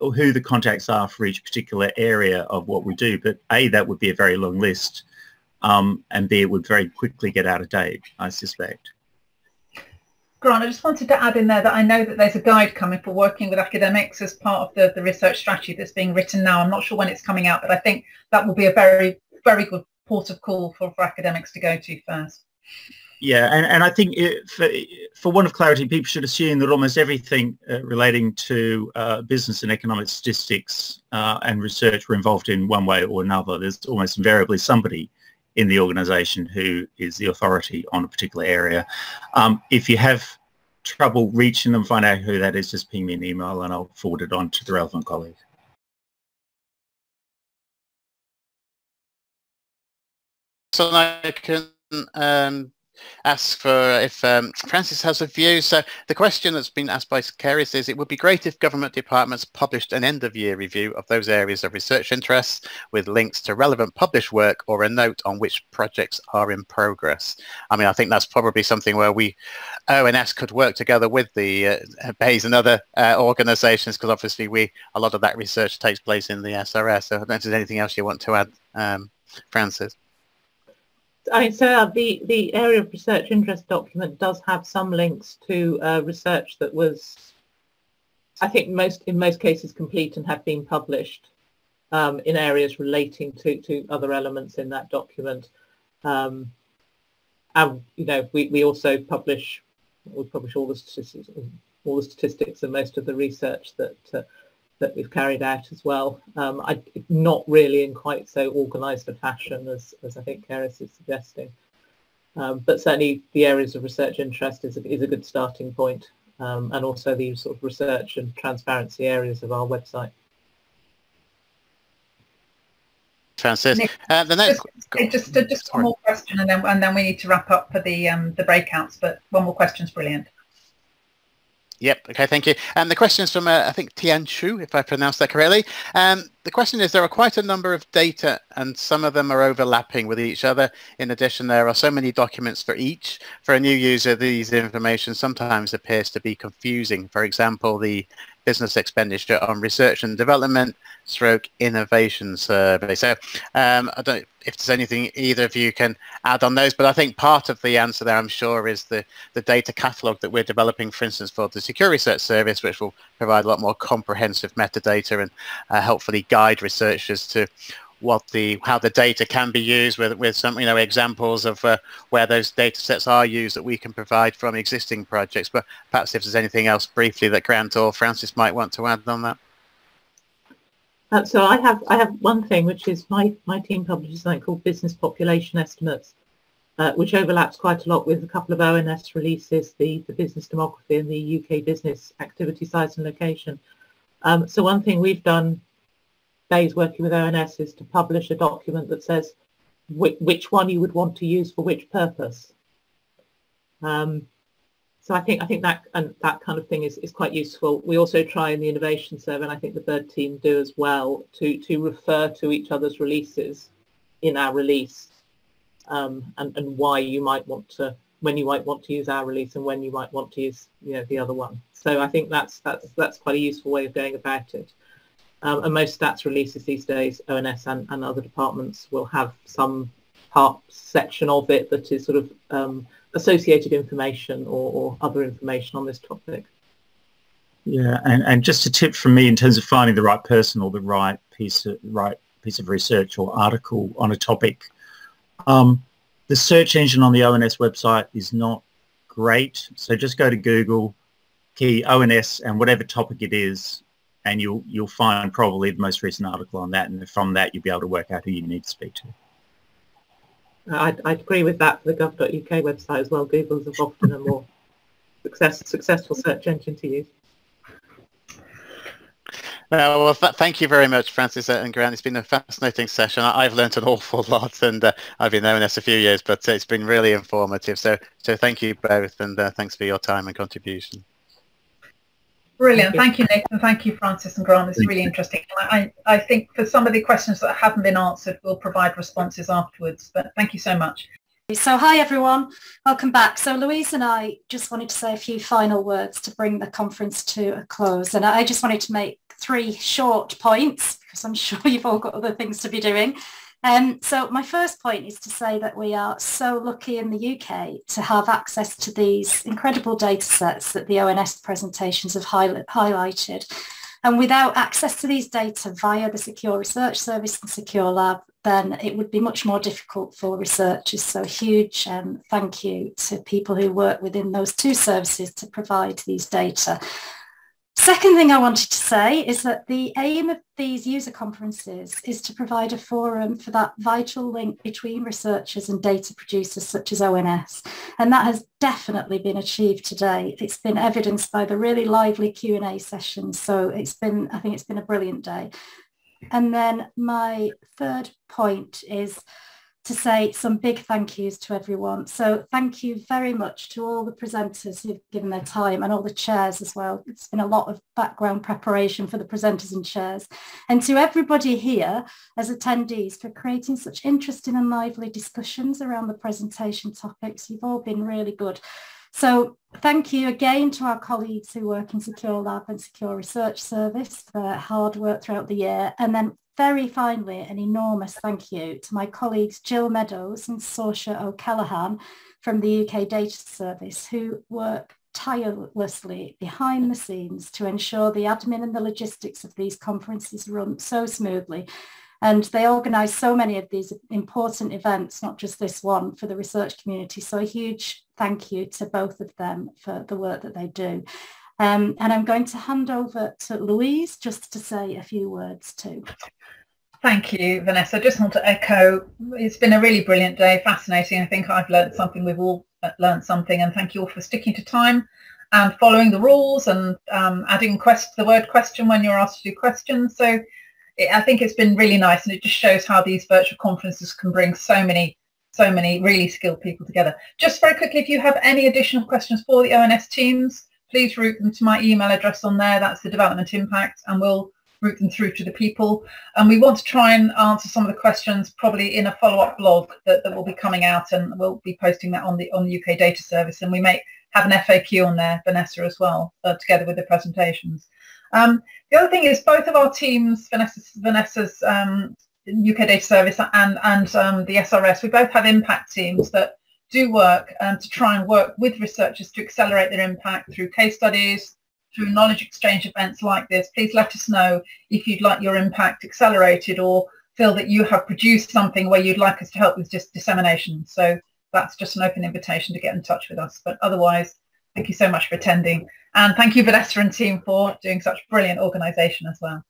who the contacts are for each particular area of what we do, but A, that would be a very long list, um, and B, it would very quickly get out of date, I suspect. Grant, I just wanted to add in there that I know that there's a guide coming for working with academics as part of the, the research strategy that's being written now. I'm not sure when it's coming out, but I think that will be a very, very good port of call for, for academics to go to first. Yeah, and, and I think it, for, for one of clarity, people should assume that almost everything uh, relating to uh, business and economic statistics uh, and research we're involved in one way or another. There's almost invariably somebody in the organisation who is the authority on a particular area. Um, if you have trouble reaching them, find out who that is, just ping me an email and I'll forward it on to the relevant colleague. So I can um, ask for if um, Francis has a view. So the question that's been asked by Kerry is, it would be great if government departments published an end-of-year review of those areas of research interest with links to relevant published work or a note on which projects are in progress. I mean, I think that's probably something where we, ONS could work together with the uh, BEIS and other uh, organisations because obviously we, a lot of that research takes place in the SRS. So if there's anything else you want to add, um, Francis. I so the, the area of research interest document does have some links to uh, research that was, I think, most in most cases complete and have been published um, in areas relating to, to other elements in that document. Um, and, you know, we, we also publish, we publish all the statistics, all the statistics and most of the research that uh, that we've carried out as well. Um, I, not really in quite so organised a fashion as, as I think Keris is suggesting. Um, but certainly the areas of research interest is a, is a good starting point, um, and also the sort of research and transparency areas of our website. Francis, Nick, uh, the next just, just, just one more question, and then and then we need to wrap up for the um, the breakouts. But one more question is brilliant. Yep. Okay. Thank you. And um, the question is from uh, I think Tian Chu, if I pronounced that correctly. Um, the question is there are quite a number of data and some of them are overlapping with each other. In addition, there are so many documents for each. For a new user, these information sometimes appears to be confusing. For example, the business expenditure on research and development stroke innovation survey. So um, I don't if there's anything either of you can add on those, but I think part of the answer there, I'm sure, is the, the data catalog that we're developing, for instance, for the Secure Research Service, which will provide a lot more comprehensive metadata and uh, hopefully guide researchers to what the how the data can be used with with some you know examples of uh, where those data sets are used that we can provide from existing projects. But perhaps if there's anything else briefly that Grant or Francis might want to add on that. Uh, so I have I have one thing which is my my team publishes something called business population estimates, uh, which overlaps quite a lot with a couple of ONS releases, the the business demography and the UK business activity size and location. Um, so one thing we've done BEIS working with ONS is to publish a document that says which, which one you would want to use for which purpose. Um, so I think I think that and that kind of thing is, is quite useful. We also try in the innovation survey, and I think the BERD team do as well, to to refer to each other's releases in our release, um, and and why you might want to when you might want to use our release and when you might want to use you know the other one. So I think that's that's that's quite a useful way of going about it. Um, and most stats releases these days, ONS and, and other departments will have some part section of it that is sort of um, associated information or, or, other information on this topic. Yeah, and, and just a tip from me in terms of finding the right person or the right piece of right piece of research or article on a topic. Um, the search engine on the ONS website is not great, so just go to Google, key ONS and whatever topic it is, and you'll you'll find probably the most recent article on that, and from that you'll be able to work out who you need to speak to. I'd, I'd agree with that for the gov.uk website as well. Google's often a more success, successful search engine to use. Uh, well, th thank you very much, Francis and Grant. It's been a fascinating session. I have learned an awful lot, and uh, I've been knowing this a few years, but it's been really informative. So, so thank you both, and uh, thanks for your time and contribution. Brilliant. Thank you, Nick, and thank you, Francis and Grant. It's really interesting. I, I think for some of the questions that haven't been answered, we'll provide responses afterwards. But thank you so much. So hi everyone, welcome back. So Louise and I just wanted to say a few final words to bring the conference to a close. And I just wanted to make three short points because I'm (laughs) sure you've all got other things to be doing. Um, so my first point is to say that we are so lucky in the UK to have access to these incredible data sets that the ONS presentations have highlight, highlighted. And without access to these data via the Secure Research Service and Secure Lab, then it would be much more difficult for researchers. So huge um, thank you to people who work within those two services to provide these data. Second thing I wanted to say is that the aim of these user conferences is to provide a forum for that vital link between researchers and data producers such as ONS. And that has definitely been achieved today. It's been evidenced by the really lively Q&A sessions. So it's been, I think it's been a brilliant day. And then my third point is to say some big thank yous to everyone. So thank you very much to all the presenters who've given their time and all the chairs as well. It's been a lot of background preparation for the presenters and chairs. And to everybody here as attendees for creating such interesting and lively discussions around the presentation topics. You've all been really good. So thank you again to our colleagues who work in Secure Lab and Secure Research Service for hard work throughout the year. And then very finally, an enormous thank you to my colleagues Jill Meadows and Saoirse O'Callaghan from the UK Data Service who work tirelessly behind the scenes to ensure the admin and the logistics of these conferences run so smoothly. And they organise so many of these important events, not just this one, for the research community. So a huge thank you to both of them for the work that they do. Um, and I'm going to hand over to Louise just to say a few words too. Thank you, Vanessa. I just want to echo, it's been a really brilliant day, fascinating. I think I've learned something, we've all learned something, and thank you all for sticking to time and following the rules and um, adding quest the word question when you're asked to do questions. So it, I think it's been really nice, and it just shows how these virtual conferences can bring so many so many really skilled people together. Just very quickly, if you have any additional questions for the ONS teams, please route them to my email address on there. That's the development impact, and we'll route them through to the people. And we want to try and answer some of the questions probably in a follow-up blog that, that will be coming out and we'll be posting that on the on the UK Data Service. And we may have an FAQ on there, Vanessa, as well, uh, together with the presentations. Um, the other thing is both of our teams, Vanessa's, Vanessa's um, UK Data Service and, and um, the SRS, we both have impact teams that do work um, to try and work with researchers to accelerate their impact through case studies, through knowledge exchange events like this, please let us know if you'd like your impact accelerated or feel that you have produced something where you'd like us to help with just dissemination. So that's just an open invitation to get in touch with us. But otherwise, thank you so much for attending. And thank you, Vanessa and team, for doing such brilliant organisation as well.